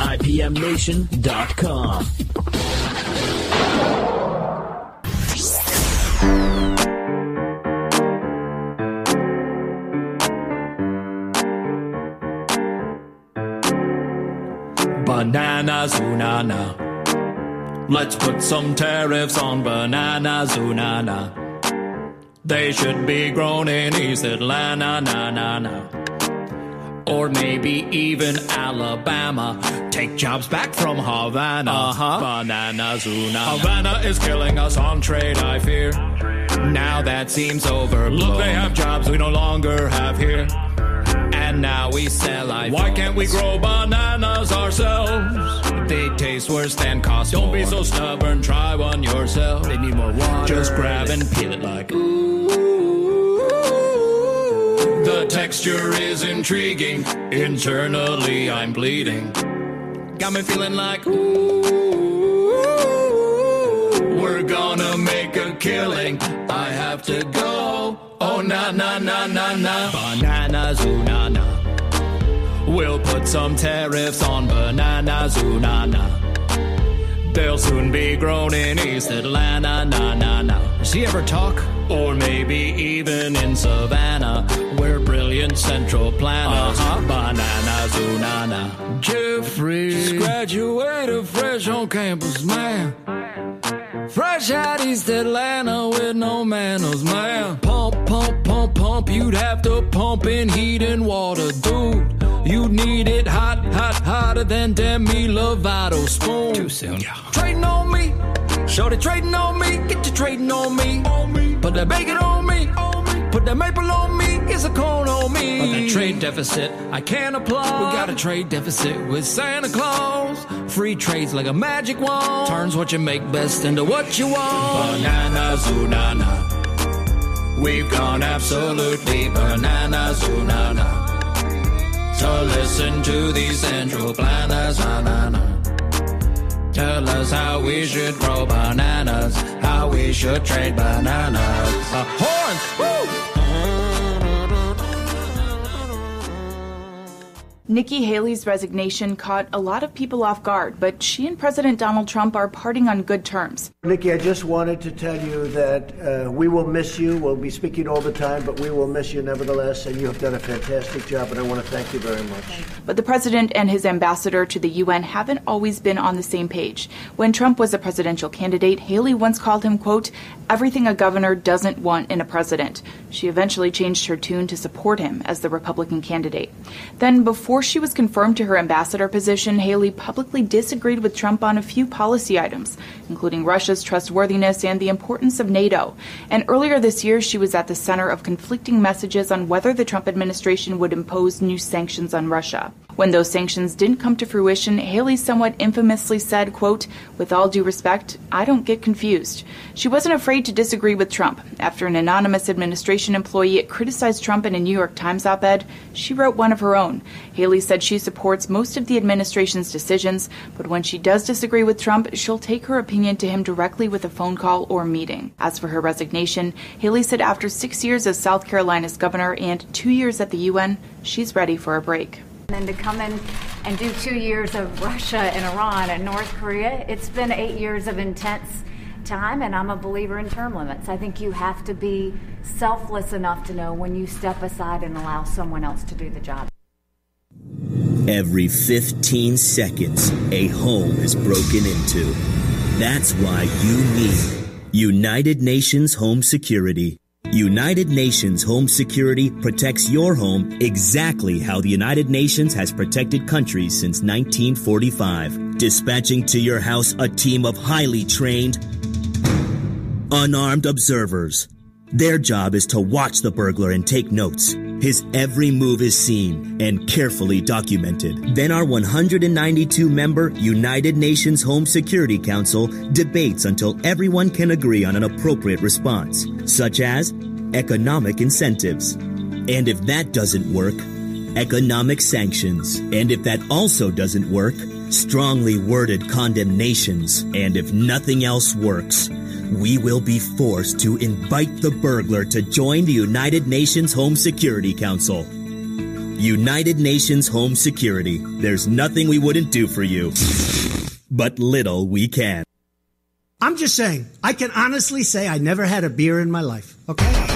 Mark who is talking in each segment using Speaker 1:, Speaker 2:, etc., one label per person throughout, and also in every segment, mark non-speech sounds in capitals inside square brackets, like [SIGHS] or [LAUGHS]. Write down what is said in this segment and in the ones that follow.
Speaker 1: IPMNation.com.
Speaker 2: Bananas, ooh na na. Let's put some tariffs on bananas, ooh na na. They should be grown in East Atlanta, na na na. Or maybe even Alabama. Take jobs back from Havana. Uh-huh. Bananas, ooh na Havana is killing us on trade, I fear. Now that seems over. Look, they have jobs we no longer have here. And now we sell iPhones. Why can't we grow bananas ourselves? They taste worse than cost Don't be so stubborn, try one yourself. They need more water. Just grab and peel it like The texture is intriguing. Internally, I'm bleeding. Got me feeling like we're gonna make a killing. I have to go. Oh na na na na na. Bananas, ooh na na. We'll put some tariffs on bananas, ooh na na. They'll soon be grown in East Atlanta, na na na. Does he ever talk? Or maybe even in Savannah, where brilliant central planners, uh-huh. bananas, ooh na na. Jeffrey just graduated fresh on campus, man. Fresh out East Atlanta with no manners, man. Pump, pump, pump, pump. You'd have to pump in heat and water, dude. You need it hot, hot, hotter than Demi Lovato spoon. Too soon. Yeah. Trading on me. Shorty trading on me. Get you trading on me. On me. Put that bacon on me. On me. Put that maple on me. It's a cone on me. But that trade deficit, I can't apply. We got a trade deficit with Santa Claus. Free trades like a magic wand. Turns what you make best into what you want. Bananas, ooh na na. We've gone absolutely bananas, ooh na na. So listen to these central planners, na na na. Tell us how we should grow bananas, how we should trade bananas. Uh, horns, woo!
Speaker 3: Nikki Haley's resignation caught a lot of people off guard, but she and President Donald Trump are parting on good terms.
Speaker 4: Nikki, I just wanted to tell you that uh, we will miss you. We'll be speaking all the time, but we will miss you nevertheless, and you have done a fantastic job, and I want to thank you very much.
Speaker 3: But the president and his ambassador to the UN haven't always been on the same page. When Trump was a presidential candidate, Haley once called him, quote, everything a governor doesn't want in a president. She eventually changed her tune to support him as the Republican candidate. Then, before she was confirmed to her ambassador position, Haley publicly disagreed with Trump on a few policy items, including Russia's trustworthiness and the importance of NATO. And earlier this year, she was at the center of conflicting messages on whether the Trump administration would impose new sanctions on Russia. When those sanctions didn't come to fruition, Haley somewhat infamously said, quote, with all due respect, I don't get confused. She wasn't afraid to disagree with Trump. After an anonymous administration employee criticized Trump in a New York Times op-ed, she wrote one of her own. Haley said she supports most of the administration's decisions, but when she does disagree with Trump, she'll take her opinion to him directly with a phone call or meeting. As for her resignation, Haley said after six years as South Carolina's governor and two years at the UN, she's ready for a break.
Speaker 5: And to come in and do two years of Russia and Iran and North Korea, it's been eight years of intense time, and I'm a believer in term limits. I think you have to be selfless enough to know when you step aside and allow someone else to do the job.
Speaker 6: Every 15 seconds, a home is broken into. That's why you need United Nations Home Security. United Nations Home Security protects your home exactly how the United Nations has protected countries since 1945, dispatching to your house a team of highly trained, unarmed observers. Their job is to watch the burglar and take notes. His every move is seen and carefully documented. Then our 192 member United Nations Home Security Council debates until everyone can agree on an appropriate response, such as economic incentives. And if that doesn't work, economic sanctions. And if that also doesn't work, strongly worded condemnations. And if nothing else works, we will be forced to invite the burglar to join the United Nations Home Security Council. United Nations Home Security. There's nothing we wouldn't do for you, but little we can.
Speaker 1: I'm just saying, I can honestly say I never had a beer in my life, okay?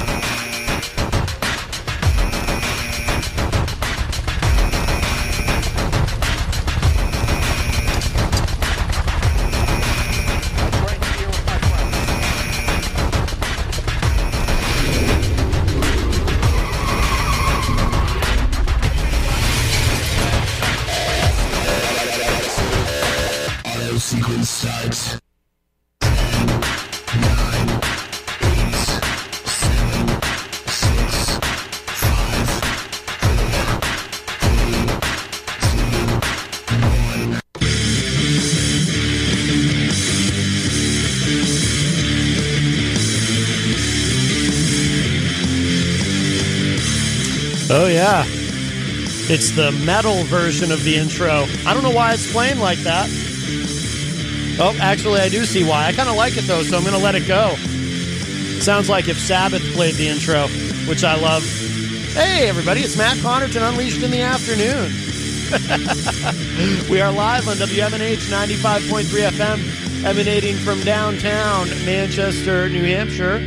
Speaker 7: It's the metal version of the intro. I don't know why it's playing like that. Oh, actually, I do see why. I kind of like it though, so I'm going to let it go. Sounds like if Sabbath played the intro, which I love. Hey, everybody, it's Matt Connarton Unleashed in the Afternoon. [LAUGHS] we are live on WMNH 95.3 FM, emanating from downtown Manchester, New Hampshire,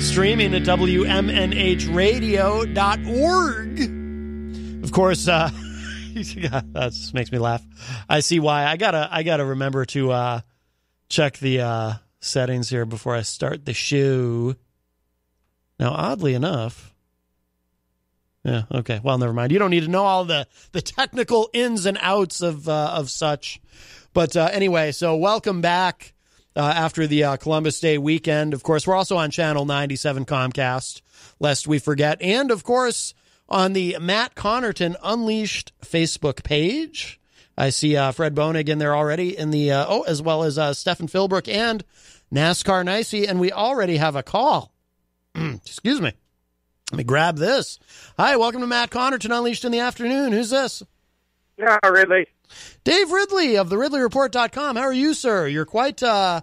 Speaker 7: streaming at WMNHradio.org. Of course, uh, [LAUGHS] [LAUGHS] that makes me laugh. I see why. I gotta, I gotta remember to uh, check the uh, settings here before I start the show. Now, oddly enough, yeah, okay. Well, never mind. You don't need to know all the the technical ins and outs of uh, of such. But uh, anyway, so welcome back uh, after the uh, Columbus Day weekend. Of course, we're also on Channel 97 Comcast, lest we forget. And of course, on the Matt Connarton Unleashed Facebook page. I see uh, Fred Boenig in there already in the uh, oh, as well as uh, Stefan Philbrook and NASCAR Nicey, and we already have a call. [CLEARS THROAT] Excuse me. Let me grab this. Hi, welcome to Matt Connarton Unleashed in the afternoon. Who's this?
Speaker 8: Yeah, Ridley.
Speaker 7: Dave Ridley of the RidleyReport.com. How are you, sir? You're quite uh,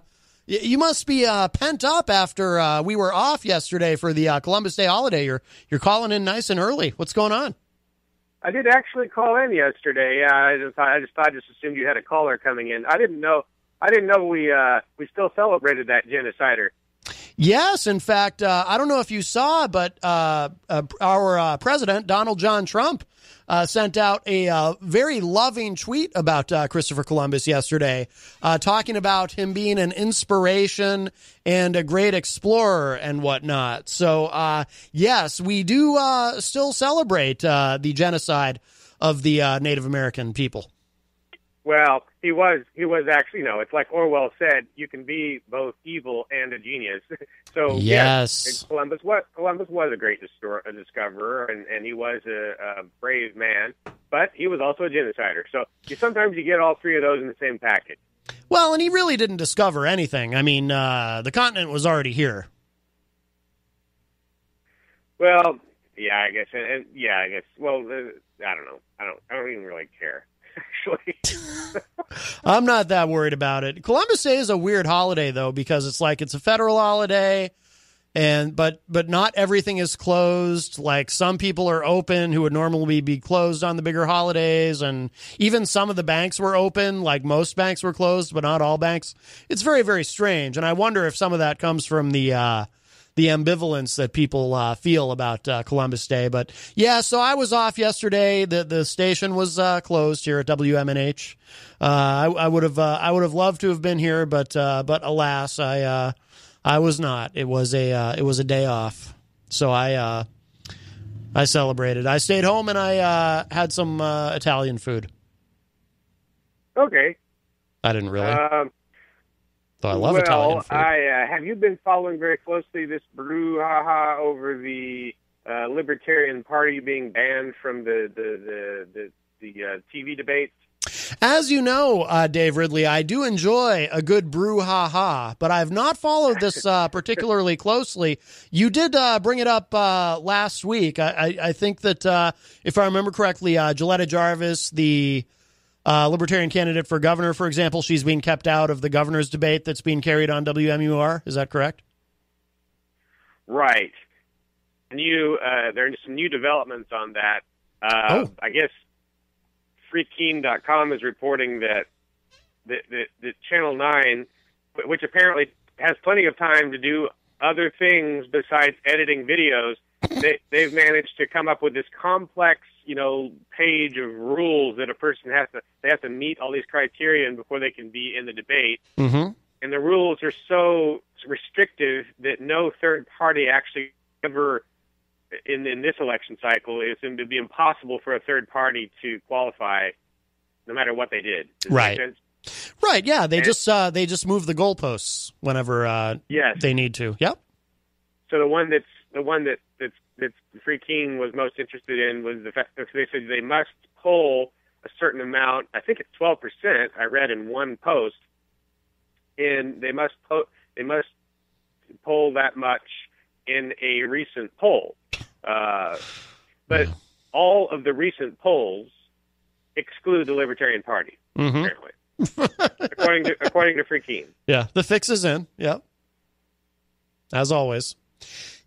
Speaker 7: you must be uh, pent up after uh, we were off yesterday for the uh, Columbus Day holiday. You're you're calling in nice and early. What's going on?
Speaker 8: I did actually call in yesterday. I just I just I just assumed you had a caller coming in. I didn't know I didn't know we uh, we still celebrated that genocider.
Speaker 7: Yes, in fact, uh, I don't know if you saw, but uh, uh, our uh, president, Donald John Trump, uh, sent out a uh, very loving tweet about Christopher Columbus yesterday, talking about him being an inspiration and a great explorer and whatnot. So, yes, we do still celebrate the genocide of the Native American people.
Speaker 8: Well, he was he was actually you know it's like Orwell said you can be both evil and a genius. [LAUGHS] so
Speaker 7: yes,
Speaker 8: yes Columbus was Columbus was a great a discoverer and and he was a, a brave man, but he was also a genocider. So you sometimes you get all three of those in the same package.
Speaker 7: Well, and he really didn't discover anything. I mean, uh, the continent was already here.
Speaker 8: Well, yeah, I guess, and, and yeah, I guess. Well, uh, I don't know. I don't. I don't even really care actually. [LAUGHS]
Speaker 7: I'm not that worried about it. Columbus Day is a weird holiday though because it's like it's a federal holiday and but but not everything is closed like some people are open who would normally be closed on the bigger holidays and even some of the banks were open like most banks were closed but not all banks it's very very strange and i wonder if some of that comes from the uh the ambivalence that people uh, feel about uh, Columbus Day. But yeah, so I was off yesterday. The the station was uh, closed here at WMNH. Uh, I, I, would have uh, I would have loved to have been here, but uh, but alas, I I was not. It was a it was a day off, so I I celebrated. I stayed home and I had some Italian food.
Speaker 8: Okay.
Speaker 7: I didn't really. Um, Though I love
Speaker 8: well,
Speaker 7: Italian food.
Speaker 8: I uh, have you been following very closely this brouhaha over the uh, Libertarian Party being banned from the the the the, the uh, TV debates?
Speaker 7: As you know, uh, Dave Ridley, I do enjoy a good brouhaha, but I've not followed this uh, [LAUGHS] particularly closely. You did uh, bring it up uh, last week. I, I, I think that uh, if I remember correctly, uh, Jilletta Jarvis, the uh, libertarian candidate for governor, for example, she's being kept out of the governor's debate that's being carried on WMUR. Is that correct?
Speaker 8: Right. New, uh, there are some new developments on that. Uh,
Speaker 7: Oh.
Speaker 8: I guess FreeKeene.com is reporting that that, that that Channel Nine, which apparently has plenty of time to do other things besides editing videos, they they've managed to come up with this complex, you know, page of rules that a person has to they have to meet all these criteria before they can be in the debate
Speaker 7: Mm-hmm.
Speaker 8: and the rules are so restrictive that no third party actually ever in in this election cycle it's going to be impossible for a third party to qualify no matter what they did Does
Speaker 7: Right. Right. Yeah. They
Speaker 8: And-
Speaker 7: just uh, they just move the goalposts whenever uh,
Speaker 8: yes
Speaker 7: they need to. Yep.
Speaker 8: so the one that's the one that that's Free Keene was most interested in was the fact that they said they must poll a certain amount i think it's 12% i read in one post and they must po- they must poll that much in a recent poll uh, but all of the recent polls exclude the libertarian party
Speaker 7: Mm-hmm.
Speaker 8: apparently according to according to Free Keene
Speaker 7: Yeah, the fix is in. Yep. As always.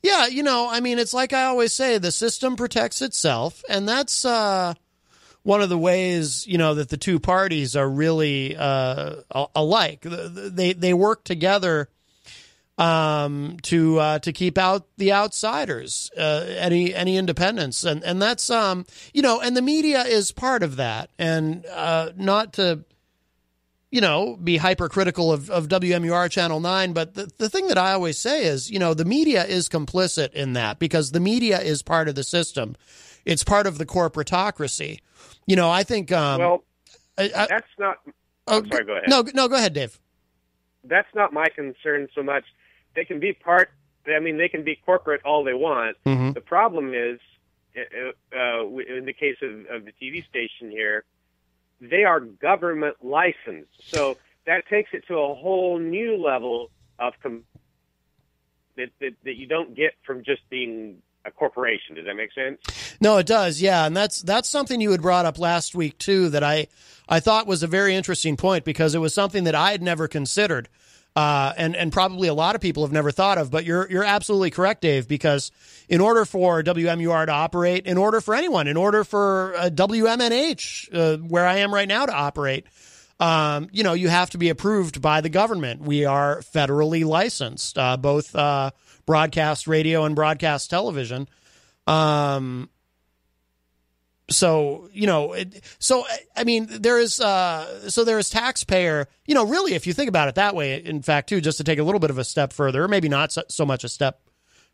Speaker 7: Yeah, you know, I mean, it's like I always say, the system protects itself, and that's uh, one of the ways, you know, that the two parties are really uh, alike. They they work together um, to uh, to keep out the outsiders, uh, any any independents, and and that's um, you know, and the media is part of that, and uh, not to you know, be hypercritical of, of WMUR Channel 9. But the, the thing that I always say is, you know, the media is complicit in that because the media is part of the system. It's part of the corporatocracy. You know, I think. Um,
Speaker 8: well
Speaker 7: I, I,
Speaker 8: that's not
Speaker 7: oh,
Speaker 8: I'm sorry, go ahead.
Speaker 7: No, no, go ahead, Dave.
Speaker 8: that's not my concern so much. They can be part. I mean, they can be corporate all they want.
Speaker 7: Mhm.
Speaker 8: The problem is, uh, uh, in the case of, of the TV station here, they are government licensed, so that takes it to a whole new level of com- that, that that you don't get from just being a corporation. Does that make sense?
Speaker 7: No, it does. Yeah, and that's that's something you had brought up last week too that I I thought was a very interesting point because it was something that I had never considered. Uh, and and probably a lot of people have never thought of, but you're you're absolutely correct, Dave. Because in order for WMUR to operate, in order for anyone, in order for uh, WMNH, uh, where I am right now, to operate, um, you know, you have to be approved by the government. We are federally licensed, uh, both uh, broadcast radio and broadcast television. Um, so you know, it, so I mean, there is uh, so there is taxpayer. You know, really, if you think about it that way, in fact, too, just to take a little bit of a step further, maybe not so, so much a step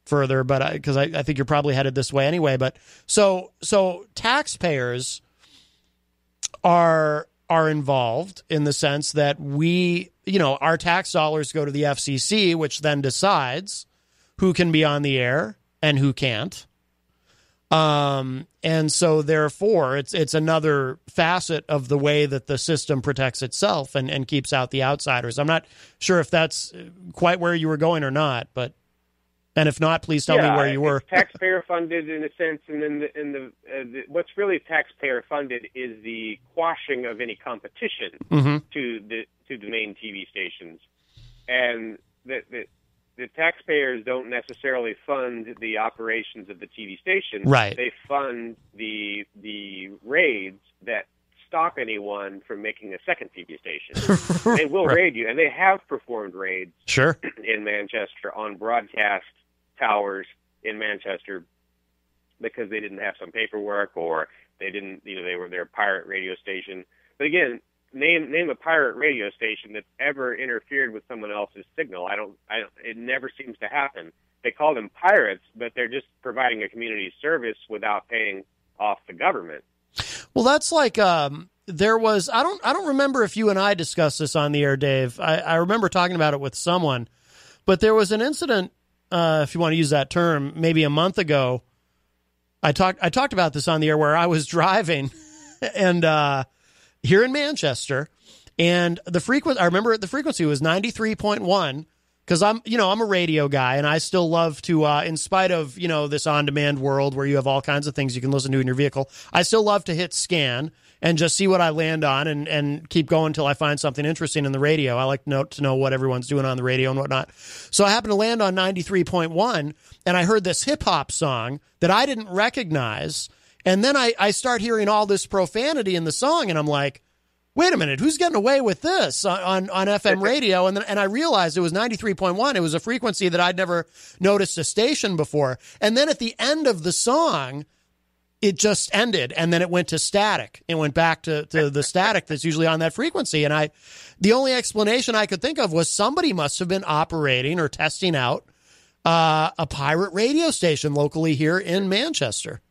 Speaker 7: further, but because I, I think you're probably headed this way anyway. But so so taxpayers are are involved in the sense that we, you know, our tax dollars go to the FCC, which then decides who can be on the air and who can't. Um, and so therefore it's it's another facet of the way that the system protects itself and, and keeps out the outsiders. I'm not sure if that's quite where you were going or not, but and if not, please tell
Speaker 8: yeah,
Speaker 7: me where you were. [LAUGHS]
Speaker 8: Taxpayer funded in a sense, and then the, in the, uh, the what's really taxpayer funded is the quashing of any competition
Speaker 7: Mhm.
Speaker 8: to the to the main TV stations, and the, the taxpayers don't necessarily fund the operations of the TV station.
Speaker 7: Right.
Speaker 8: They fund the the raids that stop anyone from making a second TV station. [LAUGHS] they will
Speaker 7: Right.
Speaker 8: raid you, and they have performed raids
Speaker 7: Sure. [CLEARS THROAT]
Speaker 8: in Manchester on broadcast towers in Manchester because they didn't have some paperwork or they didn't, you know, they were their pirate radio station. But again, name name a pirate radio station that's ever interfered with someone else's signal. I don't, I don't. It never seems to happen. They call them pirates, but they're just providing a community service without paying off the government.
Speaker 7: Well, that's like um, there was. I don't. I don't remember if you and I discussed this on the air, Dave. I, I remember talking about it with someone, but there was an incident, uh, if you want to use that term, maybe a month ago. I talked. I talked about this on the air where I was [LAUGHS] driving, and uh, here in Manchester, and the frequency. I remember the frequency was ninety three point one because I'm, you know, I'm a radio guy, and I still love to, uh, in spite of you know this on-demand world where you have all kinds of things you can listen to in your vehicle, I still love to hit scan and just see what I land on, and and keep going until I find something interesting in the radio. I like to know to know what everyone's doing on the radio and whatnot. So I happened to land on ninety three point one, and I heard this hip hop song that I didn't recognize. And then I, I start hearing all this profanity in the song, and I'm like, wait a minute, who's getting away with this on, on, on FM [LAUGHS] radio? And then, and I realized it was 93.1. It was a frequency that I'd never noticed a station before. And then at the end of the song, it just ended and then it went to static. It went back to, to the [LAUGHS] static that's usually on that frequency. And I, the only explanation I could think of was somebody must have been operating or testing out uh, a pirate radio station locally here in Manchester. [LAUGHS]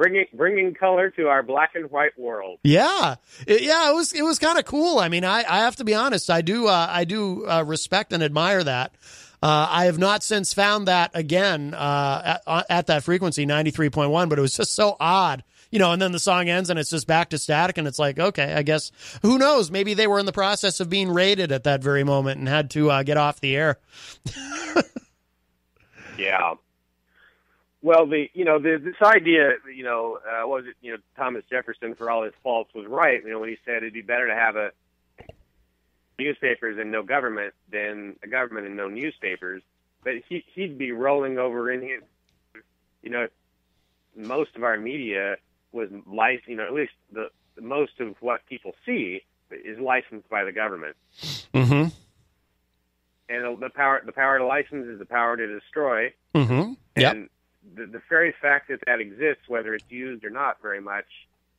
Speaker 8: bringing bringing color to our black and white world.
Speaker 7: Yeah, it, yeah, it was it was kind of cool. I mean, I, I have to be honest, I do uh, I do uh, respect and admire that. Uh, I have not since found that again uh, at, at, that frequency, ninety three point one. But it was just so odd, you know. And then the song ends, and it's just back to static, and it's like, okay, I guess who knows? Maybe they were in the process of being raided at that very moment and had to uh, get off the air. [LAUGHS]
Speaker 8: yeah, well, the you know the, this idea, you know, uh, was it you know Thomas Jefferson for all his faults was right. You know when he said it'd be better to have a newspapers and no government than a government and no newspapers. But he he'd be rolling over in his, you know, most of our media was licensed. You know, at least the, the most of what people see is licensed by the government.
Speaker 7: Mm-hmm.
Speaker 8: And the power the power to license is the power to destroy.
Speaker 7: Mm-hmm. Yep.
Speaker 8: And the, the very fact that that exists, whether it's used or not very much,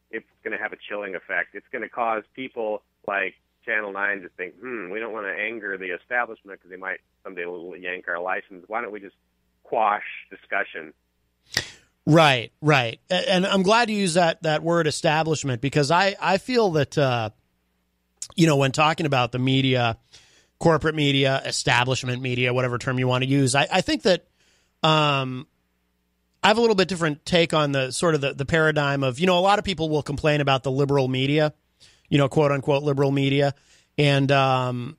Speaker 8: it's going to have a chilling effect. It's going to cause people like Channel 9 to think, hmm, we don't want to anger the establishment because they might someday yank our license. Why don't we just quash discussion?
Speaker 7: Right, right. And I'm glad you use that, that word establishment because I, I feel that, uh, you know, when talking about the media, corporate media, establishment media, whatever term you want to use, I, I think that um, I have a little bit different take on the sort of the, the paradigm of, you know, a lot of people will complain about the liberal media, you know, quote unquote liberal media. And um,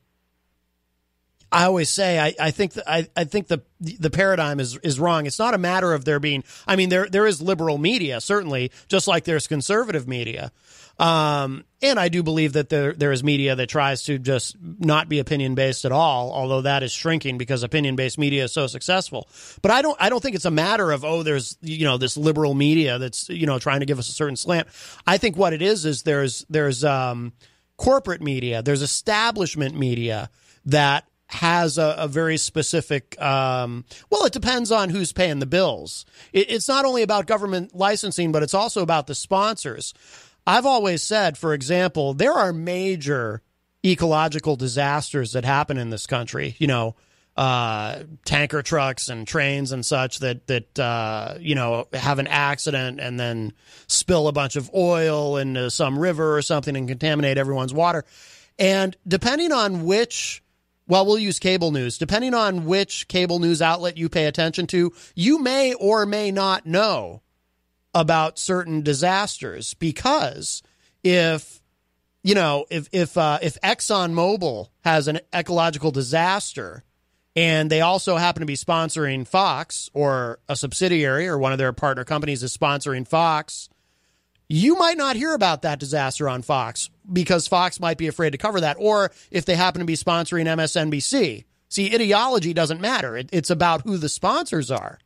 Speaker 7: I always say I, I think that I, I think the the paradigm is is wrong. It's not a matter of there being I mean there there is liberal media, certainly, just like there's conservative media. Um, and I do believe that there there is media that tries to just not be opinion based at all, although that is shrinking because opinion based media is so successful. But I don't I don't think it's a matter of oh there's you know this liberal media that's you know trying to give us a certain slant. I think what it is is there's there's um, corporate media, there's establishment media that has a, a, very specific um, well it depends on who's paying the bills it, it's not only about government licensing but it's also about the sponsors I've always said, for example, there are major ecological disasters that happen in this country. You know, uh, tanker trucks and trains and such that that uh, you know have an accident and then spill a bunch of oil into some river or something and contaminate everyone's water. And depending on which, well, we'll use cable news. Depending on which cable news outlet you pay attention to, you may or may not know about certain disasters because if you know if if uh, if ExxonMobil has an ecological disaster and they also happen to be sponsoring Fox or a subsidiary or one of their partner companies is sponsoring Fox, you might not hear about that disaster on Fox because Fox might be afraid to cover that, or if they happen to be sponsoring MSNBC. See, ideology doesn't matter. It, it's about who the sponsors are.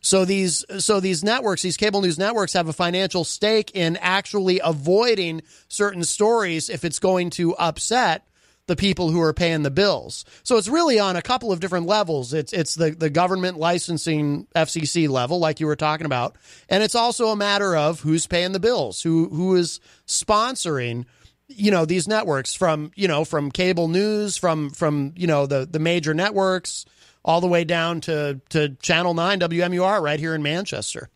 Speaker 7: So these so these networks, these cable news networks have a financial stake in actually avoiding certain stories if it's going to upset the people who are paying the bills. So it's really on a couple of different levels. It's it's the the government licensing FCC level like you were talking about, and it's also a matter of who's paying the bills, who who is sponsoring you know these networks from you know from cable news from from you know the the major networks all the way down to, to Channel 9 WMUR right here in Manchester.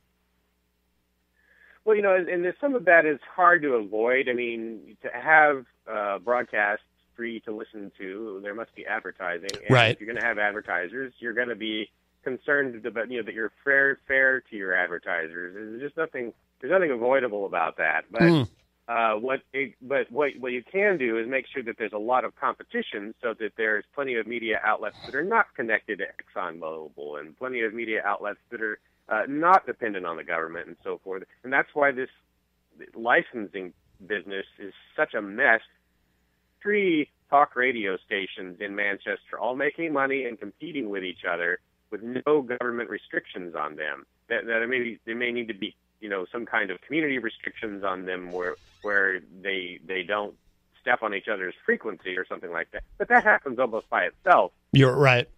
Speaker 8: Well, you know, and some of that is hard to avoid. I mean, to have uh, broadcasts free to listen to, there must be advertising. And
Speaker 7: right.
Speaker 8: If you're going to have advertisers, you're going to be concerned about you know that you're fair fair to your advertisers. There's just nothing. There's nothing avoidable about that. But mm. Uh, what it, but what what you can do is make sure that there's a lot of competition, so that there's plenty of media outlets that are not connected to ExxonMobil, and plenty of media outlets that are uh, not dependent on the government, and so forth. And that's why this licensing business is such a mess. Three talk radio stations in Manchester, all making money and competing with each other, with no government restrictions on them. That, that may they may need to be you know some kind of community restrictions on them where where they they don't step on each other's frequency or something like that. But that happens almost by itself.
Speaker 7: You're right.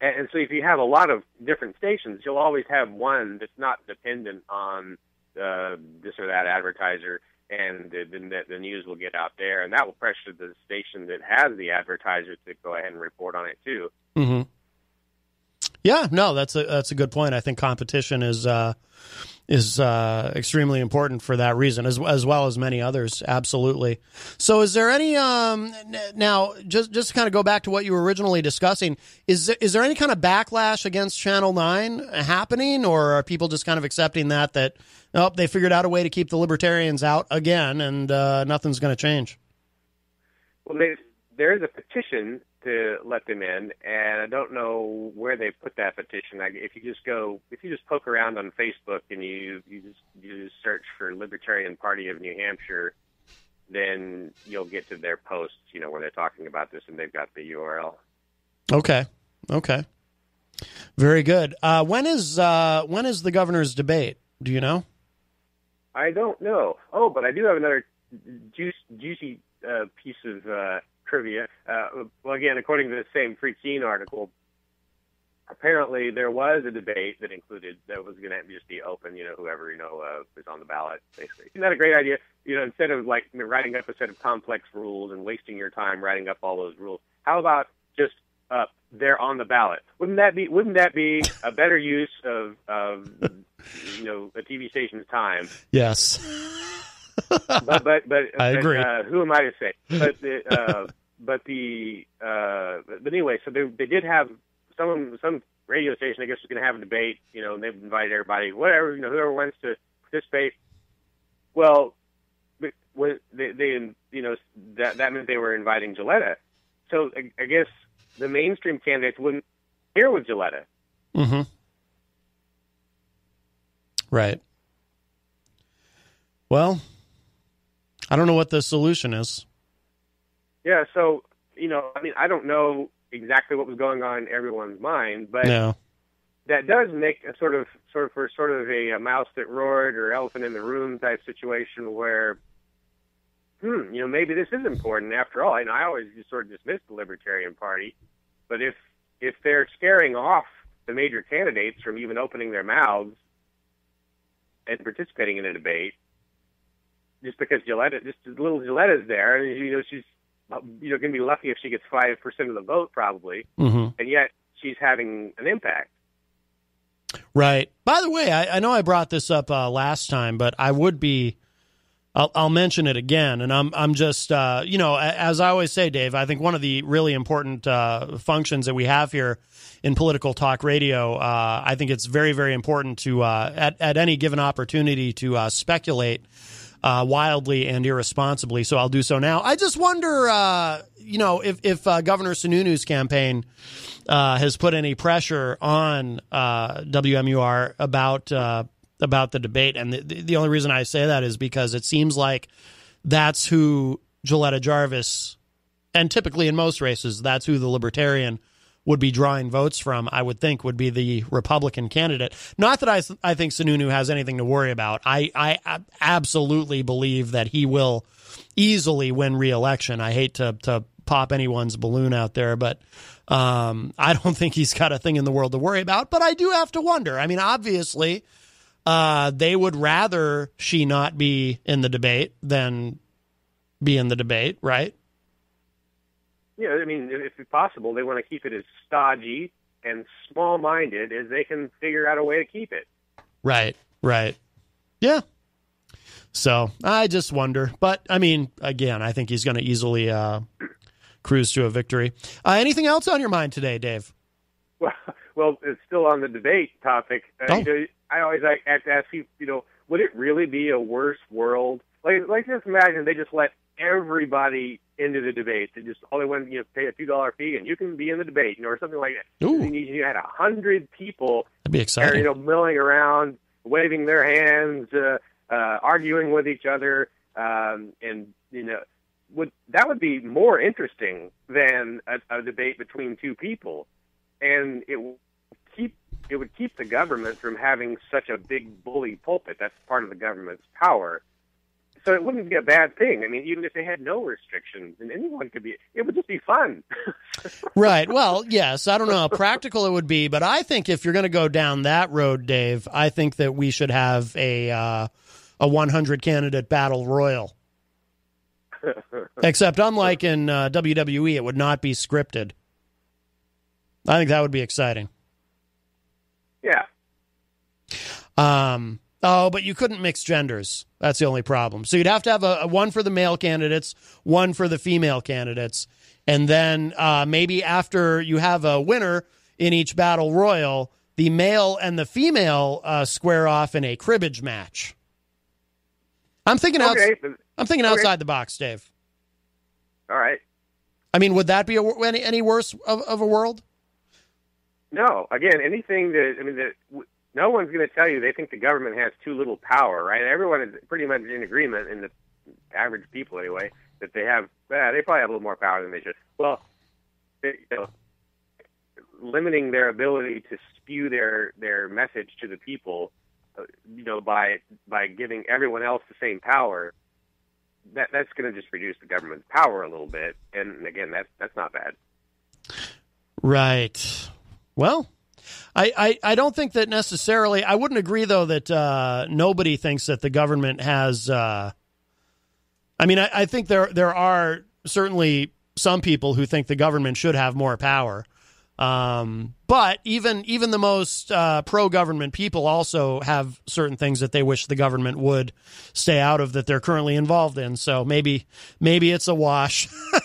Speaker 8: And, and so if you have a lot of different stations, you'll always have one that's not dependent on uh, this or that advertiser, and then the, the news will get out there, and that will pressure the station that has the advertiser to go ahead and report on it too.
Speaker 7: Mm-hmm. Yeah, no, that's a that's a good point. I think competition is uh, is uh, extremely important for that reason, as as well as many others. Absolutely. So, is there any um, now just just to kind of go back to what you were originally discussing? Is there, is there any kind of backlash against Channel Nine happening, or are people just kind of accepting that that oh they figured out a way to keep the libertarians out again, and uh, nothing's going to change?
Speaker 8: Well, there is a petition to let them in, and I don't know where they put that petition. I, if you just go, if you just poke around on Facebook and you you just you just search for Libertarian Party of New Hampshire, then you'll get to their posts. You know where they're talking about this, and they've got the URL.
Speaker 7: Okay. Okay. Very good. Uh, when is uh, when is the governor's debate? Do you know?
Speaker 8: I don't know. Oh, but I do have another juice, juicy uh, piece of uh, trivia. Uh, well, again, according to the same Free Keene article, apparently there was a debate that included that was going to just be open. You know, whoever you know uh, was on the ballot, basically. Isn't that a great idea? You know, instead of like writing up a set of complex rules and wasting your time writing up all those rules, how about just uh, they're on the ballot? Wouldn't that be Wouldn't that be a better use of of you know a TV station's time?
Speaker 7: Yes.
Speaker 8: but but but, [LAUGHS]
Speaker 7: I agree.
Speaker 8: But, uh, who am I to say? But the, uh, but the uh, but anyway, so they they did have some some radio station. I guess was going to have a debate. You know, and they've invited everybody, whatever you know, whoever wants to participate. Well, when they, they you know that that meant they were inviting Jilletta. So I, I guess the mainstream candidates wouldn't hear with Jilletta.
Speaker 7: Mm-hmm. Right. Well, I don't know what the solution is.
Speaker 8: Yeah, so you know, I mean, I don't know exactly what was going on in everyone's mind, but
Speaker 7: no.
Speaker 8: that does make a sort of sort of for sort of a, a mouse that roared or elephant in the room type situation where, hmm, you know, maybe this is important after all. And I always just sort of dismiss the Libertarian Party, but if if they're scaring off the major candidates from even opening their mouths and participating in a debate, just because Jilletta, just little Jilletta's there, and you know she's you know going to be lucky if she gets five percent of the vote probably,
Speaker 7: mm-hmm.
Speaker 8: and yet she's having an impact.
Speaker 7: Right. By the way, I, I know I brought this up uh, last time, but I would be. I'll, I'll mention it again, and I'm I'm just uh, you know as I always say, Dave. I think one of the really important uh, functions that we have here in political talk radio, uh, I think it's very very important to uh, at at any given opportunity to uh, speculate uh, wildly and irresponsibly. So I'll do so now. I just wonder, uh, you know, if if uh, Governor Sununu's campaign uh, has put any pressure on uh, WMUR about uh, about the debate, and the, the only reason I say that is because it seems like that's who Jilletta Jarvis, and typically in most races, that's who the Libertarian would be drawing votes from, I would think, would be the Republican candidate. Not that I, I think Sununu has anything to worry about. I, I absolutely believe that he will easily win reelection. I hate to, to pop anyone's balloon out there, but um, I don't [LAUGHS] think he's got a thing in the world to worry about. But I do have to wonder. I mean, obviously, uh, they would rather she not be in the debate than be in the debate, right?
Speaker 8: You know, I mean, if it's possible, they want to keep it as stodgy and small-minded as they can figure out a way to keep it.
Speaker 7: Right, right. Yeah. So I just wonder, but I mean, again, I think he's going to easily uh, cruise to a victory. Uh, anything else on your mind today, Dave?
Speaker 8: Well, [LAUGHS] well, it's still on the debate topic. Uh,
Speaker 7: oh.
Speaker 8: you know, I always like, have to ask you, you know, would it really be a worse world? Like, like just imagine they just let everybody into the debate. They just all they want you know pay a two dollar fee and you can be in the debate, you know, or something like that.
Speaker 7: Ooh.
Speaker 8: And you, had a hundred people,
Speaker 7: That'd be exciting.
Speaker 8: you know, milling around, waving their hands, uh, uh, arguing with each other, um, and you know, would that would be more interesting than a, a debate between two people, and it keep it would keep the government from having such a big bully pulpit. That's part of the government's power. So it wouldn't be a bad thing. I mean, even if they had no restrictions and anyone could be, it would just be fun. [LAUGHS]
Speaker 7: right. Well, yes. I don't know how practical it would be, but I think if you're going to go down that road, Dave, I think that we should have a uh, a 100 candidate battle royal. [LAUGHS] Except, unlike in uh, WWE, it would not be scripted. I think that would be exciting.
Speaker 8: Yeah.
Speaker 7: Um. Oh, but you couldn't mix genders. That's the only problem. So you'd have to have a, a one for the male candidates, one for the female candidates, and then uh, maybe after you have a winner in each battle royal, the male and the female uh, square off in a cribbage match. I'm thinking
Speaker 8: Okay,
Speaker 7: outs-
Speaker 8: but-
Speaker 7: I'm thinking
Speaker 8: okay.
Speaker 7: outside the box, Dave.
Speaker 8: All right.
Speaker 7: I mean, would that be a, any any worse of, of a world?
Speaker 8: No, again, anything that I mean, that no one's going to tell you they think the government has too little power, right? Everyone is pretty much in agreement, in the average people anyway, that they have. They probably have a little more power than they should. Well, they, you know, limiting their ability to spew their their message to the people, uh, you know, by by giving everyone else the same power. That that's going to just reduce the government's power a little bit, and again, that's that's not bad.
Speaker 7: Right. Well, I, I, I don't think that necessarily. I wouldn't agree though that uh, nobody thinks that the government has. Uh, I mean, I, I think there there are certainly some people who think the government should have more power. Um, but even even the most uh, pro government people also have certain things that they wish the government would stay out of that they're currently involved in. So maybe maybe it's a wash. [LAUGHS]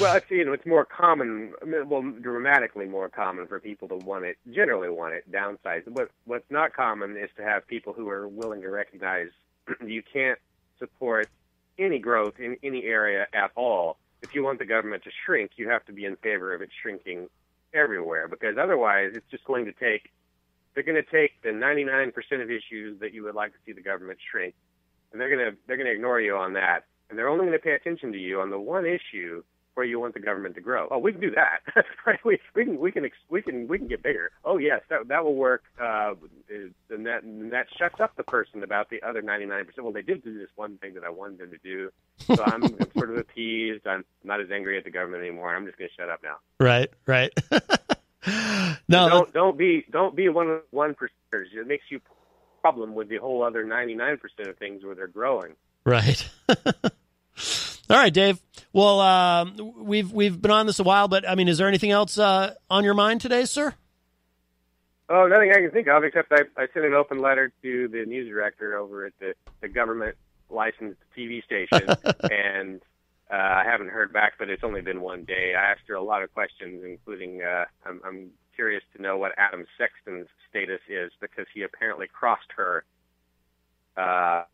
Speaker 8: Well, it's you know it's more common, well, dramatically more common for people to want it, generally want it downsized. What what's not common is to have people who are willing to recognize [CLEARS THROAT] you can't support any growth in any area at all. If you want the government to shrink, you have to be in favor of it shrinking everywhere, because otherwise it's just going to take. They're going to take the 99% of issues that you would like to see the government shrink, and they're going to they're going to ignore you on that, and they're only going to pay attention to you on the one issue where you want the government to grow. Oh, we can do that. [LAUGHS] right? We we can we can ex- we can we can get bigger. Oh yes, that that will work. Uh, and that and that shuts up the person about the other 99%. Well, they did do this one thing that I wanted them to do, so I'm, [LAUGHS] I'm sort of appeased. I'm not as angry at the government anymore. I'm just going to shut up now.
Speaker 7: right. Right. [LAUGHS] no.
Speaker 8: don't don't be don't be one of the one percenters. It makes you problem with the whole other 99% of things where they're growing.
Speaker 7: Right. All right, Dave. Well, um, we've we've been on this a while, but I mean, is there anything else uh, on your mind today, sir?
Speaker 8: Oh, nothing I can think of except I, I sent an open letter to the news director over at the, the government licensed TV station, [LAUGHS] and uh, I haven't heard back. But it's only been one day. I asked her a lot of questions, including uh, I'm, I'm curious to know what Adam Sexton's status is because he apparently crossed her, uh,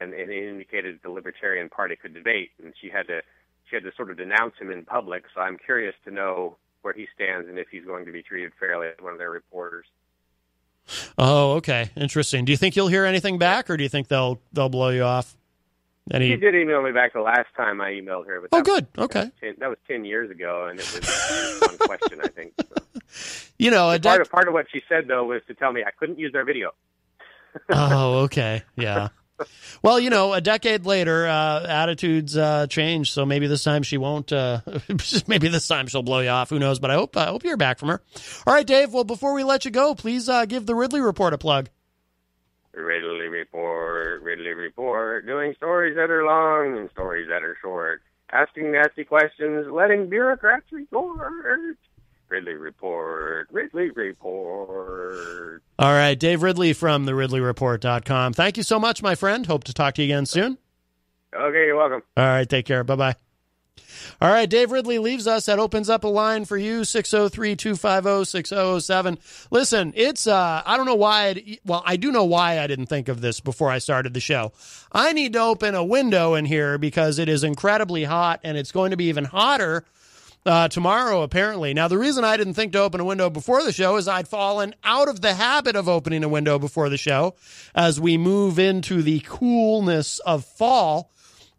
Speaker 8: and, and it indicated the Libertarian Party could debate, and she had to she had to sort of denounce him in public. So I'm curious to know where he stands and if he's going to be treated fairly as one of their reporters.
Speaker 7: Oh, okay, interesting. Do you think you'll hear anything back, or do you think they'll they'll blow you off? Any?
Speaker 8: She did email me back the last time I emailed her, but
Speaker 7: Oh, good.
Speaker 8: Was,
Speaker 7: Okay.
Speaker 8: ten, that was ten years ago, and it was one question, I think. So. [LAUGHS]
Speaker 7: You know, a
Speaker 8: Part of part of what she said though was to tell me I couldn't use their video.
Speaker 7: oh, okay, yeah. Well, you know, a decade later, uh, attitudes uh, change. So maybe this time she won't. Uh, [LAUGHS] maybe this time she'll blow you off. Who knows? But I hope I hope you're back from her. All right, Dave. Well, before we let you go, please uh, give the Ridley Report a plug.
Speaker 8: Ridley Report, Ridley Report, doing stories that are long and stories that are short, asking nasty questions, letting bureaucrats report. Ridley Report, Ridley Report.
Speaker 7: All right, Dave Ridley from the RidleyReport.com. Thank you so much, my friend. Hope to talk to you again soon.
Speaker 8: Okay, you're welcome.
Speaker 7: All right, take care. Bye bye. All right, Dave Ridley leaves us. That opens up a line for you 603 250 6007. Listen, it's, uh, I don't know why, I'd, well, I do know why I didn't think of this before I started the show. I need to open a window in here because it is incredibly hot and it's going to be even hotter uh, tomorrow, apparently. Now, the reason I didn't think to open a window before the show is I'd fallen out of the habit of opening a window before the show as we move into the coolness of fall.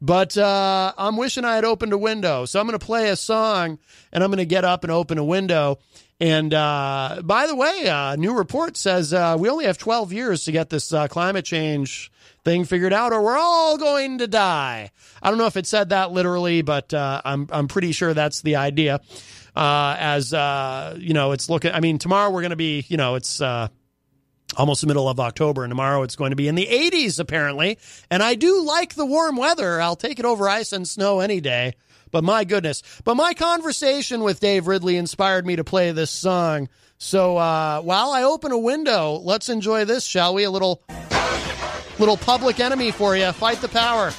Speaker 9: But uh, I'm wishing I had opened a window. So I'm going to play a song and I'm going to get up and open a window. And uh, by the way, uh, new report says uh, we only have 12 years to get this uh, climate change thing figured out, or we're all going to die. I don't know if it said that literally, but uh, I'm I'm pretty sure that's the idea. As you know, it's looking. I mean, tomorrow we're going to be. You know, it's almost the middle of October, and tomorrow it's going to be in the 80s apparently. And I do like the warm weather. I'll take it over ice and snow any day. But my goodness. But my conversation with Dave Ridley inspired me to play this song. So uh, while I open a window, let's enjoy this, shall we? A little, little public enemy for you. Fight the power.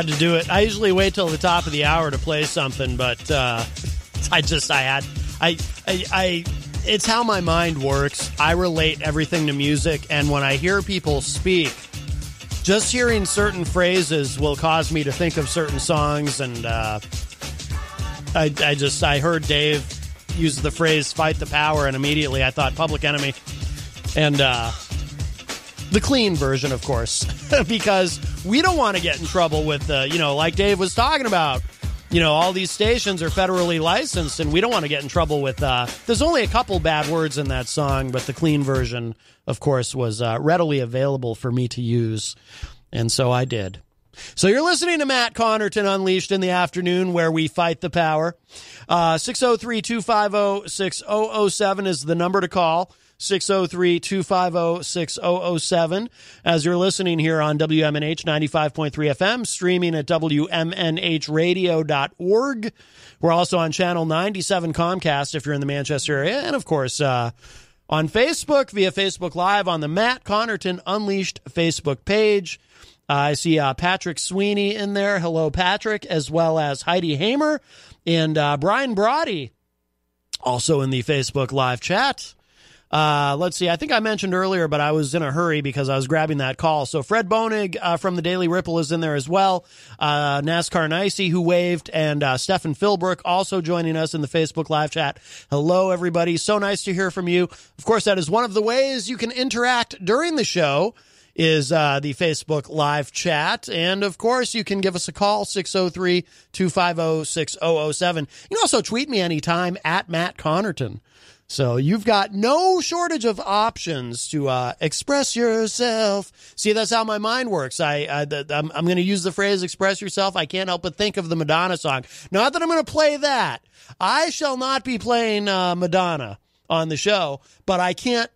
Speaker 7: Had to do it. I usually wait till the top of the hour to play something, but uh, [LAUGHS] I just I had I, I I it's how my mind works. I relate everything to music, and when I hear people speak, just hearing certain phrases will cause me to think of certain songs. And uh, I, I just I heard Dave use the phrase "fight the power," and immediately I thought Public Enemy, and uh, the clean version, of course, [LAUGHS] because we don't want to get in trouble with you know, like Dave was talking about you know, all these stations are federally licensed, and we don't want to get in trouble with. Uh, there's only a couple bad words in that song, but the clean version, of course, was uh, readily available for me to use, and so I did. So you're listening to Matt Connarton Unleashed in the afternoon, where we fight the power. Uh, 603 250 6007 is the number to call. 603 250 6007. As you're listening here on WMNH 95.3 FM, streaming at WMNHradio.org. We're also on channel 97 Comcast if you're in the Manchester area. And of course, uh, on Facebook via Facebook Live on the Matt Connarton Unleashed Facebook page. Uh, I see uh, Patrick Sweeney in there. Hello, Patrick, as well as Heidi Hamer and uh, Brian Brody, also in the Facebook Live chat. Uh, let's see. I think I mentioned earlier, but I was in a hurry because I was grabbing that call. So Fred Boenig uh, from the Daily Ripple is in there as well. Uh, NASCAR Nicey who waved and uh, Stefan Philbrook also joining us in the Facebook live chat. Hello, everybody. So nice to hear from you. Of course, that is one of the ways you can interact during the show is uh, the Facebook live chat. And of course, you can give us a call, 603 250 6007. You can also tweet me anytime at Matt Connarton. So you've got no shortage of options to uh, express yourself. See, that's how my mind works. I, I I'm, I'm going to use the phrase "express yourself." I can't help but think of the Madonna song. Not that I'm going to play that. I shall not be playing uh, Madonna on the show, but I can't.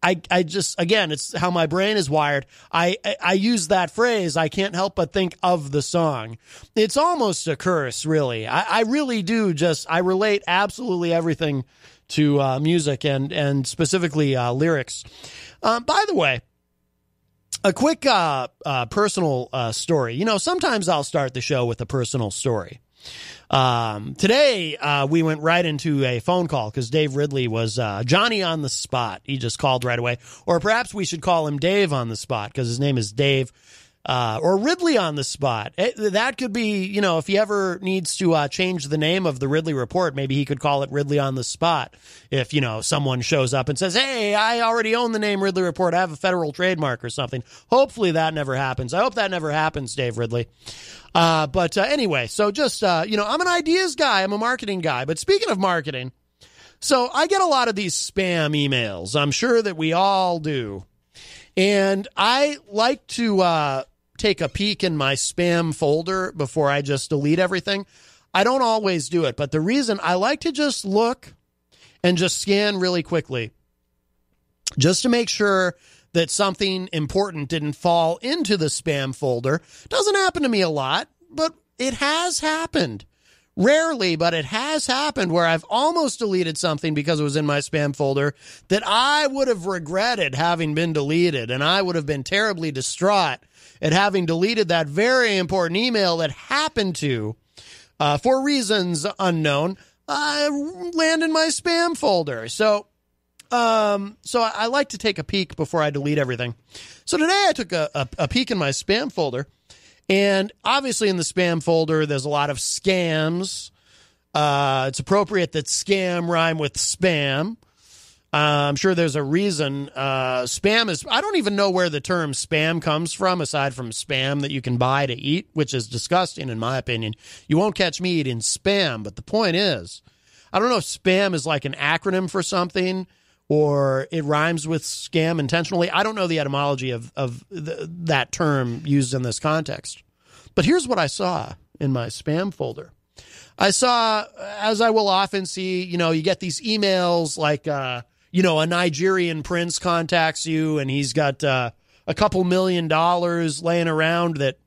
Speaker 7: I, I just again it's how my brain is wired. I, I I use that phrase. I can't help but think of the song. It's almost a curse, really. I, I really do just I relate absolutely everything to uh, music and and specifically uh, lyrics. Um, by the way, a quick uh, uh personal uh, story. You know, sometimes I'll start the show with a personal story. Um, today uh, we went right into a phone call because Dave Ridley was Johnny on the spot. He just called right away, or perhaps we should call him Dave on the spot because his name is Dave uh, or Ridley on the spot. It, that could be, you know, if he ever needs to uh, change the name of the Ridley report, maybe he could call it Ridley on the spot. If, you know, someone shows up and says, hey, I already own the name Ridley report. I have a federal trademark or something. Hopefully that never happens. I hope that never happens, Dave Ridley. Uh, but uh, anyway, so just, uh, you know, I'm an ideas guy, I'm a marketing guy. But speaking of marketing, so I get a lot of these spam emails. I'm sure that we all do. And I like to uh, take a peek in my spam folder before I just delete everything. I don't always do it, but the reason I like to just look and just scan really quickly just to make sure that something important didn't fall into the spam folder. Doesn't happen to me a lot, but it has happened. Rarely, but it has happened where I've almost deleted something because it was in my spam folder that I would have regretted having been deleted and I would have been terribly distraught at having deleted that very important email that happened to, uh, for reasons unknown, uh, land in my spam folder. So, um, so I, like to take a peek before I delete everything. So today I took a, a, a peek in my spam folder, and obviously in the spam folder there's a lot of scams. Uh, it's appropriate that scam rhyme with spam. Uh, I'm sure there's a reason. Uh, spam is, I don't even know where the term spam comes from, aside from spam that you can buy to eat, which is disgusting in my opinion. You won't catch me eating spam, but the point is, I don't know if spam is like an acronym for something or it rhymes with scam intentionally. I don't know the etymology of, of that term used in this context. But here's what I saw in my spam folder. I saw, as I will often see, you know, you get these emails like, uh, you know, a Nigerian prince contacts you and he's got uh, a couple million dollars laying around that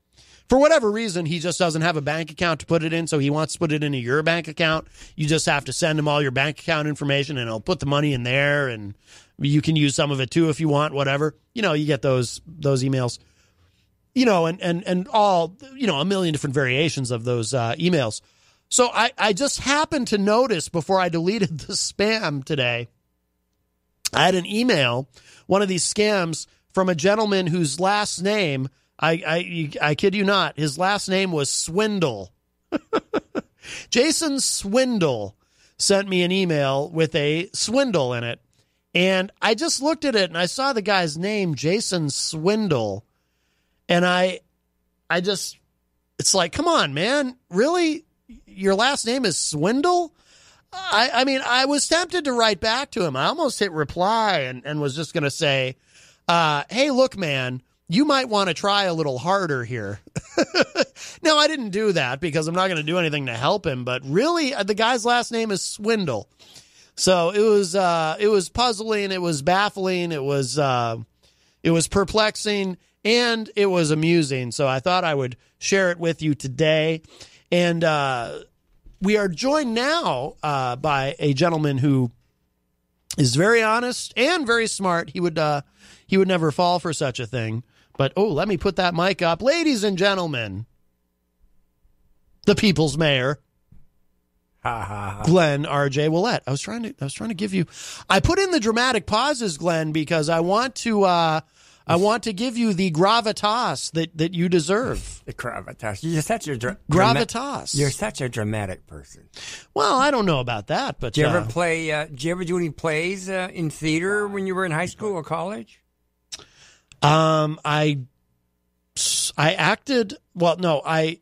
Speaker 7: for whatever reason he just doesn't have a bank account to put it in so he wants to put it into your bank account you just have to send him all your bank account information and he'll put the money in there and you can use some of it too if you want whatever you know you get those those emails you know, and and and all you know, a million different variations of those uh, emails. So I I just happened to notice before I deleted [LAUGHS] the spam today. I had an email, one of these scams from a gentleman whose last name I I I kid you not, his last name was Swindle. [LAUGHS] Jason Swindle sent me an email with a swindle in it. And I just looked at it and I saw the guy's name, Jason Swindle. And I I just it's like, come on, man. Really? Your last name is Swindle? I, I mean, I was tempted to write back to him. I almost hit reply and, and was just gonna say, uh, hey, look, man, you might want to try a little harder here. [LAUGHS] no, I didn't do that because I'm not going to do anything to help him. But really, uh, the guy's last name is Swindle. So it was uh, it was puzzling, it was baffling, it was uh, it was perplexing, and it was amusing. So I thought I would share it with you today. And uh, we are joined now uh, by a gentleman who is very honest and very smart. He would uh, he would never fall for such a thing. But oh, let me put that mic up. Ladies and gentlemen, the people's mayor. Glenn RJ Ouellette. I was trying to I was trying to give you I put in the dramatic pauses, Glenn, because I want to uh I want to give you the gravitas that, that you deserve.
Speaker 10: The gravitas. You're such a dra-
Speaker 7: gravitas.
Speaker 10: You're such a dramatic person.
Speaker 7: Well, I don't know about that, but
Speaker 10: do you
Speaker 7: uh,
Speaker 10: ever play? Uh, did you ever do any plays uh, in theater when you were in high school or college?
Speaker 7: Um, I, I acted. Well, no, I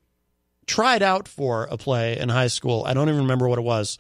Speaker 7: tried out for a play in high school. I don't even remember what it was.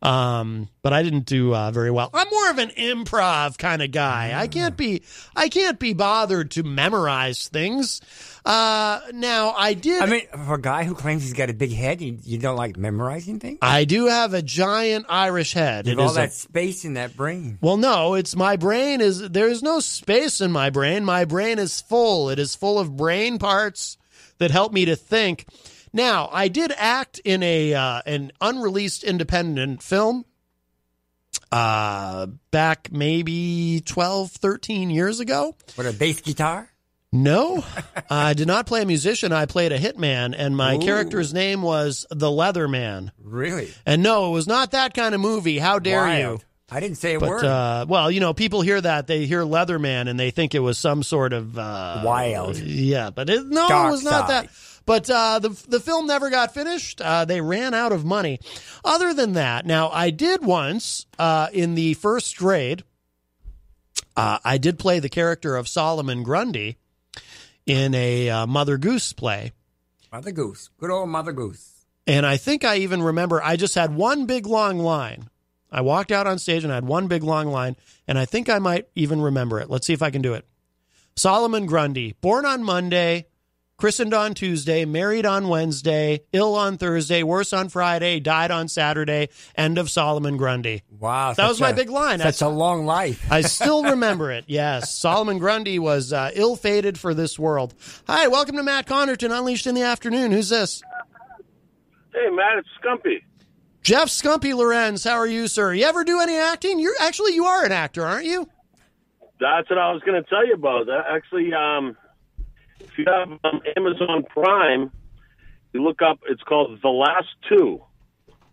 Speaker 7: Um, but I didn't do uh, very well. I'm more of an improv kind of guy. I can't be. I can't be bothered to memorize things. Uh, now I did.
Speaker 10: I mean, for a guy who claims he's got a big head, you, you don't like memorizing things.
Speaker 7: I do have a giant Irish head.
Speaker 10: You have
Speaker 7: It
Speaker 10: all
Speaker 7: is a-
Speaker 10: that space in that brain.
Speaker 7: Well, no, it's my brain is there's no space in my brain. My brain is full. It is full of brain parts that help me to think. Now, I did act in a uh, an unreleased independent film uh back maybe 12 13 years ago.
Speaker 10: What a bass guitar.
Speaker 7: No, I did not play a musician. I played a hitman, and my
Speaker 10: Ooh.
Speaker 7: character's name was the Leatherman.
Speaker 10: Really?
Speaker 7: And no, it was not that kind of movie. How dare you?
Speaker 10: I didn't say a
Speaker 7: But
Speaker 10: word.
Speaker 7: uh, well, you know, people hear that they hear Leatherman and they think it was some sort of uh,
Speaker 10: Wild.
Speaker 7: Yeah, but it, no,
Speaker 10: Dark
Speaker 7: it was not
Speaker 10: side.
Speaker 7: that. But uh, the the film never got finished. Uh, they ran out of money. Other than that, now I did once uh, in the first grade. Uh, I did play the character of Solomon Grundy in a uh, Mother Goose play.
Speaker 10: Mother Goose. Good old Mother Goose.
Speaker 7: And I think I even remember I just had one big long line. I walked out on stage and I had one big long line, and I think I might even remember it. Let's see if I can do it. Solomon Grundy, born on Monday, christened on Tuesday, married on Wednesday, ill on Thursday, worse on Friday, died on Saturday. End of Solomon Grundy.
Speaker 10: Wow.
Speaker 7: That was my
Speaker 10: a-
Speaker 7: big line.
Speaker 10: That's a long life.
Speaker 7: I still remember it. Yes, [LAUGHS] Solomon Grundy was uh, ill-fated for this world. Hi, welcome to Matt Connarton, Unleashed in the Afternoon. Who's this?
Speaker 11: Hey, Matt, it's Scumpy.
Speaker 7: Jeff Scumpy Lorenz, how are you, sir? You ever do any acting? You're actually you are an actor, aren't you?
Speaker 11: That's what I was going to tell you about. Actually, um, if you have um, Amazon Prime, you look up. It's called The Last Two,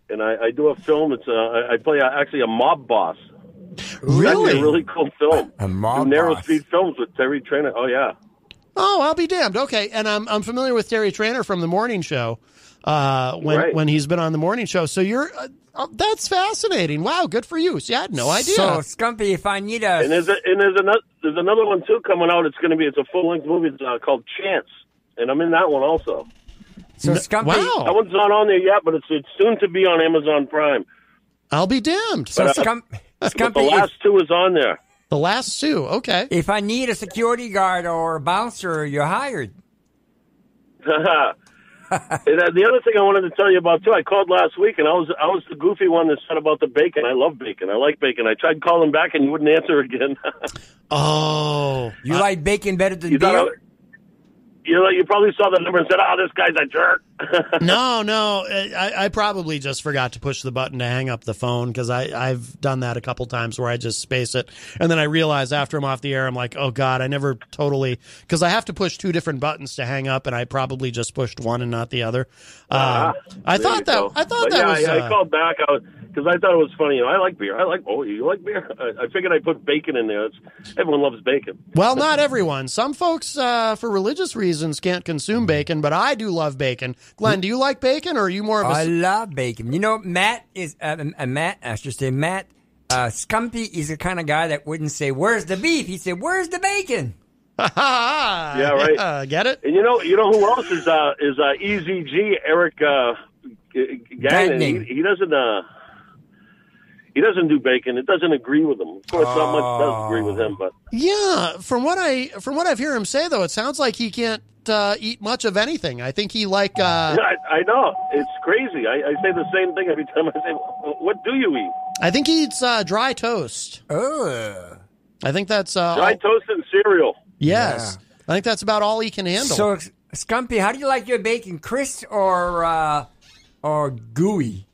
Speaker 11: and I, I do a film. It's a, I I play a, actually a mob boss. It's actually
Speaker 7: Really?
Speaker 11: a really cool film.
Speaker 10: A mob
Speaker 11: do narrow
Speaker 10: boss.
Speaker 11: speed films with Terry Trainer. Oh yeah.
Speaker 7: Oh, I'll be damned. Okay, and I'm I'm familiar with Terry Trainer from the morning show. Uh, when
Speaker 11: Right.
Speaker 7: when he's been on the morning show, so you're uh, oh, that's fascinating. Wow, good for you. See, I had no idea.
Speaker 10: So, Scumpy, if I need a.
Speaker 11: And there's a, and there's another there's another one too coming out. It's going to be it's a full length movie. It's uh, called Chance, and I'm in that one also.
Speaker 10: So, Scumpy.
Speaker 7: wow.
Speaker 11: That one's not on there yet, but it's it's soon to be on Amazon Prime.
Speaker 7: I'll be damned.
Speaker 10: So,
Speaker 11: But, uh,
Speaker 10: Scump, [LAUGHS]
Speaker 11: But
Speaker 10: Scumpy,
Speaker 11: the last two is on there.
Speaker 7: the last two. Okay.
Speaker 10: if, if I need a security guard or a bouncer, you're hired. [LAUGHS] [LAUGHS]
Speaker 11: and uh, the other thing I wanted to tell you about too, I called last week, and I was I was the goofy one that said about the bacon. I love bacon. I like bacon. I tried calling back, and you wouldn't answer again. [LAUGHS]
Speaker 7: Oh,
Speaker 10: You like bacon better than
Speaker 11: you
Speaker 10: beer?
Speaker 11: you know, you probably saw the number and said, "Oh, this guy's a jerk." [LAUGHS]
Speaker 7: no, no. I, I probably just forgot to push the button to hang up the phone because I've done that a couple times where I just space it. And then I realize after I'm off the air, I'm like, oh, God, I never totally. Because I have to push two different buttons to hang up, and I probably just pushed one and not the other. Uh, I thought that. I thought
Speaker 11: But
Speaker 7: that
Speaker 11: yeah,
Speaker 7: was.
Speaker 11: I, I
Speaker 7: uh,
Speaker 11: called back out because I thought it was funny. You know, I like beer. I like. Oh, you like beer? [LAUGHS] I, I figured I put bacon in there. It's, everyone loves bacon.
Speaker 7: Well, not [LAUGHS] everyone. Some folks, uh, for religious reasons, can't consume bacon, but I do love bacon. Glenn, do you like bacon, or are you more of a?
Speaker 10: I love bacon. You know, Matt is uh, uh, Matt. I should say Matt uh, Scumpy is the kind of guy that wouldn't say, "Where's the beef?" He said, "Where's the bacon?" [LAUGHS]
Speaker 11: Yeah, right.
Speaker 7: Yeah, get it?
Speaker 11: And you know, you know who else is uh, is uh, EZG Eric uh, G- Gagnon.
Speaker 10: Gagnon.
Speaker 11: He, he doesn't uh, he doesn't do bacon. It doesn't agree with him. Of course, not much does agree with him, but
Speaker 7: Yeah, from what I from what I've heard him say though, it sounds like he can't uh, eat much of anything. I think he like. Uh, [LAUGHS]
Speaker 11: I, I know it's crazy. I, I say the same thing every time. I say, "What do you eat?"
Speaker 7: I think he eats uh, dry toast.
Speaker 10: Oh,
Speaker 7: I think that's uh,
Speaker 11: Dry
Speaker 7: all-
Speaker 11: toast and cereal.
Speaker 7: yes. I think that's about all he can handle.
Speaker 10: so Scumpy, how do you like your bacon, crisp or uh, or gooey?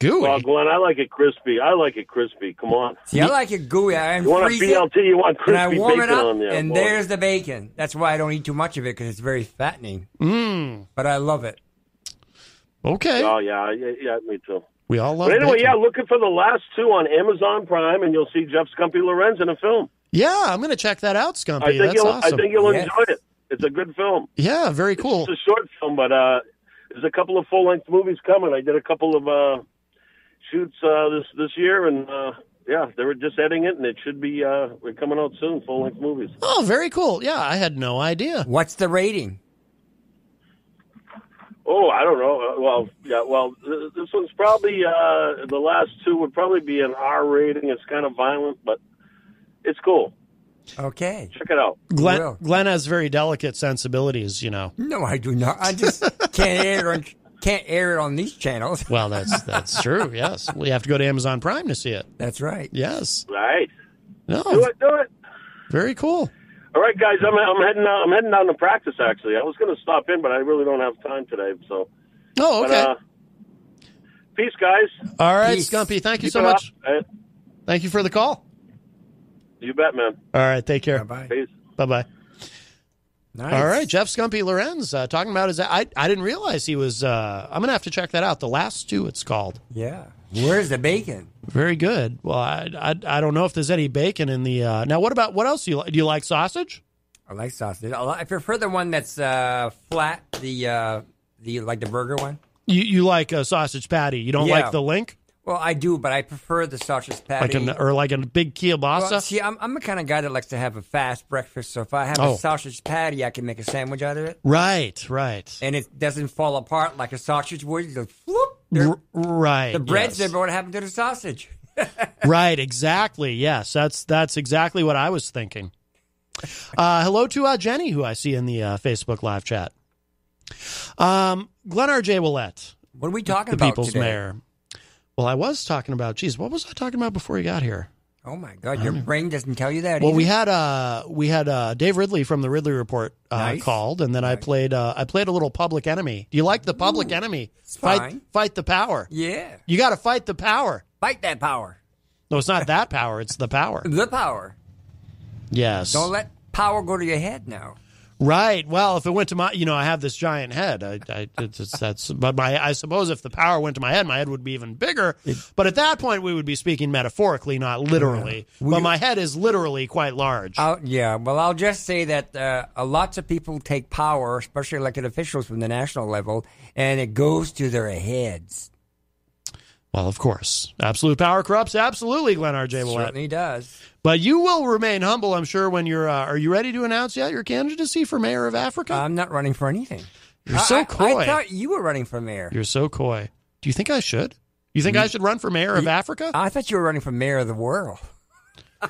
Speaker 7: Gooey.
Speaker 11: Well, Glenn, I like it crispy. I like it crispy. Come on.
Speaker 10: See, I like it gooey. I
Speaker 11: You want a
Speaker 10: freeze it,
Speaker 11: You want
Speaker 10: and I
Speaker 11: crispy
Speaker 10: warm it
Speaker 11: bacon
Speaker 10: up,
Speaker 11: on there,
Speaker 10: and
Speaker 11: boy.
Speaker 10: there's the bacon. That's why I don't eat too much of it because it's very fattening.
Speaker 7: Mm,
Speaker 10: But I love it.
Speaker 7: okay.
Speaker 11: Oh yeah, yeah, yeah, me too.
Speaker 7: we all love
Speaker 11: But anyway,
Speaker 7: bacon.
Speaker 11: yeah, looking for the last two on Amazon Prime, and you'll see Jeff Scumpy Lorenz in a film.
Speaker 7: Yeah, I'm going to check that out, Scumpy.
Speaker 11: I think
Speaker 7: that's
Speaker 11: you'll,
Speaker 7: awesome.
Speaker 11: I think you'll
Speaker 10: Yes.
Speaker 11: enjoy it. It's a good film.
Speaker 7: yeah, very cool.
Speaker 11: It's a short film, but uh, there's a couple of full length movies coming. I did a couple of uh, shoots uh, this this year, and uh, yeah, they were just editing it, and it should be uh, we're coming out soon. Full length movies.
Speaker 7: Oh, very cool. Yeah, I had no idea.
Speaker 10: What's the rating?
Speaker 11: Oh, I don't know. Uh, well, yeah, well, th- this one's probably uh, the last two would probably be an R rating. It's kind of violent, but it's cool.
Speaker 10: Okay.
Speaker 11: Check it out.
Speaker 7: Glenn, Glenn has very delicate sensibilities, you know.
Speaker 10: No, I do not. I just can't air it on can't air it on these channels.
Speaker 7: Well, that's that's [LAUGHS] true. Yes, we have to go to Amazon Prime to see it.
Speaker 10: That's right.
Speaker 7: Yes.
Speaker 11: Right.
Speaker 7: No.
Speaker 11: Do it. Do it.
Speaker 7: Very cool.
Speaker 11: All right, guys. I'm, I'm heading. Out, I'm heading down to practice. Actually, I was going to stop in, but I really don't have time today. So.
Speaker 7: Oh,
Speaker 11: But,
Speaker 7: okay.
Speaker 11: uh, peace, guys.
Speaker 7: All right,
Speaker 10: peace.
Speaker 7: Scumpy. Thank you
Speaker 11: Keep
Speaker 7: so much.
Speaker 11: up.
Speaker 7: Thank you for the call.
Speaker 11: you bet, man.
Speaker 7: All right, take care.
Speaker 10: Bye bye.
Speaker 11: Peace.
Speaker 7: Bye bye.
Speaker 10: Nice.
Speaker 7: All right, Jeff Scumpy Lorenz uh, talking about his. I I didn't realize he was. Uh, I'm gonna have to check that out. The last two, it's called.
Speaker 10: Yeah. Where's the bacon?
Speaker 7: Very good. Well, I, I I don't know if there's any bacon in the. Uh, now, what about what else do you like? Do you like sausage?
Speaker 10: I like sausage. I li- I prefer the one that's uh, flat. The uh, the like the burger one.
Speaker 7: You you like a sausage patty? You don't
Speaker 10: Yeah.
Speaker 7: like the link,
Speaker 10: Well, I do, but I prefer the sausage patty.
Speaker 7: like an or like a big kielbasa?
Speaker 10: Well, see, I'm, I'm the kind of guy that likes to have a fast breakfast. So if I have
Speaker 7: Oh.
Speaker 10: a sausage patty, I can make a sandwich out of it,
Speaker 7: right, right,
Speaker 10: and it doesn't fall apart like a sausage would. It goes, whoop,
Speaker 7: right.
Speaker 10: the bread's
Speaker 7: yes.
Speaker 10: never what happened to the sausage. [LAUGHS]
Speaker 7: right, exactly. Yes, that's that's exactly what I was thinking. Uh, hello to uh, Jenny, who I see in the uh, Facebook live chat. Um, Glenn R. J. Ouellette,
Speaker 10: What are we talking
Speaker 7: the
Speaker 10: about The
Speaker 7: people's
Speaker 10: today?
Speaker 7: mayor. Well, I was talking about. Geez, what was I talking about before you got here?
Speaker 10: Oh my God, your brain doesn't tell you that.
Speaker 7: Well,
Speaker 10: either?
Speaker 7: we had uh we had uh Dave Ridley from the Ridley Report uh,
Speaker 10: Nice.
Speaker 7: called, and then I played uh, I played a little Public Enemy. Do you like the Public Enemy?
Speaker 10: fine.
Speaker 7: Fight fight the power.
Speaker 10: yeah,
Speaker 7: You got to fight the power.
Speaker 10: fight that power,
Speaker 7: No, it's not that power. It's the power. [LAUGHS]
Speaker 10: the power.
Speaker 7: Yes.
Speaker 10: Don't let power go to your head now.
Speaker 7: Right. Well, if it went to my, you know, I have this giant head. I, I it's, that's, but my, I suppose if the power went to my head, my head would be even bigger. but at that point, we would be speaking metaphorically, not literally. but my head is literally quite large.
Speaker 10: I'll, yeah, well, I'll just say that uh, uh, lots of people take power, especially elected officials from the national level, and it goes to their heads.
Speaker 7: Well, of course, absolute power corrupts. Absolutely, Glenn R. J. Ouellette.
Speaker 10: Certainly does.
Speaker 7: But you will remain humble, I'm sure. When you're, uh, are you ready to announce yet your candidacy for mayor of Africa?
Speaker 10: I'm not running for anything.
Speaker 7: you're
Speaker 10: I-
Speaker 7: so
Speaker 10: I-
Speaker 7: coy.
Speaker 10: I thought you were running for mayor.
Speaker 7: you're so coy. Do you think I should? You think I should run for mayor of Africa?
Speaker 10: I thought you were running for mayor of the world. [LAUGHS]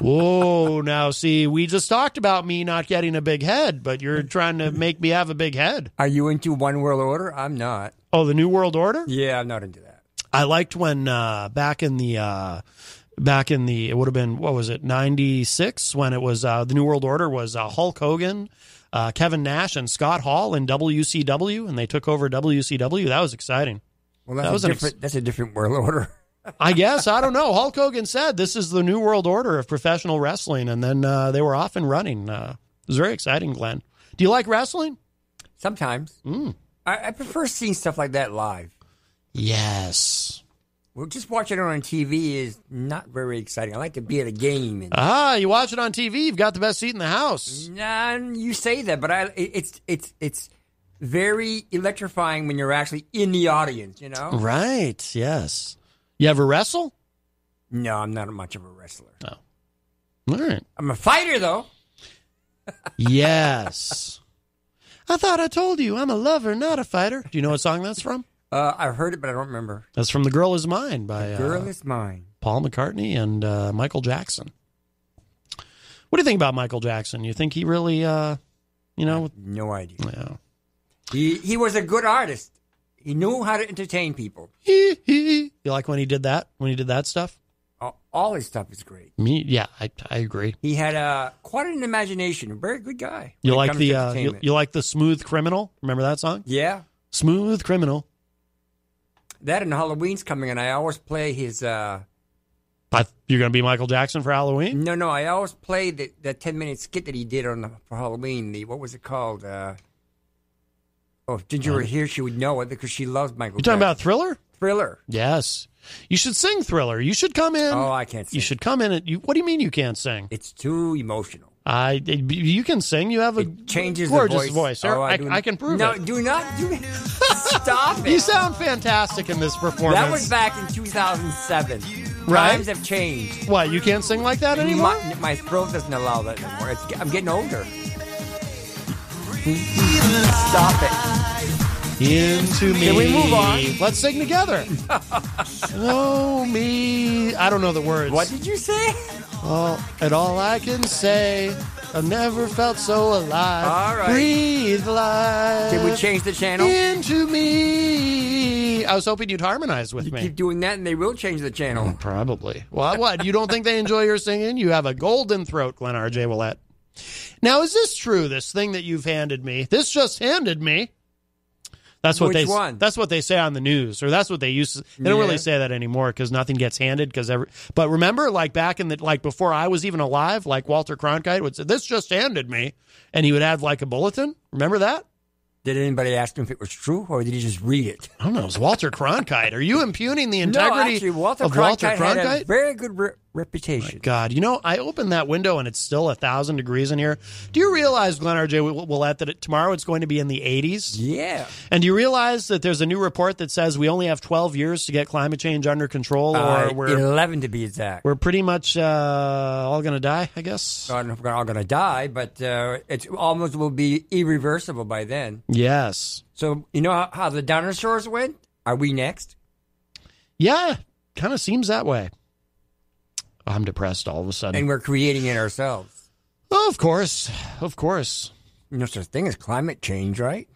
Speaker 7: Whoa, now see, we just talked about me not getting a big head, but you're trying to make me have a big head.
Speaker 10: Are you into one world order? I'm not.
Speaker 7: Oh, the New World Order?
Speaker 10: Yeah, I'm not into that.
Speaker 7: I liked when uh, back in the uh, back in the it would have been what was it ninety six when it was uh, the New World Order was uh, Hulk Hogan, uh, Kevin Nash and Scott Hall in WCW, and they took over WCW. That was exciting.
Speaker 10: Well, that's
Speaker 7: that
Speaker 10: a
Speaker 7: was an
Speaker 10: different. that's a different world order. [LAUGHS]
Speaker 7: I guess I don't know. Hulk Hogan said this is the new world order of professional wrestling, and then uh, they were off and running. Uh, it was very exciting, Glenn. Do you like wrestling?
Speaker 10: Sometimes.
Speaker 7: Mm.
Speaker 10: I, I prefer seeing stuff like that live.
Speaker 7: Yes.
Speaker 10: Well, just watching it on TV is not very exciting. I like to be at a game. And,
Speaker 7: Ah, you watch it on TV. You've got the best seat in the house.
Speaker 10: Nah, you say that, but I it's it's it's very electrifying when you're actually in the audience. You know.
Speaker 7: Right. Yes. You ever wrestle?
Speaker 10: No, I'm not much of a wrestler.
Speaker 7: No. All right.
Speaker 10: I'm a fighter though.
Speaker 7: Yes. I thought I told you I'm a lover, not a fighter. Do you know what song that's from?
Speaker 10: Uh, I've heard it, but I don't remember.
Speaker 7: That's from "The Girl Is Mine" by the
Speaker 10: Girl is mine.
Speaker 7: Paul McCartney and uh, Michael Jackson. What do you think about Michael Jackson? You think he really, uh, you know,
Speaker 10: No idea.
Speaker 7: yeah.
Speaker 10: He he was a good artist. He knew how to entertain people.
Speaker 7: you like when he did that? When he did that stuff?
Speaker 10: All, all his stuff is great.
Speaker 7: Me, yeah, I, I agree.
Speaker 10: He had uh, quite an imagination. A very good guy.
Speaker 7: You like the uh, you, you like the Smooth Criminal? Remember that song?
Speaker 10: yeah.
Speaker 7: Smooth Criminal.
Speaker 10: That and Halloween's coming, and I always play his. Uh,
Speaker 7: I, you're going to be Michael Jackson for Halloween?
Speaker 10: no, no, I always play the, the ten minute skit that he did on the, for Halloween. The what was it called? Uh, oh, if Ginger were here, she would know it because she loves Michael.
Speaker 7: Uh, You talking about Thriller?
Speaker 10: Thriller?
Speaker 7: Yes. You should sing Thriller. You should come in.
Speaker 10: Oh, I can't sing.
Speaker 7: You should come in. And you, what do you mean you can't sing?
Speaker 10: It's too emotional.
Speaker 7: I you can sing. You have a
Speaker 10: It changes
Speaker 7: gorgeous
Speaker 10: the voice.
Speaker 7: Here,
Speaker 10: Oh,
Speaker 7: I,
Speaker 10: do
Speaker 7: I can prove
Speaker 10: no,
Speaker 7: it.
Speaker 10: No, do not do. [LAUGHS] Stop it.
Speaker 7: You sound fantastic in this performance.
Speaker 10: That was back in 2007.
Speaker 7: Right.
Speaker 10: Times have changed.
Speaker 7: What? You can't sing like that anymore?
Speaker 10: My, my throat doesn't allow that anymore. It's, I'm getting older. Stop it.
Speaker 7: Into me.
Speaker 10: Can we move on?
Speaker 7: Let's sing together. [LAUGHS] oh me. I don't know the words.
Speaker 10: What did you say?
Speaker 7: Oh, and all I can say, I've never felt so alive.
Speaker 10: All right.
Speaker 7: Breathe life.
Speaker 10: Did we change the channel?
Speaker 7: into me? I was hoping you'd harmonize with
Speaker 10: You
Speaker 7: me.
Speaker 10: keep doing that, and they will change the channel.
Speaker 7: Mm, probably. Well, what? You don't think they enjoy your singing? You have a golden throat, Glenn R.J. Ouellette. Now, is this true? This thing that you've handed me? This just handed me. That's what
Speaker 10: Which
Speaker 7: they.
Speaker 10: one?
Speaker 7: That's what they say on the news, or that's what they used. To, they don't really say that anymore because nothing gets handed. Because every. But remember, like back in the like before I was even alive, like Walter Cronkite would say, "This just handed me," and he would have like a bulletin. Remember that?
Speaker 10: Did anybody ask him if it was true, or did he just read it?
Speaker 7: I don't know. It was Walter Cronkite. Are you impugning the integrity
Speaker 10: no, actually, Walter
Speaker 7: of
Speaker 10: Cronkite
Speaker 7: Walter Cronkite?
Speaker 10: a very good re- reputation.
Speaker 7: God, you know, I opened that window and it's still a thousand degrees in here. Do you realize, Glenn R.J. Ouellette, that it, tomorrow it's going to be in the 80s?
Speaker 10: Yeah.
Speaker 7: And do you realize that there's a new report that says we only have 12 years to get climate change under control, or
Speaker 10: Uh,
Speaker 7: we're
Speaker 10: 11 to be exact.
Speaker 7: we're pretty much uh, all going to die? I guess.
Speaker 10: I don't know if we're all going to die, but uh, it's almost will be irreversible by then.
Speaker 7: Yes.
Speaker 10: So you know how, how the dinosaurs went? Are we next?
Speaker 7: Yeah, kind of seems that way. I'm depressed all of a sudden.
Speaker 10: And we're creating it ourselves.
Speaker 7: Oh, of course, of course.
Speaker 10: No such thing as climate change, right?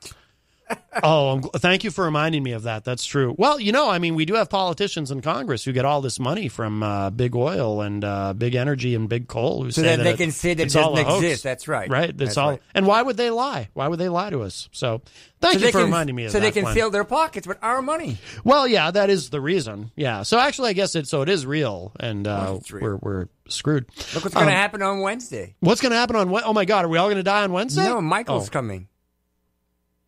Speaker 7: Oh, thank you for reminding me of that. That's true. Well, you know, I mean, we do have politicians in Congress who get all this money from uh, big oil and uh, big energy and big coal, who
Speaker 10: So
Speaker 7: say
Speaker 10: that they
Speaker 7: it-
Speaker 10: can say that it doesn't exist. That's right.
Speaker 7: Right. It's
Speaker 10: That's
Speaker 7: all.
Speaker 10: right.
Speaker 7: And why would they lie? Why would they lie to us? So, thank
Speaker 10: so
Speaker 7: you for
Speaker 10: can,
Speaker 7: reminding me of
Speaker 10: So
Speaker 7: that.
Speaker 10: they can fill their pockets with our money.
Speaker 7: Well, yeah, that is the reason. Yeah. So actually, I guess it. So it is real, and uh,
Speaker 10: real.
Speaker 7: we're we're screwed.
Speaker 10: Look what's going to
Speaker 7: Um,
Speaker 10: happen on Wednesday.
Speaker 7: What's going to happen on? Oh my God, are we all going to die on Wednesday?
Speaker 10: No, Michael's
Speaker 7: Oh.
Speaker 10: coming.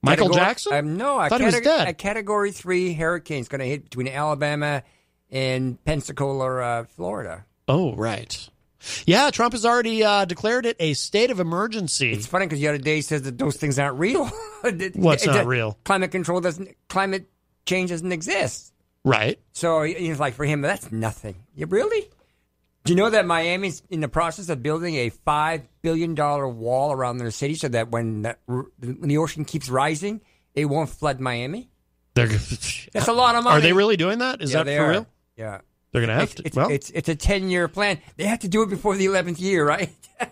Speaker 7: Michael
Speaker 10: Category-
Speaker 7: Jackson.
Speaker 10: Um, no, a,
Speaker 7: Thought he was dead.
Speaker 10: a Category Three hurricane is going to hit between Alabama and Pensacola, uh, Florida.
Speaker 7: Oh, right. Yeah, Trump has already uh, declared it a state of emergency.
Speaker 10: It's funny because the other day he says that those things aren't real. [LAUGHS]
Speaker 7: What's
Speaker 10: It-
Speaker 7: not real?
Speaker 10: Climate control doesn't. Climate change doesn't exist.
Speaker 7: right.
Speaker 10: So he's like, for him, that's nothing. You really? Do you know that Miami's in the process of building a five billion dollar wall around their city so that when the, when the ocean keeps rising, it won't flood Miami?
Speaker 7: They're,
Speaker 10: That's a lot of money.
Speaker 7: Are they really doing that? Is
Speaker 10: Yeah,
Speaker 7: that for
Speaker 10: are.
Speaker 7: real?
Speaker 10: Yeah.
Speaker 7: They're going to have
Speaker 10: It's,
Speaker 7: to.
Speaker 10: it's,
Speaker 7: well,
Speaker 10: it's it's a ten year plan. They have to do it before the eleventh year, right? [LAUGHS]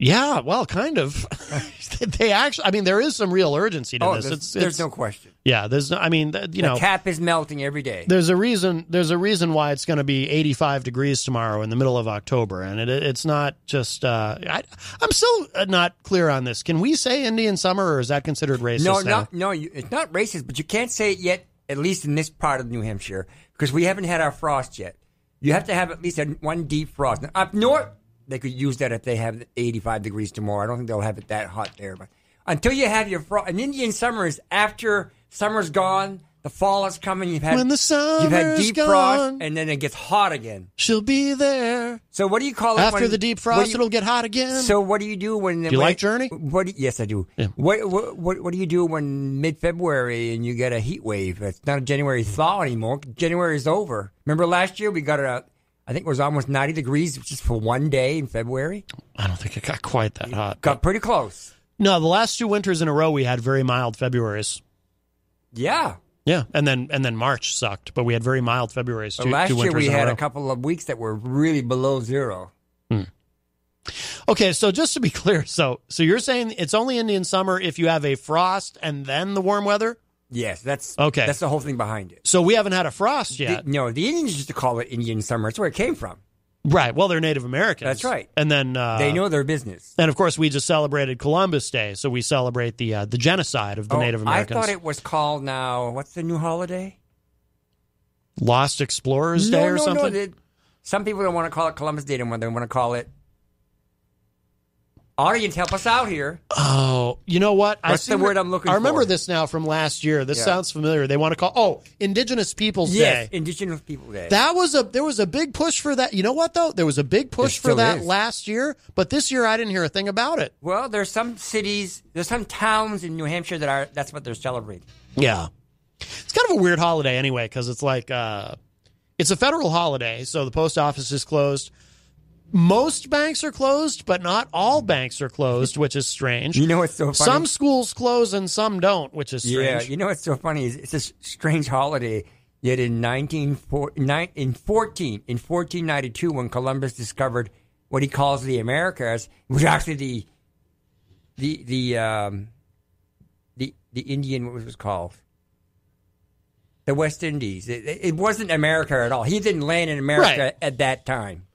Speaker 7: Yeah, well, kind of. [LAUGHS] [LAUGHS] they actually, I mean, there is some real urgency to
Speaker 10: Oh,
Speaker 7: this.
Speaker 10: there's,
Speaker 7: It's,
Speaker 10: there's
Speaker 7: it's-
Speaker 10: no question.
Speaker 7: Yeah, there's no. I mean, th- you
Speaker 10: the
Speaker 7: know,
Speaker 10: cap is melting every day.
Speaker 7: there's a reason. There's a reason why it's going to be 85 degrees tomorrow in the middle of October, and it, it's not just. Uh, I, I'm still not clear on this. Can we say Indian summer, or is that considered racist?
Speaker 10: No,
Speaker 7: now?
Speaker 10: no, no. You, it's not racist, but you can't say it yet. At least in this part of New Hampshire, because we haven't had our frost yet. You have to have at least a, one deep frost. Now, up north, they could use that if they have 85 degrees tomorrow. I don't think they'll have it that hot there, but until you have your frost, an Indian summer is after summer's gone, the fall is coming. You've had
Speaker 7: When the
Speaker 10: you've had deep
Speaker 7: gone.
Speaker 10: frost, and then it gets hot again.
Speaker 7: She'll be there
Speaker 10: So what do you call it
Speaker 7: after
Speaker 10: when-
Speaker 7: the deep frost.
Speaker 10: you-
Speaker 7: it'll get hot again.
Speaker 10: So what do you do when?
Speaker 7: Do you like Journey?
Speaker 10: What? do- yes, I do. What, what what what do you do when mid February and you get a heat wave? It's not a January thaw anymore. January is over. Remember last year we got a, I think it was almost ninety degrees just for one day in February.
Speaker 7: I don't think it got quite that hot.
Speaker 10: Got pretty close.
Speaker 7: No, the last two winters in a row we had very mild Februaries.
Speaker 10: Yeah.
Speaker 7: Yeah, and then and then March sucked, but we had very mild Februaries.
Speaker 10: But
Speaker 7: Two,
Speaker 10: last
Speaker 7: two
Speaker 10: year we
Speaker 7: a
Speaker 10: had
Speaker 7: row.
Speaker 10: a couple of weeks that were really below zero. Hmm.
Speaker 7: Okay, so just to be [LAUGHS] clear, so so you're saying it's only Indian summer if you have a frost and then the warm weather?
Speaker 10: Yes, that's
Speaker 7: Okay.
Speaker 10: That's the whole thing behind it.
Speaker 7: So we haven't had a frost yet.
Speaker 10: The- no, the Indians used to call it Indian summer. That's where it came from.
Speaker 7: right. Well, they're Native Americans.
Speaker 10: That's right.
Speaker 7: And then uh,
Speaker 10: they know their business.
Speaker 7: And of course, we just celebrated Columbus Day, so we celebrate the uh, the genocide of the
Speaker 10: Oh,
Speaker 7: Native Americans.
Speaker 10: I thought it was called now. What's the new holiday?
Speaker 7: Lost Explorers Day or
Speaker 10: no,
Speaker 7: something.
Speaker 10: No, they- some people don't want to call it Columbus Day anymore. They want to call it. Audience, help us out here.
Speaker 7: Oh, you know what?
Speaker 10: What's the word I'm looking
Speaker 7: I remember
Speaker 10: for?
Speaker 7: this now from last year. This
Speaker 10: Yeah.
Speaker 7: sounds familiar. They want to call oh Indigenous Peoples
Speaker 10: Yes,
Speaker 7: Day.
Speaker 10: Indigenous People Day.
Speaker 7: That was a there was a big push for that. You know what though? There was a big push for
Speaker 10: still
Speaker 7: that
Speaker 10: is.
Speaker 7: last year, but this year I didn't hear a thing about it.
Speaker 10: well, there's some cities, there's some towns in New Hampshire that are. That's what they're celebrating.
Speaker 7: Yeah. It's kind of a weird holiday anyway because it's like uh, it's a federal holiday, so the post office is closed. Most banks are closed, but not all banks are closed, which is strange.
Speaker 10: You know what's so funny?
Speaker 7: Some schools close and some don't, which is
Speaker 10: Yeah,
Speaker 7: strange.
Speaker 10: you know what's so funny is it's a strange holiday. Yet in 19, in 14 in 1492 when Columbus discovered what he calls the Americas, which was actually the the the um the the Indian what was it called? The West Indies. It, it wasn't America at all. He didn't land in America
Speaker 7: Right.
Speaker 10: at that time.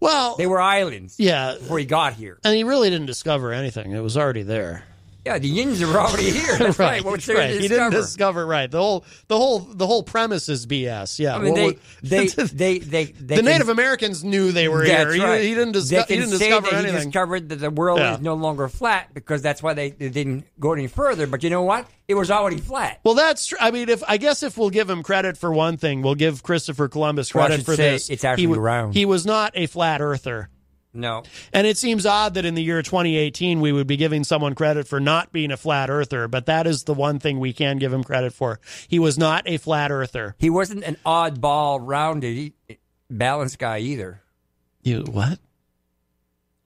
Speaker 7: Well,
Speaker 10: They were islands
Speaker 7: yeah,
Speaker 10: before he got here.
Speaker 7: and he really didn't discover anything. It was already there.
Speaker 10: Yeah, the Indians were already [LAUGHS] here. That's right. There
Speaker 7: right. He didn't
Speaker 10: discover?
Speaker 7: right. The whole the whole the whole premise is BS. Yeah.
Speaker 10: I mean,
Speaker 7: Well, [LAUGHS]
Speaker 10: they, they, they, they, they
Speaker 7: the
Speaker 10: can-
Speaker 7: Native Americans knew they were here. He-
Speaker 10: right.
Speaker 7: He, didn't, dis-
Speaker 10: They
Speaker 7: he didn't discover
Speaker 10: that He
Speaker 7: anything.
Speaker 10: discovered that the world
Speaker 7: Yeah.
Speaker 10: is no longer flat because that's why they, they didn't go any further. But you know what? It was already flat.
Speaker 7: Well, that's true. I mean, if I guess if we'll give him credit for one thing, we'll give Christopher Columbus
Speaker 10: Well,
Speaker 7: credit
Speaker 10: should
Speaker 7: for this.
Speaker 10: it's actually
Speaker 7: he,
Speaker 10: round.
Speaker 7: He was not a flat earther.
Speaker 10: No.
Speaker 7: And it seems odd that in the year 2018 we would be giving someone credit for not being a flat earther, but that is the one thing we can give him credit for. He was not a flat earther.
Speaker 10: He wasn't an oddball, rounded, balanced guy either.
Speaker 7: You what?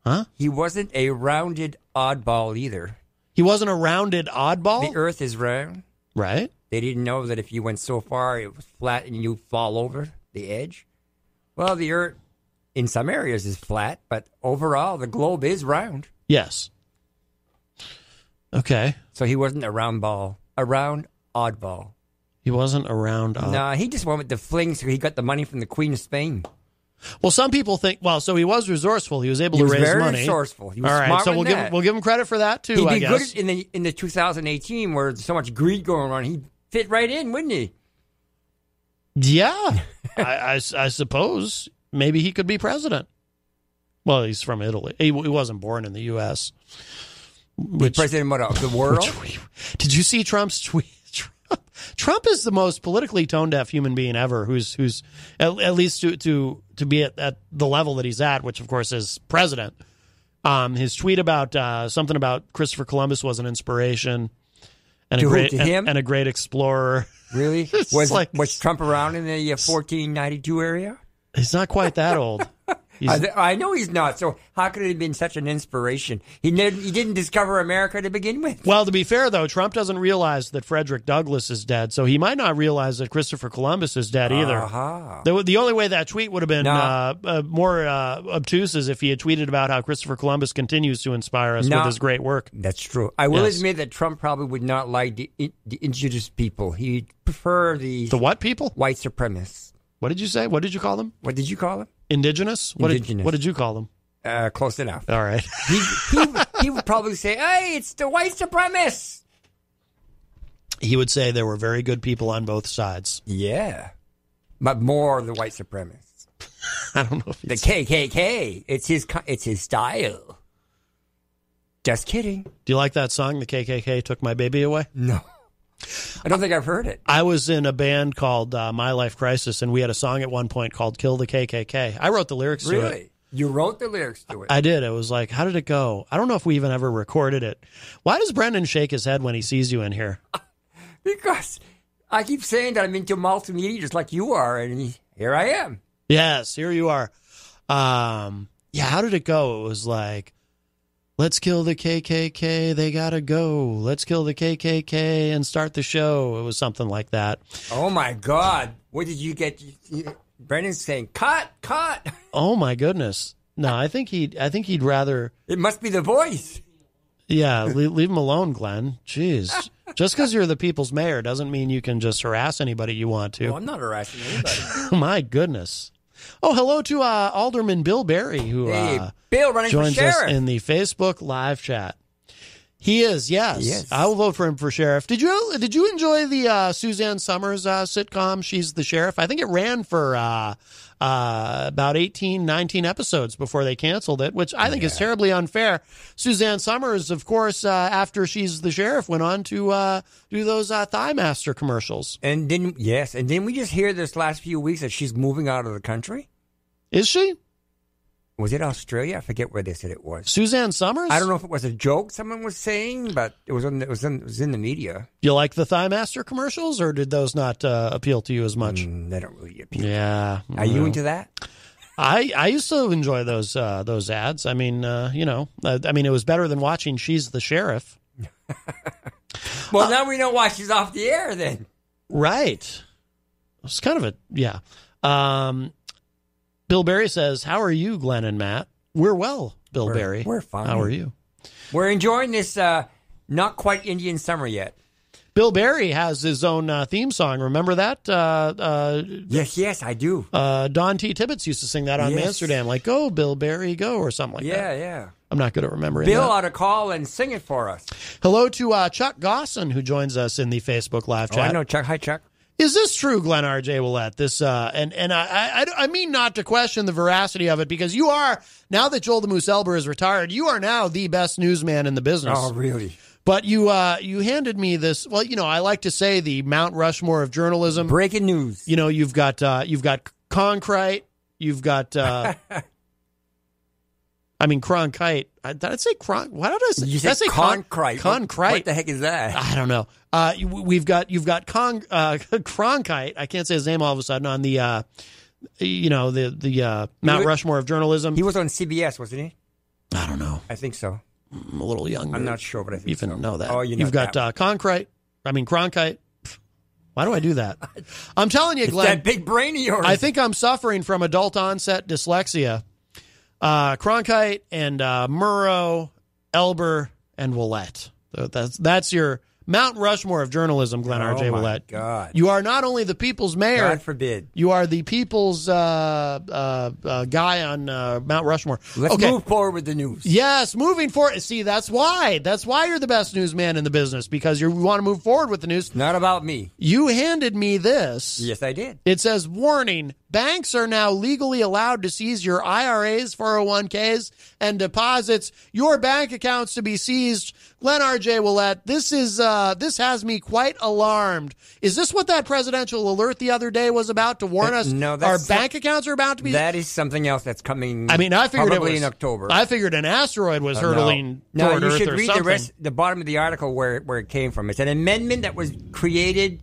Speaker 7: Huh?
Speaker 10: He wasn't a rounded oddball either.
Speaker 7: He wasn't a rounded oddball,
Speaker 10: The earth is round.
Speaker 7: right?
Speaker 10: They didn't know that if you went so far, it was flat and you fall over the edge. Well, the earth in some areas is flat, but overall, the globe is round.
Speaker 7: Yes. Okay.
Speaker 10: So he wasn't a round ball, a round oddball.
Speaker 7: He wasn't a round odd.
Speaker 10: No, he just went with the fling, so he got the money from the Queen of Spain.
Speaker 7: Well, some people think. Well, so he was resourceful. He was able
Speaker 10: He
Speaker 7: to
Speaker 10: was
Speaker 7: raise
Speaker 10: very
Speaker 7: money.
Speaker 10: resourceful. He was
Speaker 7: All right, so we'll give
Speaker 10: that.
Speaker 7: we'll give him credit for that too.
Speaker 10: He'd
Speaker 7: I
Speaker 10: be
Speaker 7: guess.
Speaker 10: good in the in the 2018 where there's so much greed going on. He'd fit right in, wouldn't he?
Speaker 7: Yeah, [LAUGHS] I, I, I suppose maybe he could be president. Well, he's from Italy. He, he wasn't born in the U.S. Which,
Speaker 10: President what, of the world.
Speaker 7: which did you see Trump's tweet? [LAUGHS] Trump, Trump is the most politically tone deaf human being ever. Who's who's at, at least to to to be at, at the level that he's at, which of course is president. Um, his tweet about uh, something about Christopher Columbus was an inspiration and
Speaker 10: To
Speaker 7: a
Speaker 10: who?
Speaker 7: great
Speaker 10: To
Speaker 7: and-
Speaker 10: him?
Speaker 7: and a great explorer. [LAUGHS]
Speaker 10: Really? Was
Speaker 7: like-
Speaker 10: was Trump around in the uh, 1492 area?
Speaker 7: He's not quite that old. [LAUGHS]
Speaker 10: I, I know he's not. So how could it have been such an inspiration? He ne- he didn't discover America to begin with.
Speaker 7: Well, to be fair, though, Trump doesn't realize that Frederick Douglass is dead, so he might not realize that Christopher Columbus is dead either.
Speaker 10: Aha.
Speaker 7: The, the only way that tweet would have been
Speaker 10: No.
Speaker 7: uh, uh, more uh, obtuse is if he had tweeted about how Christopher Columbus continues to inspire us
Speaker 10: No.
Speaker 7: with his great work.
Speaker 10: That's true. I will
Speaker 7: Yes.
Speaker 10: admit that Trump probably would not like the, the indigenous people. He'd prefer the
Speaker 7: The what people?
Speaker 10: white supremacists.
Speaker 7: What did you say? What did you call them?
Speaker 10: What did you call them?
Speaker 7: Indigenous? What
Speaker 10: Indigenous.
Speaker 7: Did, what did you call them?
Speaker 10: Uh, close enough.
Speaker 7: All right. [LAUGHS]
Speaker 10: He, he, he would probably say, "Hey, it's the white supremacists."
Speaker 7: he would say there were very good people on both sides.
Speaker 10: Yeah, but more the white supremacists. [LAUGHS]
Speaker 7: I don't know if
Speaker 10: The KKK. It's his. It's his style. Just kidding.
Speaker 7: Do you like that song, The KKK Took My Baby Away?
Speaker 10: No, I don't think I've heard it.
Speaker 7: I was in a band called uh, My Life Crisis, and we had a song at one point called "Kill the KKK." I wrote the lyrics to it.
Speaker 10: Really? You wrote the lyrics to it.
Speaker 7: I did. It was like, how did it go? I don't know if we even ever recorded it. Why does Brendan shake his head when he sees you in here? [LAUGHS]
Speaker 10: because I keep saying that I'm into multimedia just like you are, and here I am.
Speaker 7: Yes, here you are. Um, yeah, how did it go? It was like, let's kill the KKK. They gotta go. Let's kill the KKK and start the show. It was something like that.
Speaker 10: Oh my God! What did you get? Brendan's saying, "Cut, cut."
Speaker 7: Oh my goodness. No, I think he'd. I think he'd rather.
Speaker 10: It must be the voice.
Speaker 7: Yeah, leave, leave him alone, Glenn. Jeez. Just because you're the people's mayor doesn't mean you can just harass anybody you want to.
Speaker 10: Well, I'm not harassing anybody. [LAUGHS]
Speaker 7: My goodness. Oh, hello to uh, Alderman Bill Barry, who
Speaker 10: Hey,
Speaker 7: uh,
Speaker 10: Bill running for
Speaker 7: joins us in the Facebook live chat. He is, yes.
Speaker 10: Yes.
Speaker 7: I will vote for him for sheriff. Did you did you enjoy the uh, Suzanne Somers uh, sitcom? She's the sheriff. I think it ran for uh, uh, about 18, 19 episodes before they canceled it, which I think is terribly unfair. Suzanne Somers, of course, uh, after she's the sheriff, went on to uh, do those uh, Thigh Master commercials.
Speaker 10: And then yes, and then we just hear this last few weeks that she's moving out of the country.
Speaker 7: Is she
Speaker 10: Was it Australia? I forget where they said it was.
Speaker 7: Suzanne Somers?
Speaker 10: I don't know if it was a joke someone was saying, but it was on, it was in, it was in the media.
Speaker 7: Do you like the Thigh Master commercials, or did those not uh, appeal to you as much?
Speaker 10: Mm, they don't really appeal.
Speaker 7: Yeah.
Speaker 10: Are you into that?
Speaker 7: I I used to enjoy those uh, those ads. I mean, uh, you know, uh, I mean, it was better than watching She's the Sheriff. [LAUGHS]
Speaker 10: Well, now we know why she's off the air. Then
Speaker 7: Right. It's kind of a yeah. Um, Bill Barry says, "How are you, Glenn and Matt? We're well, Bill
Speaker 10: We're-
Speaker 7: Barry.
Speaker 10: we're fine.
Speaker 7: How are you?"
Speaker 10: we're enjoying this uh, not quite Indian summer yet.
Speaker 7: Bill Barry has his own uh, theme song. Remember that? Uh, uh,
Speaker 10: Yes, yes, I do.
Speaker 7: uh, Don T. Tibbetts used to sing that on
Speaker 10: Yes.
Speaker 7: Amsterdam, like "Go, Bill Barry, go" or something like
Speaker 10: yeah,
Speaker 7: that.
Speaker 10: yeah. Yeah.
Speaker 7: I'm not good at remembering. It.
Speaker 10: Bill
Speaker 7: that.
Speaker 10: ought to call and sing it for us.
Speaker 7: Hello to uh, Chuck Gosson, who joins us in the Facebook live
Speaker 10: Oh,
Speaker 7: chat.
Speaker 10: I know, Chuck. Hi, Chuck.
Speaker 7: Is this true, Glenn R.J. Ouellette? This uh, and and I, I I mean not to question the veracity of it because you are now that Joel the Moose Elber is retired, you are now the best newsman in the business.
Speaker 10: Oh, really?
Speaker 7: But you uh, you handed me this. Well, you know, I like to say the Mount Rushmore of journalism.
Speaker 10: Breaking news.
Speaker 7: You know, you've got uh, you've got Concrete, you've got. Uh, [LAUGHS] I mean, Cronkite. I- Did I say Cron? Why did I say?
Speaker 10: You
Speaker 7: did I say Con-
Speaker 10: concrete. What- the heck is that?
Speaker 7: I don't know. Uh, we've got you've got Con, uh, [LAUGHS] Cronkite. I can't say his name all of a sudden on the, uh, you know, the the uh, Mount
Speaker 10: was-
Speaker 7: Rushmore of journalism.
Speaker 10: He was on CBS, wasn't he?
Speaker 7: I don't know.
Speaker 10: I think so.
Speaker 7: I'm a little young.
Speaker 10: I'm not sure, but I think
Speaker 7: even
Speaker 10: so.
Speaker 7: know that.
Speaker 10: Oh, you know
Speaker 7: You've got uh, Concrete. I mean Cronkite. Why do I do that? [LAUGHS] I'm telling you, Glenn.
Speaker 10: that big brain of yours.
Speaker 7: I think I'm suffering from adult onset dyslexia. Uh, Cronkite and uh, Murrow, Elber, and Ouellette. So that's that's your Mount Rushmore of journalism, Glenn
Speaker 10: Oh,
Speaker 7: R.J.
Speaker 10: my
Speaker 7: Ouellette.
Speaker 10: God.
Speaker 7: You are not only the people's mayor.
Speaker 10: God forbid.
Speaker 7: You are the people's uh, uh, uh, guy on uh, Mount Rushmore.
Speaker 10: Let's
Speaker 7: okay.
Speaker 10: move forward with the news.
Speaker 7: Yes, moving forward. See, that's why. That's why you're the best newsman in the business because you want to move forward with the news.
Speaker 10: Not about me.
Speaker 7: You handed me this.
Speaker 10: Yes, I did.
Speaker 7: It says, warning, banks are now legally allowed to seize your IRAs, 401ks, and deposits, your bank accounts to be seized. Glenn R.J. Ouellette, this is, uh, this has me quite alarmed. Is this what that presidential alert the other day was about to warn us?
Speaker 10: no,
Speaker 7: our
Speaker 10: that's
Speaker 7: bank accounts are about to be.
Speaker 10: That is something else that's coming.
Speaker 7: I mean, I figured it was
Speaker 10: in October.
Speaker 7: I figured an asteroid was
Speaker 10: Uh,
Speaker 7: hurtling
Speaker 10: no, no you
Speaker 7: Earth
Speaker 10: should read
Speaker 7: something.
Speaker 10: the rest, the bottom of the article where where it came from. It's an amendment that was created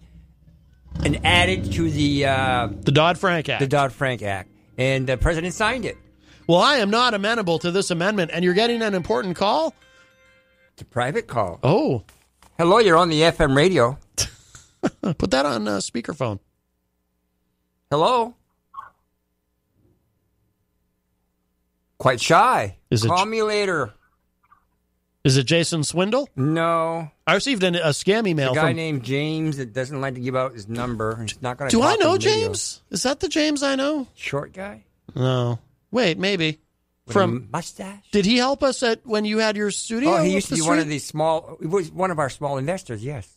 Speaker 10: and added to the uh,
Speaker 7: the Dodd Frank Act.
Speaker 10: the Dodd Frank Act, and the president signed it.
Speaker 7: Well, I am not amenable to this amendment, and you're getting an important call.
Speaker 10: It's a private call.
Speaker 7: Oh,
Speaker 10: Hello, you're on the FM radio. [LAUGHS]
Speaker 7: put that on uh, speakerphone.
Speaker 10: Hello. Quite shy.
Speaker 7: Is it-
Speaker 10: Call me later.
Speaker 7: Is it Jason Swindle?
Speaker 10: No.
Speaker 7: I received an, a scam email
Speaker 10: A guy
Speaker 7: from.
Speaker 10: named James that doesn't like to give out his number. He's not going to.
Speaker 7: Do I know James? Is that the James I know?
Speaker 10: Short guy
Speaker 7: No. Wait, maybe.
Speaker 10: with
Speaker 7: From
Speaker 10: mustache.
Speaker 7: did he help us at when you had your studio?
Speaker 10: Oh, he used to be one of these small. He was one of our small investors. Yes.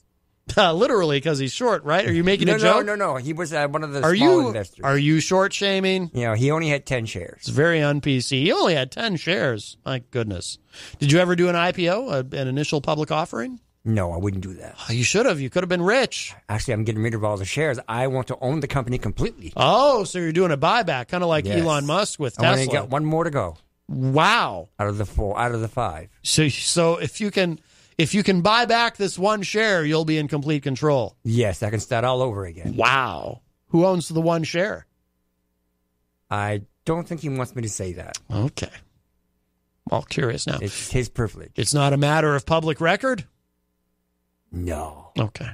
Speaker 10: [LAUGHS]
Speaker 7: Literally, because he's short, right? Are you making
Speaker 10: no,
Speaker 7: a joke?
Speaker 10: no, no, no. He was uh, one of the
Speaker 7: Are
Speaker 10: small
Speaker 7: you
Speaker 10: investors.
Speaker 7: are you short shaming?
Speaker 10: you know, he only had ten shares.
Speaker 7: It's very un PC. He only had ten shares. My goodness. Did you ever do an IPO, a, an initial public offering?
Speaker 10: No, I wouldn't do that.
Speaker 7: Oh, you should have. You could have been rich.
Speaker 10: Actually, I'm getting rid of all the shares. I want to own the company completely.
Speaker 7: Oh, so you're doing a buyback, kind of like
Speaker 10: Yes.
Speaker 7: Elon Musk with
Speaker 10: I
Speaker 7: Tesla.
Speaker 10: got one more to go
Speaker 7: wow.
Speaker 10: out of the four, out of the five.
Speaker 7: So, so if you can, if you can buy back this one share, you'll be in complete control.
Speaker 10: Yes, I can start all over again.
Speaker 7: Wow. Who owns the one share?
Speaker 10: I don't think he wants me to say that.
Speaker 7: Okay. Well, curious now.
Speaker 10: It's his privilege.
Speaker 7: It's not a matter of public record.
Speaker 10: No.
Speaker 7: Okay.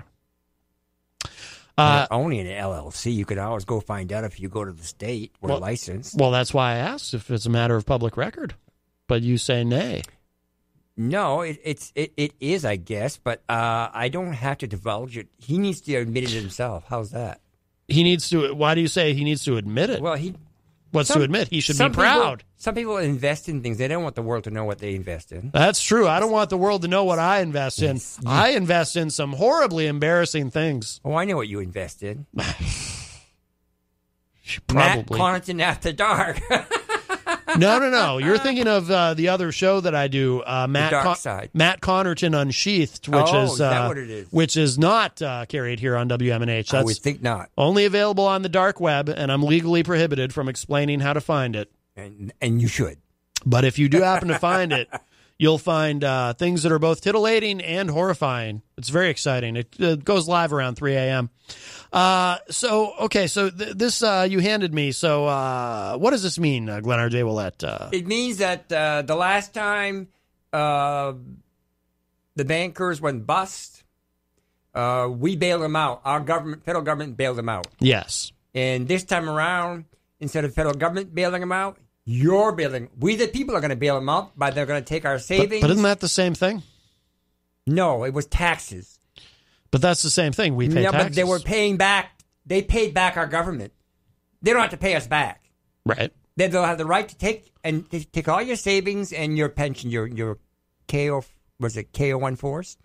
Speaker 7: Uh,
Speaker 10: only an LLC. You could always go find out if you go to the state. We're
Speaker 7: Well-
Speaker 10: licensed.
Speaker 7: well, that's why I asked if it's a matter of public record, but you say nay.
Speaker 10: No, it, it's it, it is, I guess, but uh, I don't have to divulge it. He needs to admit it himself. How's that?
Speaker 7: He needs to. Why do you say he needs to admit it?
Speaker 10: Well, he
Speaker 7: What's
Speaker 10: some-
Speaker 7: to admit? He should be
Speaker 10: some people-
Speaker 7: proud.
Speaker 10: some people invest in things. They don't want the world to know what they invest in.
Speaker 7: That's true. I don't want the world to know what I invest in. I invest in some horribly embarrassing things.
Speaker 10: Oh, I know what you invest in. [LAUGHS]
Speaker 7: Probably.
Speaker 10: Matt Connarton After Dark. [LAUGHS]
Speaker 7: no, no, no. You're thinking of uh, the other show that I do, uh, Matt
Speaker 10: Dark
Speaker 7: Con-
Speaker 10: Side.
Speaker 7: Matt Connarton Unsheathed, which
Speaker 10: Oh,
Speaker 7: is
Speaker 10: is that
Speaker 7: uh,
Speaker 10: what it is?
Speaker 7: which is not uh, carried here on WMNH.
Speaker 10: I
Speaker 7: That's
Speaker 10: would think not.
Speaker 7: only available on the dark web, and I'm legally prohibited from explaining how to find it.
Speaker 10: And, and you should.
Speaker 7: But if you do happen to find it, you'll find uh, things that are both titillating and horrifying. It's very exciting. It, uh goes live around 3 a.m. Uh, so, okay, so th- this uh, you handed me. So, uh, what does this mean, uh, Glenn R.J. Ouellette? Uh,
Speaker 10: It means that uh, the last time uh, the bankers went bust, uh, we bailed them out. Our government, federal government, bailed them out.
Speaker 7: yes.
Speaker 10: And this time around, instead of federal government bailing them out, you're bailing. We the people are going to bail them out, but they're going to take our savings.
Speaker 7: but isn't that the same thing?
Speaker 10: no, it was taxes.
Speaker 7: But that's the same thing. We pay
Speaker 10: no,
Speaker 7: taxes.
Speaker 10: but they were paying back. They paid back our government. They don't have to pay us back.
Speaker 7: right.
Speaker 10: They, they'll have the right to take and to take all your savings and your pension, your your KO was it KO one fours,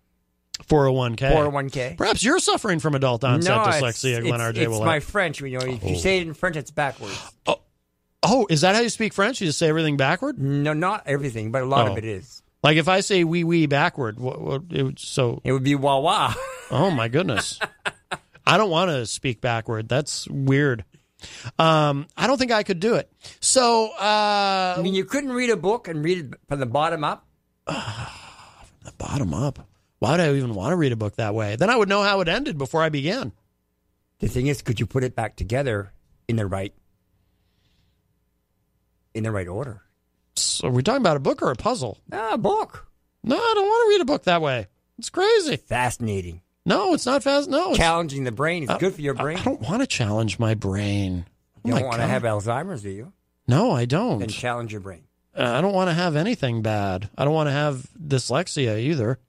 Speaker 7: 401k.
Speaker 10: four oh hundred oh one k.
Speaker 7: Perhaps you're suffering from adult onset dyslexia, Glenn R.J.
Speaker 10: it's my French. You know, if you oh. say it in French, it's backwards.
Speaker 7: oh, is that how you speak French? You just say everything backward?
Speaker 10: No, not everything, but a lot
Speaker 7: Oh.
Speaker 10: of it is.
Speaker 7: Like if I say wee wee backward, what, what, it would, so
Speaker 10: It would be wah wah.
Speaker 7: Oh my goodness. [LAUGHS] I don't want to speak backward. That's weird. Um, I don't think I could do it. So, uh,
Speaker 10: I mean, you couldn't read a book and read it from the bottom up. [SIGHS]
Speaker 7: From the bottom up. Why would I even want to read a book that way? Then I would know how it ended before I began.
Speaker 10: The thing is, could you put it back together in the right in the right order?
Speaker 7: So, are we talking about a book or a puzzle?
Speaker 10: Ah, a book.
Speaker 7: No, I don't want to read a book that way. It's crazy.
Speaker 10: Fascinating.
Speaker 7: No, it's not fast. No, it's,
Speaker 10: Challenging the brain is good for your brain.
Speaker 7: I don't want to challenge my brain. Oh
Speaker 10: you don't want to have Alzheimer's, do you?
Speaker 7: No, I don't.
Speaker 10: And challenge your brain.
Speaker 7: Uh, I don't want to have anything bad. I don't want to have dyslexia either.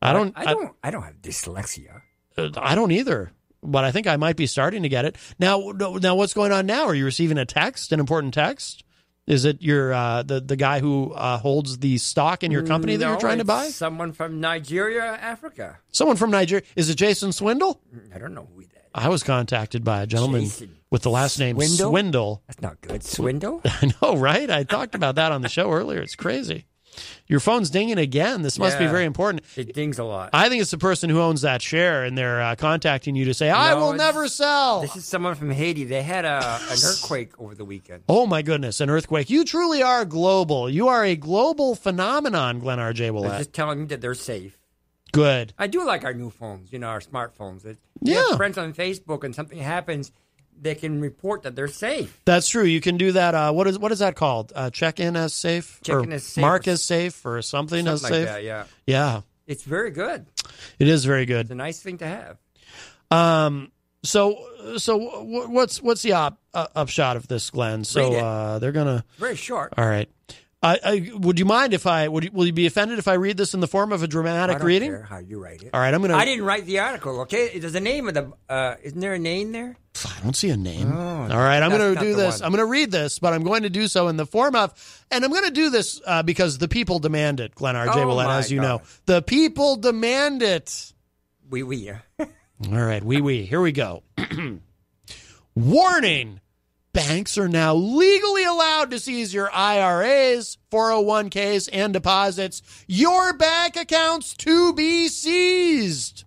Speaker 7: I don't.
Speaker 10: I, don't. I, don't have dyslexia.
Speaker 7: Uh, I don't either, but I think I might be starting to get it now. Now, what's going on now? Are you receiving a text, an important text? Is it your uh, the the guy who uh, holds the stock in your company that
Speaker 10: No,
Speaker 7: you're trying to buy?
Speaker 10: Someone from Nigeria, Africa.
Speaker 7: Someone from Nigeria? Is it Jason Swindle?
Speaker 10: I don't know who that. Is.
Speaker 7: I was contacted by a gentleman
Speaker 10: Jason
Speaker 7: with the last name
Speaker 10: Swindle?
Speaker 7: Swindle.
Speaker 10: That's not good. Swindle. [LAUGHS]
Speaker 7: I know, right? I talked about that on the show earlier. It's crazy. Your phone's dinging again. This must be very important.
Speaker 10: It dings a lot.
Speaker 7: I think it's the person who owns that share, and they're uh, contacting you to say, "I
Speaker 10: No,
Speaker 7: will never sell."
Speaker 10: This is someone from Haiti. They had a, an earthquake over the weekend.
Speaker 7: Oh my goodness, an earthquake. You truly are global. You are a global phenomenon, Glenn R.J. Ouellette.
Speaker 10: just telling me that they're safe.
Speaker 7: Good.
Speaker 10: I do like our new phones, you know, our smartphones. It,
Speaker 7: Yeah.
Speaker 10: Friends on Facebook, and something happens. They can report that they're safe.
Speaker 7: That's true. You can do that. Uh, what is what is that called? Uh, check in as safe,
Speaker 10: Check in as safe
Speaker 7: mark as safe, or something, as
Speaker 10: like
Speaker 7: safe.
Speaker 10: that, yeah.
Speaker 7: yeah,
Speaker 10: It's very good.
Speaker 7: it is very good.
Speaker 10: It's a nice thing to have.
Speaker 7: Um. So so what's what's the op, uh, upshot of this, Glenn? So uh, they're gonna.
Speaker 10: Very short.
Speaker 7: All right. I, I would you mind if I would you, will you be offended if I read this in the form of a dramatic
Speaker 10: don't
Speaker 7: reading?
Speaker 10: care how you write it.
Speaker 7: All right, I'm gonna.
Speaker 10: I didn't write the article. Okay, there's a name of the. Uh, isn't there a name there?
Speaker 7: I don't see a name.
Speaker 10: Oh,
Speaker 7: All right, I'm going to do this.
Speaker 10: one.
Speaker 7: I'm going to read this, but I'm going to do so in the form of, and I'm going to do this uh, because the people demand it, Glenn R. J.
Speaker 10: Oh, Ouellette,
Speaker 7: as you
Speaker 10: God.
Speaker 7: know. The people demand it.
Speaker 10: We we. [LAUGHS]
Speaker 7: All right, wee wee. Here we go. [CLEARS THROAT] Warning banks are now legally allowed to seize your IRAs, 401ks, and deposits, your bank accounts to be seized.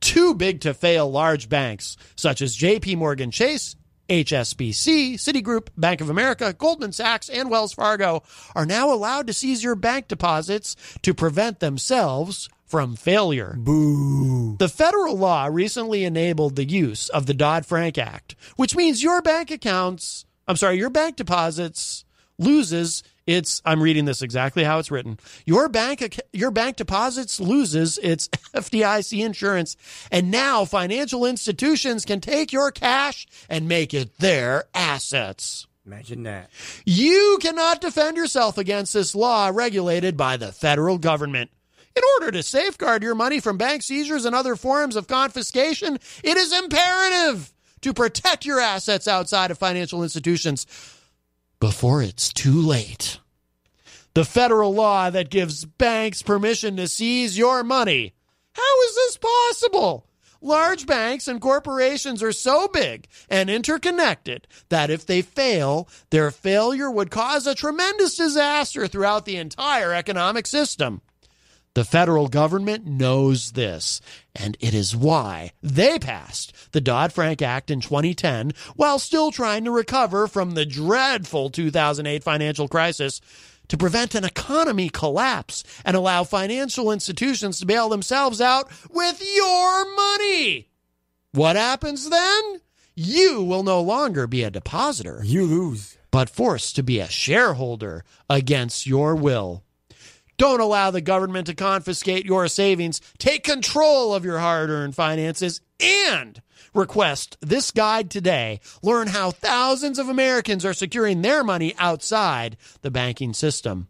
Speaker 7: Too big to fail large banks such as JP Morgan Chase, HSBC, Citigroup, Bank of America, Goldman Sachs, and Wells Fargo are now allowed to seize your bank deposits to prevent themselves from failure.
Speaker 10: Boo.
Speaker 7: The federal law recently enabled the use of the Dodd Frank Act, which means your bank accounts, I'm sorry, your bank deposits loses its I'm reading this exactly how it's written. Your bank your bank deposits loses its [LAUGHS] FDIC insurance and now financial institutions can take your cash and make it their assets.
Speaker 10: Imagine that.
Speaker 7: You cannot defend yourself against this law regulated by the federal government. In order to safeguard your money from bank seizures and other forms of confiscation, it is imperative to protect your assets outside of financial institutions before it's too late. The federal law that gives banks permission to seize your money. How is this possible? Large banks and corporations are so big and interconnected that if they fail, their failure would cause a tremendous disaster throughout the entire economic system. The federal government knows this, and it is why they passed the Dodd Frank Act in 2010 while still trying to recover from the dreadful 2008 financial crisis to prevent an economy collapse and allow financial institutions to bail themselves out with your money. What happens then? You will no longer be a depositor.
Speaker 10: You lose.
Speaker 7: But forced to be a shareholder against your will. Don't allow the government to confiscate your savings. Take control of your hard earned finances and request this guide today. Learn how thousands of Americans are securing their money outside the banking system.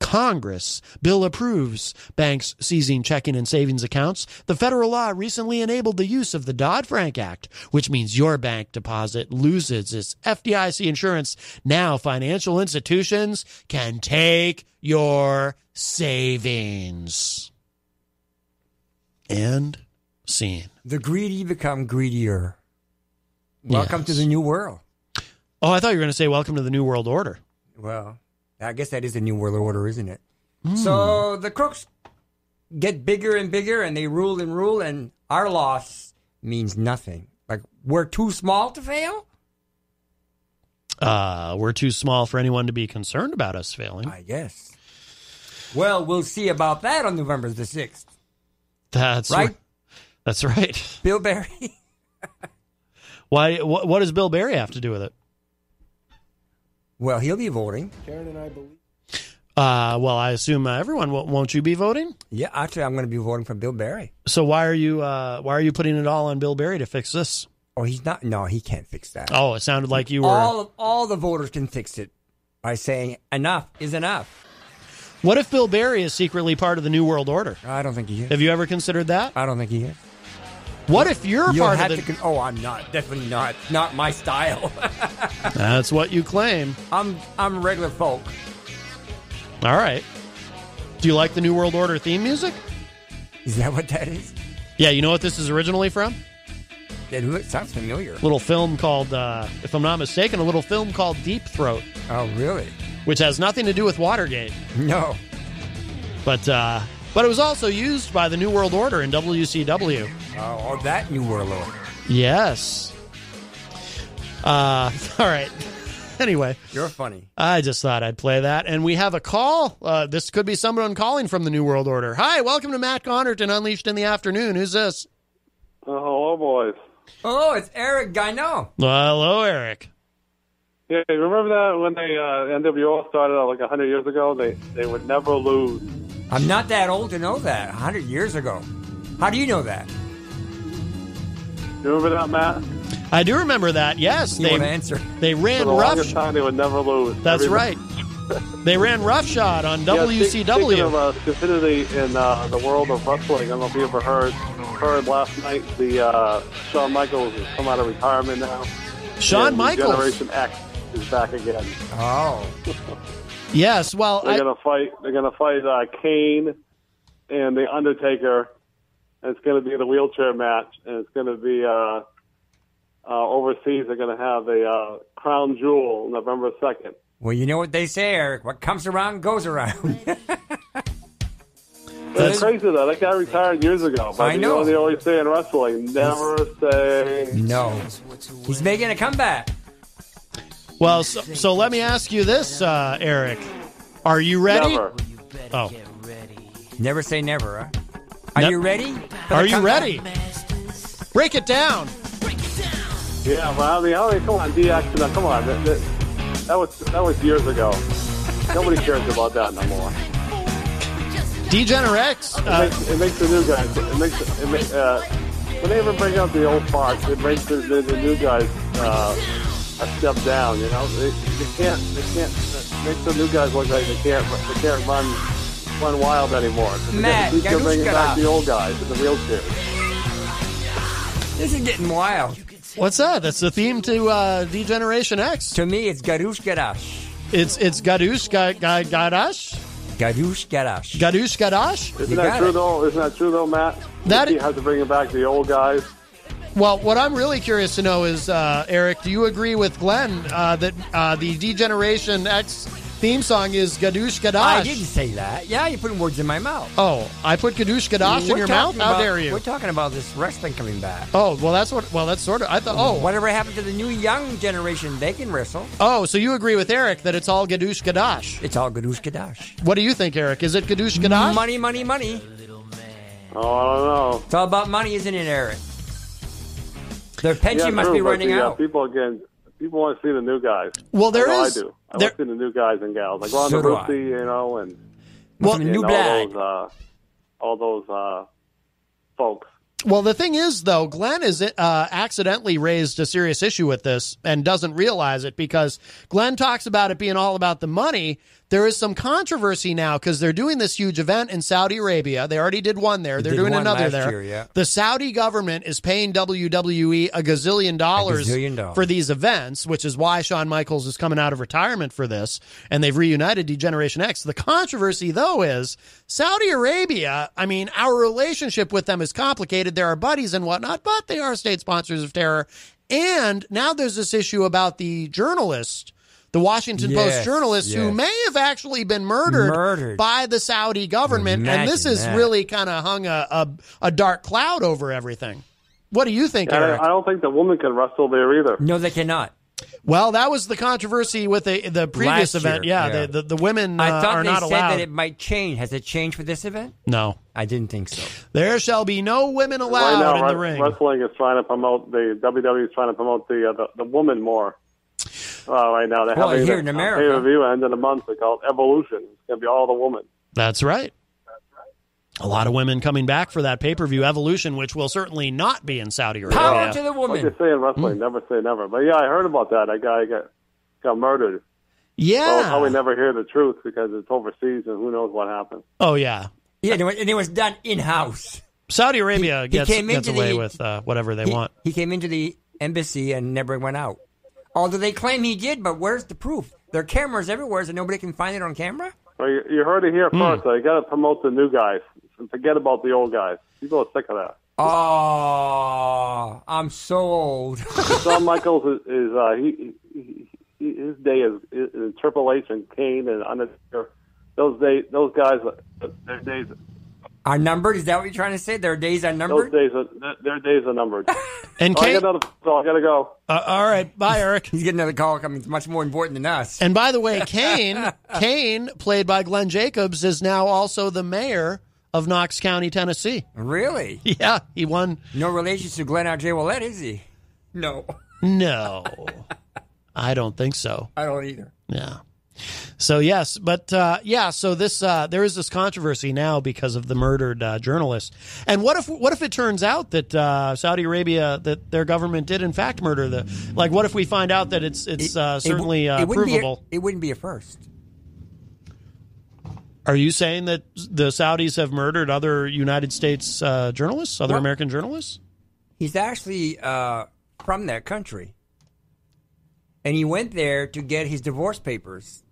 Speaker 7: Congress bill approves banks seizing checking and savings accounts. The federal law recently enabled the use of the Dodd Frank Act, which means your bank deposit loses its FDIC insurance. Now financial institutions can take your savings. And scene.
Speaker 10: The greedy become greedier. Welcome to the new world.
Speaker 7: Oh, I thought you were going to say welcome to the New World Order.
Speaker 10: Well, I guess that is the new world order, isn't it?
Speaker 7: Hmm.
Speaker 10: So the crooks get bigger and bigger, and they rule and rule, and our loss means nothing. Like we're too small to fail.
Speaker 7: Uh, we're too small for anyone to be concerned about us failing.
Speaker 10: I guess. Well, we'll see about that on November the sixth.
Speaker 7: That's
Speaker 10: Right?
Speaker 7: That's right.
Speaker 10: Bill Barry. [LAUGHS]
Speaker 7: Why? What, what does Bill Barry have to do with it?
Speaker 10: Well, he'll be voting.
Speaker 4: Karen and I believe.
Speaker 7: Uh, well, I assume uh, everyone won't, won't you be voting?
Speaker 10: Yeah, actually, I'm going to be voting for Bill Barry.
Speaker 7: So why are you uh, why are you putting it all on Bill Barry to fix this?
Speaker 10: Oh, he's not. No, he can't fix that.
Speaker 7: Oh, it sounded like you were.
Speaker 10: all of, all the voters can fix it by saying enough is enough.
Speaker 7: What if Bill Barry is secretly part of the New World Order?
Speaker 10: I don't think he is.
Speaker 7: Have you ever considered that?
Speaker 10: I don't think he is.
Speaker 7: What if you're
Speaker 10: You'll
Speaker 7: part of the?
Speaker 10: to. Con- oh, I'm not. Definitely not. Not my style. [LAUGHS]
Speaker 7: That's what you claim.
Speaker 10: I'm I'm regular folk.
Speaker 7: All right. Do you like the New World Order theme music?
Speaker 10: Is that what that is?
Speaker 7: Yeah, you know what this is originally from?
Speaker 10: It sounds familiar.
Speaker 7: little film called, uh, if I'm not mistaken, a little film called Deep Throat,
Speaker 10: Oh, really?
Speaker 7: which has nothing to do with Watergate.
Speaker 10: No.
Speaker 7: But uh, but it was also used by the New World Order in WCW.
Speaker 10: Oh, or that new world order.
Speaker 7: Yes. Uh, [LAUGHS] all right. [LAUGHS] Anyway,
Speaker 10: You're funny.
Speaker 7: I just thought I'd play that. And we have a call. Uh, this could be someone calling from the New World Order. Hi, welcome to Matt Connarton Unleashed in the Afternoon. Who's this?
Speaker 12: Uh, hello, boys.
Speaker 10: Oh, it's Eric Gagnon.
Speaker 7: Well, hello, Eric.
Speaker 12: Yeah, remember that when they uh, NWO started out like hundred years ago? They they would never lose.
Speaker 10: I'm not that old to know that. 100 years ago. How do you know that?
Speaker 12: You remember that, Matt?
Speaker 7: I do remember that. Yes,
Speaker 10: You
Speaker 7: they
Speaker 10: won't answer.
Speaker 7: they
Speaker 12: For
Speaker 7: ran
Speaker 12: the
Speaker 7: rough.
Speaker 12: longest time, they would never lose.
Speaker 7: That's
Speaker 12: Every-
Speaker 7: right. They ran roughshod on
Speaker 12: Yeah, speak-
Speaker 7: WCW.
Speaker 12: Speaking of uh, stupidity in uh, the world of wrestling, I don't know if you ever heard heard last night the uh, Shawn Michaels has come out of retirement now.
Speaker 7: Shawn
Speaker 12: And
Speaker 7: Michaels.
Speaker 12: Generation X is back again.
Speaker 10: Oh. [LAUGHS]
Speaker 7: Yes, well,
Speaker 12: They're
Speaker 7: I,
Speaker 12: gonna fight. They're gonna fight uh, Kane and the Undertaker. And it's gonna be the wheelchair match, and it's gonna be uh, uh, overseas. They're gonna have a uh, crown jewel November second.
Speaker 10: Well, you know what they say, Eric. What comes around goes around. [LAUGHS]
Speaker 12: That's crazy though. That guy retired years ago. But
Speaker 10: I
Speaker 12: you
Speaker 10: know.
Speaker 12: know they always say in wrestling, never say
Speaker 10: no. He's making a comeback.
Speaker 7: Well, so, so let me ask you this, uh, Eric. Are you ready?
Speaker 12: never.
Speaker 7: Oh,
Speaker 10: Never say never, huh? Are
Speaker 7: Yep.
Speaker 10: you ready?
Speaker 7: are you
Speaker 10: comeback?
Speaker 7: ready? Break it down.
Speaker 12: Yeah, well, I mean, I mean, come on, DX, now, come on. That, that, that was that was years ago. Nobody [LAUGHS] cares about that no more.
Speaker 7: Degenerex.
Speaker 12: It,
Speaker 7: Uh,
Speaker 12: makes, it makes the new guys. It makes it make, uh, when they ever bring up the old parts, it makes the, the, the new guys uh, a step down. You know, they, they can't. They can't. It makes the new guys look like they can't. They can't run run wild anymore. They
Speaker 10: Matt,
Speaker 12: keep
Speaker 10: Ganushka
Speaker 12: bringing back
Speaker 10: off.
Speaker 12: the old guys in the wheelchairs.
Speaker 10: This is getting wild.
Speaker 7: what's that? That's the theme to uh, Degeneration X.
Speaker 10: To me, it's Garush Garash.
Speaker 7: It's it's Gadush Ga- Ga- Gadash
Speaker 10: Garush Garash.
Speaker 7: Gadush Gadash.
Speaker 12: Isn't
Speaker 10: You
Speaker 12: that true
Speaker 10: it.
Speaker 12: though? Isn't that true though, Matt?
Speaker 7: That
Speaker 12: he
Speaker 7: i-
Speaker 12: has to bring it back to the old guys.
Speaker 7: Well, what I'm really curious to know is, uh, Eric, do you agree with Glenn uh, that uh, the Degeneration X theme song is Gadush Gadash?
Speaker 10: I didn't say that. Yeah, you're putting words in my mouth.
Speaker 7: Oh, I put Gadush Gadash in
Speaker 10: We're
Speaker 7: your mouth?
Speaker 10: talking
Speaker 7: How
Speaker 10: about-
Speaker 7: dare you?
Speaker 10: We're talking about this wrestling coming back.
Speaker 7: Oh, well, that's what. Well, that's sort of. I thought. Oh,
Speaker 10: Whatever happened to the new young generation? They can wrestle.
Speaker 7: oh. So you agree with Eric that it's all Gadush Gadash?
Speaker 10: It's all Gadush Gadash.
Speaker 7: What do you think, Eric? Is it Gadush Gadash?
Speaker 10: Money, money, money.
Speaker 12: Oh, I don't know.
Speaker 10: It's all about money, isn't it, Eric? Their pension
Speaker 12: Yeah,
Speaker 10: must
Speaker 12: true,
Speaker 10: be running
Speaker 12: the, uh,
Speaker 10: out.
Speaker 12: people again, people want to see the new guys.
Speaker 7: Well, there
Speaker 12: I know
Speaker 7: is-
Speaker 12: I do. I
Speaker 7: there-
Speaker 12: want to see the new guys and gals like Ronda
Speaker 10: So.
Speaker 12: Rousey, you know, and
Speaker 7: Well,
Speaker 12: and
Speaker 10: new
Speaker 12: all
Speaker 10: blood.
Speaker 12: those uh, all those uh, folks.
Speaker 7: Well, the thing is, though, Glenn is uh, accidentally raised a serious issue with this and doesn't realize it because Glenn talks about it being all about the money. There is some controversy now because they're doing this huge event in Saudi Arabia. They already did one there.
Speaker 10: They
Speaker 7: They're doing another there.
Speaker 10: year, yeah.
Speaker 7: The Saudi government is paying WWE a gazillion dollars
Speaker 10: gazillion dollars.
Speaker 7: for these events, which is why Shawn Michaels is coming out of retirement for this, and they've reunited Degeneration X. The controversy, though, is Saudi Arabia. I mean, our relationship with them is complicated. There are buddies and whatnot, but they are state sponsors of terror. And now there's this issue about the journalist. The Washington
Speaker 10: Yes,
Speaker 7: Post journalist who may have actually been murdered,
Speaker 10: Murdered.
Speaker 7: by the Saudi government, and this has
Speaker 10: that.
Speaker 7: really kind of hung a, a a dark cloud over everything. What do you think,
Speaker 12: And
Speaker 7: Eric?
Speaker 12: I, I don't think the woman can wrestle there either.
Speaker 10: No, they cannot.
Speaker 7: Well, that was the controversy with the the previous
Speaker 10: Last
Speaker 7: event.
Speaker 10: year,
Speaker 7: Yeah,
Speaker 10: yeah.
Speaker 7: The, the the women uh,
Speaker 10: I thought
Speaker 7: are
Speaker 10: they
Speaker 7: not
Speaker 10: said
Speaker 7: allowed.
Speaker 10: that it might change. Has it changed for this event?
Speaker 7: no,
Speaker 10: I didn't think so.
Speaker 7: there shall be no women allowed
Speaker 12: right now,
Speaker 7: in the
Speaker 12: re-
Speaker 7: ring.
Speaker 12: wrestling is trying to promote the WWE is trying to promote the uh, the, the woman more. Uh, right now, they're
Speaker 10: Well,
Speaker 12: having
Speaker 10: here
Speaker 12: a,
Speaker 10: in America.
Speaker 12: pay-per-view end of the month. They call it Evolution. It's going to be all the women.
Speaker 7: That's right. A lot of women coming back for that pay per view evolution, which will certainly not be in Saudi Arabia.
Speaker 10: Power to the
Speaker 12: Like
Speaker 10: woman.
Speaker 12: they say in wrestling, never say never. But yeah, I heard about that. That guy got got murdered.
Speaker 7: yeah.
Speaker 12: So I'll probably never hear the truth because it's overseas and who knows what happened.
Speaker 7: oh yeah.
Speaker 10: Yeah, and it was- and it was done in house.
Speaker 7: Saudi Arabia
Speaker 10: He- he
Speaker 7: gets,
Speaker 10: came
Speaker 7: gets
Speaker 10: into
Speaker 7: away
Speaker 10: the-
Speaker 7: with uh, whatever they
Speaker 10: he,
Speaker 7: want.
Speaker 10: He came into the embassy and never went out. Although they claim he did, but where's the proof? There are cameras everywhere, so nobody can find it on camera.
Speaker 12: Well, you, you heard it here
Speaker 7: Hmm.
Speaker 12: first. So you got to promote the new guys and forget about the old guys. People are sick of that.
Speaker 10: Oh, I'm so old. [LAUGHS]
Speaker 12: Shawn Michaels is, is uh, he, he, he his day is, is, is Triple H and Kane and Undertaker. Those days, those guys, their days,
Speaker 10: Are numbered? Is that what you're trying to say? Their days are numbered.
Speaker 12: those
Speaker 10: numbered?
Speaker 12: days, are, their days are numbered. [LAUGHS]
Speaker 7: And
Speaker 12: Oh, I
Speaker 7: Kane,
Speaker 12: got another. So I got to go.
Speaker 7: uh, all right, bye, [LAUGHS] Eric.
Speaker 10: He's getting another call coming. It's much more important than us.
Speaker 7: And by the way, Kane, [LAUGHS] Kane, played by Glenn Jacobs, is now also the mayor of Knox County, Tennessee.
Speaker 10: Really?
Speaker 7: Yeah, he won.
Speaker 10: No relation to Glenn R. J. Ouellette, is he? No.
Speaker 7: No, I don't think so.
Speaker 10: I don't either.
Speaker 7: Yeah. So yes, but uh, yeah, so this uh, there is this controversy now because of the murdered uh, journalist. And what if what if it turns out that uh, Saudi Arabia that their government did in fact murder the like? What if we find out that it's it's uh,
Speaker 10: It
Speaker 7: certainly uh,
Speaker 10: it wouldn't a-
Speaker 7: provable?
Speaker 10: it wouldn't be a first.
Speaker 7: Are you saying that the Saudis have murdered other United States uh, journalists, other
Speaker 10: Well-
Speaker 7: American journalists?
Speaker 10: He's actually uh, from that country. And he went there to get his divorce papers.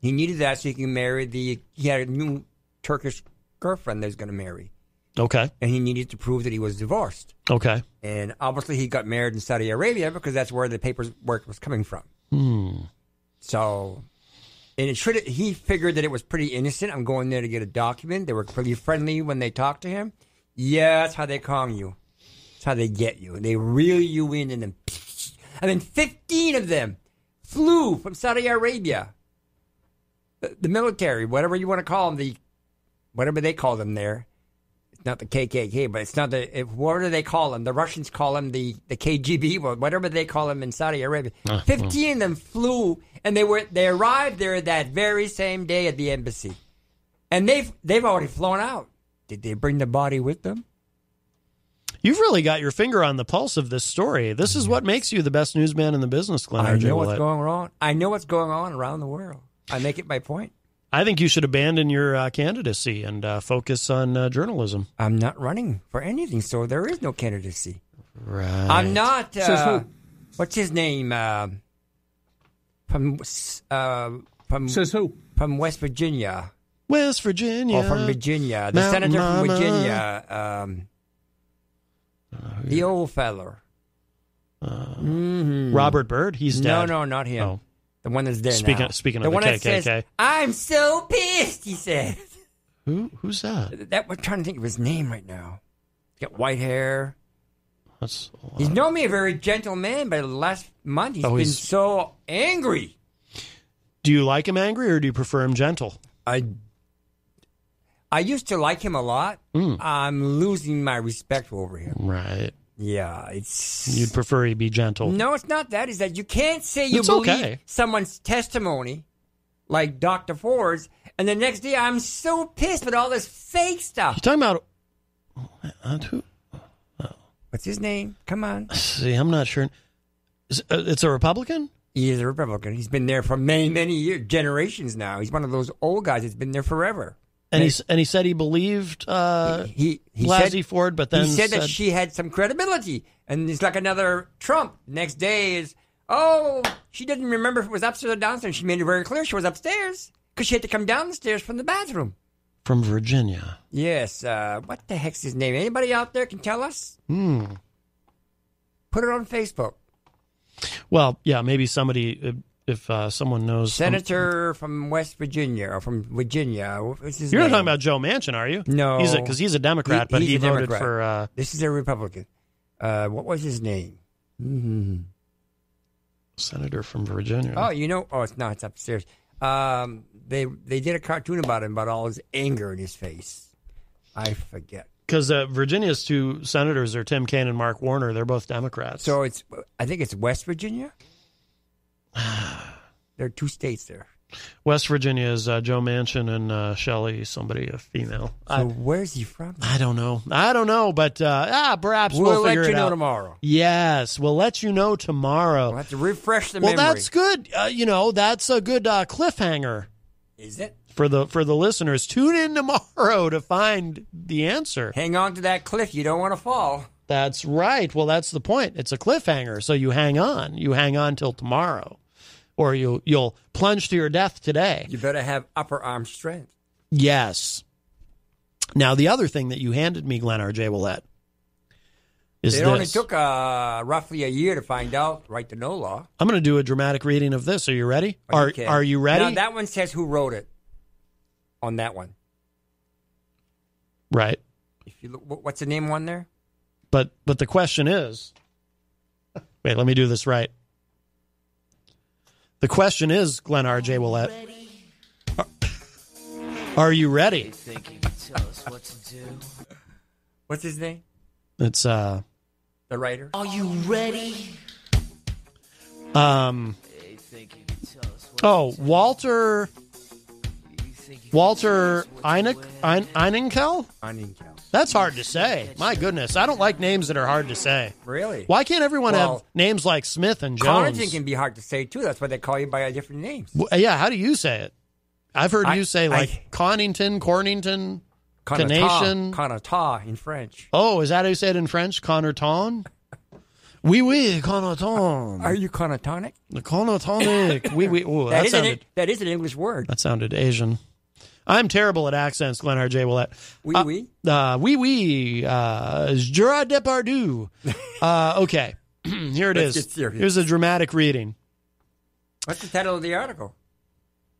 Speaker 10: He needed that so he can marry the. He had a new Turkish girlfriend that he was going to marry.
Speaker 7: Okay.
Speaker 10: And he needed to prove that he was divorced.
Speaker 7: Okay.
Speaker 10: And obviously, he got married in Saudi Arabia because that's where the paperwork was coming from.
Speaker 7: Hmm.
Speaker 10: So, and it should. He figured that it was pretty innocent. I'm going there to get a document. They were pretty friendly when they talked to him. Yeah, that's how they calm you. That's how they get you. They reel you in, and then, and then 15 of them flew from Saudi Arabia. The, the military, whatever you want to call them, the whatever they call them there. It's not the KKK, but it's not the if, what do they call them? The Russians call them the the KGB, well, whatever they call them in Saudi Arabia.
Speaker 7: Uh,
Speaker 10: Fifteen of them flew, and they were they arrived there that very same day at the embassy, and they've they've already flown out. Did they bring the body with them?
Speaker 7: You've really got your finger on the pulse of this story. This is what makes you the best newsman in the business, Glenn
Speaker 10: I
Speaker 7: R.J.
Speaker 10: know what's
Speaker 7: Ouellette.
Speaker 10: going on. I know what's going on around the world. I make it my point.
Speaker 7: I think you should abandon your uh, candidacy and uh, focus on uh, journalism.
Speaker 10: I'm not running for anything, so there is no candidacy.
Speaker 7: Right.
Speaker 10: I'm not.
Speaker 7: Says
Speaker 10: Uh,
Speaker 7: who?
Speaker 10: What's his name? Uh, from uh, from
Speaker 13: says who?
Speaker 10: From West Virginia.
Speaker 7: West Virginia.
Speaker 10: Or from Virginia. The
Speaker 7: Mountain
Speaker 10: senator
Speaker 7: Mama.
Speaker 10: from Virginia. Um, the old feller. Mhm.
Speaker 7: Robert Byrd. He's
Speaker 10: no,
Speaker 7: dead.
Speaker 10: no, no, not him.
Speaker 7: Oh.
Speaker 10: The one that's dead
Speaker 7: Speaking-
Speaker 10: now.
Speaker 7: speaking of
Speaker 10: the
Speaker 7: the
Speaker 10: one that
Speaker 7: KKK.
Speaker 10: says, "I'm so pissed," he said.
Speaker 7: Who? Who's that?
Speaker 10: That we're trying to think of his name right now. He's got white hair.
Speaker 7: That's
Speaker 10: He's known me a very gentle man, but the last month he's
Speaker 7: Oh,
Speaker 10: been
Speaker 7: he's-
Speaker 10: so angry.
Speaker 7: Do you like him angry or do you prefer him gentle?
Speaker 10: I I used to like him a lot.
Speaker 7: Mm.
Speaker 10: I'm losing my respect over him.
Speaker 7: Right.
Speaker 10: Yeah, it's
Speaker 7: You'd prefer he be gentle.
Speaker 10: no, it's not that. Is that you can't say you
Speaker 7: It's
Speaker 10: believe
Speaker 7: okay.
Speaker 10: someone's testimony, like Dr. Ford's, and the next day I'm so pissed with all this fake stuff.
Speaker 7: You talking about? Uh, who?
Speaker 10: What's his name? Come on.
Speaker 7: See, I'm not sure. Uh, it's a Republican.
Speaker 10: He is a Republican. He's been there for many, many years, generations now. He's one of those old guys that's been there forever.
Speaker 7: And he and he said he believed uh,
Speaker 10: he he
Speaker 7: Blasey
Speaker 10: said,
Speaker 7: Ford, but then
Speaker 10: he said, that she had some credibility, and it's like another Trump. Next day is oh she didn't remember if it was upstairs or downstairs. She made it very clear she was upstairs because she had to come downstairs from the bathroom.
Speaker 7: from Virginia.
Speaker 10: Yes, uh, what the heck's his name? Anybody out there can tell us?
Speaker 7: Hmm.
Speaker 10: Put it on Facebook.
Speaker 7: Well, yeah, maybe somebody if, uh, someone knows.
Speaker 10: Senator from West Virginia or from Virginia. What's his
Speaker 7: You're not talking about Joe Manchin, are you?
Speaker 10: No,
Speaker 7: he's because he's a Democrat, but he voted
Speaker 10: Democrat.
Speaker 7: for. Uh,
Speaker 10: this is a Republican. Uh, what was his name? hmm
Speaker 7: Senator from Virginia.
Speaker 10: Oh, you know, oh, it's not. It's upstairs. Um, they they did a cartoon about him about all his anger in his face. I forget.
Speaker 7: Because uh, Virginia's two senators are Tim Kaine and Mark Warner. They're both Democrats.
Speaker 10: So it's I think it's West Virginia. [SIGHS] there are two states there.
Speaker 7: West Virginia is uh, Joe Manchin and uh, Shelley, somebody, a female.
Speaker 10: So
Speaker 7: I,
Speaker 10: where's he from?
Speaker 7: I don't know. I don't know, but uh, ah, perhaps
Speaker 10: We'll
Speaker 7: we'll,
Speaker 10: let you
Speaker 7: it
Speaker 10: know
Speaker 7: out
Speaker 10: tomorrow.
Speaker 7: Yes, we'll let you know tomorrow.
Speaker 10: We'll have to refresh the
Speaker 7: well,
Speaker 10: memory.
Speaker 7: that's good. Uh, you know, that's a good uh, cliffhanger
Speaker 10: Is it?
Speaker 7: for the for the listeners. Tune in tomorrow to find the answer.
Speaker 10: Hang on to that cliff. You don't want to fall.
Speaker 7: That's right. Well, that's the point. It's a cliffhanger, so you hang on. You hang on till tomorrow, or you you'll plunge to your death today.
Speaker 10: You better have upper arm strength.
Speaker 7: Yes. Now, the other thing that you handed me, Glenn R.J. Ouellette, is
Speaker 10: it
Speaker 7: this.
Speaker 10: only took uh, roughly a year to find out right to know law.
Speaker 7: I'm going to do a dramatic reading of this. Are you ready? Are
Speaker 10: Okay.
Speaker 7: Are you ready?
Speaker 10: Now, that one says who wrote it. On that one,
Speaker 7: right.
Speaker 10: if you look, what's the name one there?
Speaker 7: But but the question is, [LAUGHS] wait, let me do this right. The question is, Glenn R.J. Ouellette, are, Are you ready?
Speaker 10: What's his name?
Speaker 7: It's uh
Speaker 10: The writer.
Speaker 2: Are you ready?
Speaker 7: um Oh, Walter Walter Einig, Ein, Einenkel?
Speaker 10: Einenkel.
Speaker 7: That's hard to say. My goodness, I don't like names that are hard to say.
Speaker 10: Really?
Speaker 7: Why can't everyone
Speaker 10: Well,
Speaker 7: have names like Smith and Jones?
Speaker 10: Connarton can be hard to say too. That's why they call you by a different name.
Speaker 7: W- yeah, how do you say it? I've heard
Speaker 10: I-
Speaker 7: you say
Speaker 10: I-
Speaker 7: like Connington, Cornington. Canation.
Speaker 10: Connaughton in French.
Speaker 7: Oh, is that how you say it in French? Connerton? [LAUGHS] Oui, oui, Connerton.
Speaker 10: Are you Connaughtonic?
Speaker 7: The Connaughtonic. oui, oui. Ooh,
Speaker 10: That
Speaker 7: that,
Speaker 10: is an,
Speaker 7: sounded,
Speaker 10: that is an English word.
Speaker 7: that sounded Asian. I'm terrible at accents, Glenn R. J. Ouellette.
Speaker 10: Oui,
Speaker 7: uh,
Speaker 10: oui.
Speaker 7: Uh, oui, oui. Uh, Gerard Depardieu. [LAUGHS] uh, okay. [CLEARS THROAT] Here it is. Here's a dramatic reading.
Speaker 10: What's the title of the article?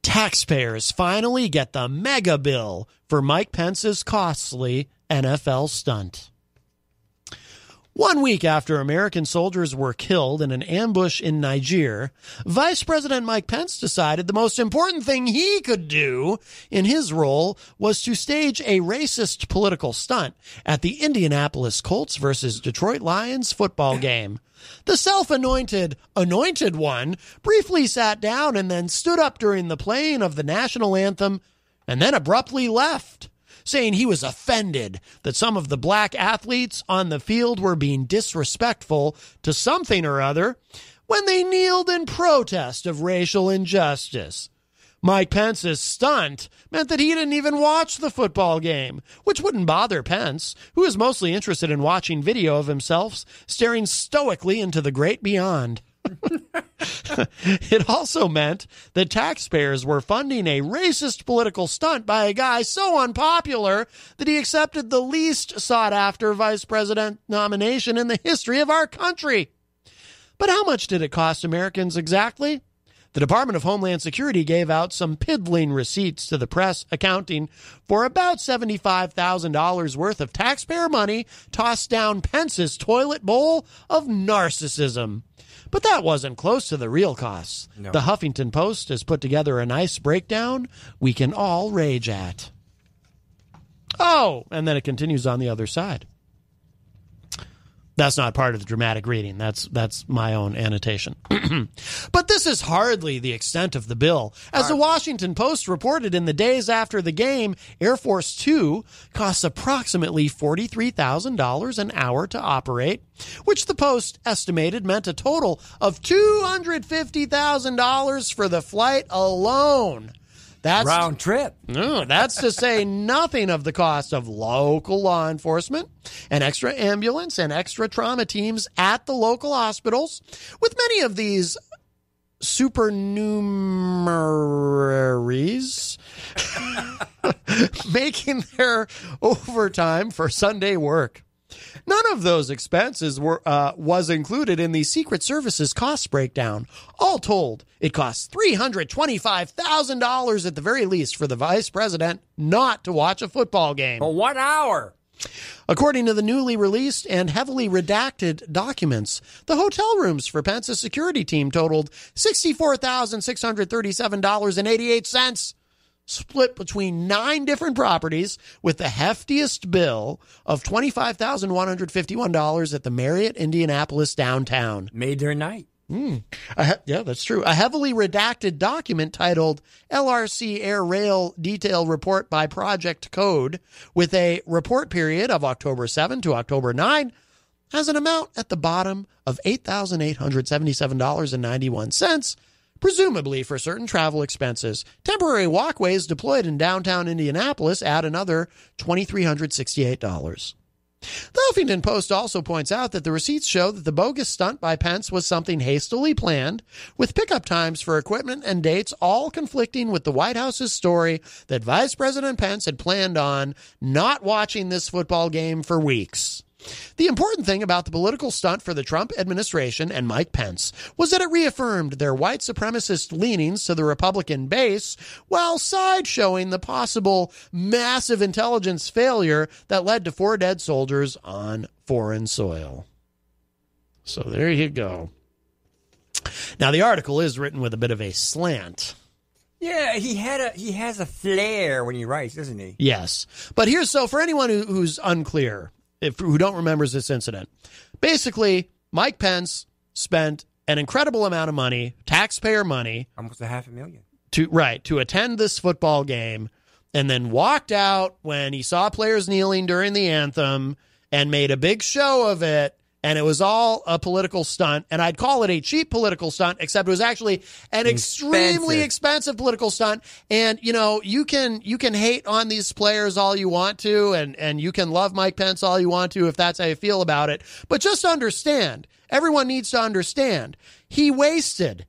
Speaker 7: Taxpayers finally get the mega bill for Mike Pence's costly NFL stunt. One week after American soldiers were killed in an ambush in Niger, Vice President Mike Pence decided the most important thing he could do in his role was to stage a racist political stunt at the Indianapolis Colts versus Detroit Lions football game. The self anointed, anointed one briefly sat down and then stood up during the playing of the national anthem and then abruptly left saying he was offended that some of the black athletes on the field were being disrespectful to something or other when they kneeled in protest of racial injustice. Mike Pence's stunt meant that he didn't even watch the football game, which wouldn't bother Pence, who is mostly interested in watching video of himself staring stoically into the great beyond. [LAUGHS] it also meant that taxpayers were funding a racist political stunt by a guy so unpopular that he accepted the least sought after vice president nomination in the history of our country. But how much did it cost Americans exactly? The Department of Homeland Security gave out some piddling receipts to the press accounting for about $75,000 worth of taxpayer money tossed down Pence's toilet bowl of narcissism. But that wasn't close to the real costs.
Speaker 10: No.
Speaker 7: The Huffington Post has put together a nice breakdown we can all rage at. Oh, and then it continues on the other side. That's not part of the dramatic reading. That's that's my own annotation. [CLEARS THROAT] but this is hardly the extent of the bill. As the Washington Post reported in the days after the game, Air Force 2 costs approximately $43,000 an hour to operate, which the Post estimated meant a total of $250,000 for the flight alone. That's
Speaker 10: Round trip.
Speaker 7: no, that's to say nothing of the cost of local law enforcement, an extra ambulance, and extra trauma teams at the local hospitals, with many of these supernumeraries [LAUGHS] making their overtime for Sunday work. None of those expenses were uh, was included in the Secret Service's cost breakdown. All told, it costs three hundred twenty-five thousand dollars at the very least for the vice president not to watch a football game.
Speaker 10: For one hour.
Speaker 7: According to the newly released and heavily redacted documents, the hotel rooms for Pence's security team totaled $64,637.88, split between nine different properties with the heftiest bill of $25,151 at the Marriott Indianapolis downtown.
Speaker 10: Made their night. Hmm.
Speaker 7: A he- yeah, that's true. A heavily redacted document titled LRC Air Rail Detail Report by Project Code, with a report period of October 7 to October 9, has an amount at the bottom of $8,877.91, presumably for certain travel expenses. Temporary walkways deployed in downtown Indianapolis add another $2,368. The Huffington Post also points out that the receipts show that the bogus stunt by Pence was something hastily planned, with pickup times for equipment and dates all conflicting with the White House's story that Vice President Pence had planned on not watching this football game for weeks. The important thing about the political stunt for the Trump administration and Mike Pence was that it reaffirmed their white supremacist leanings to the Republican base while sideshowing the possible massive intelligence failure that led to four dead soldiers on foreign soil. So there you go. Now, the article is written with a bit of a slant.
Speaker 10: Yeah, he had a he has a flair when he writes, doesn't he?
Speaker 7: Yes. But here's so for anyone who, who's unclear, if who don't remember this incident, basically Mike Pence spent an incredible amount of money, taxpayer money,
Speaker 10: Almost a half a million.
Speaker 7: to right to attend this football game, and then walked out when he saw players kneeling during the anthem and made a big show of it. And it was all a political stunt, and I'd call it a cheap political stunt, except it was actually an extremely
Speaker 10: Expensive.
Speaker 7: expensive political stunt. And you know, you can you can hate on these players all you want to, and and you can love Mike Pence all you want to if that's how you feel about it. But just understand, everyone needs to understand, he wasted.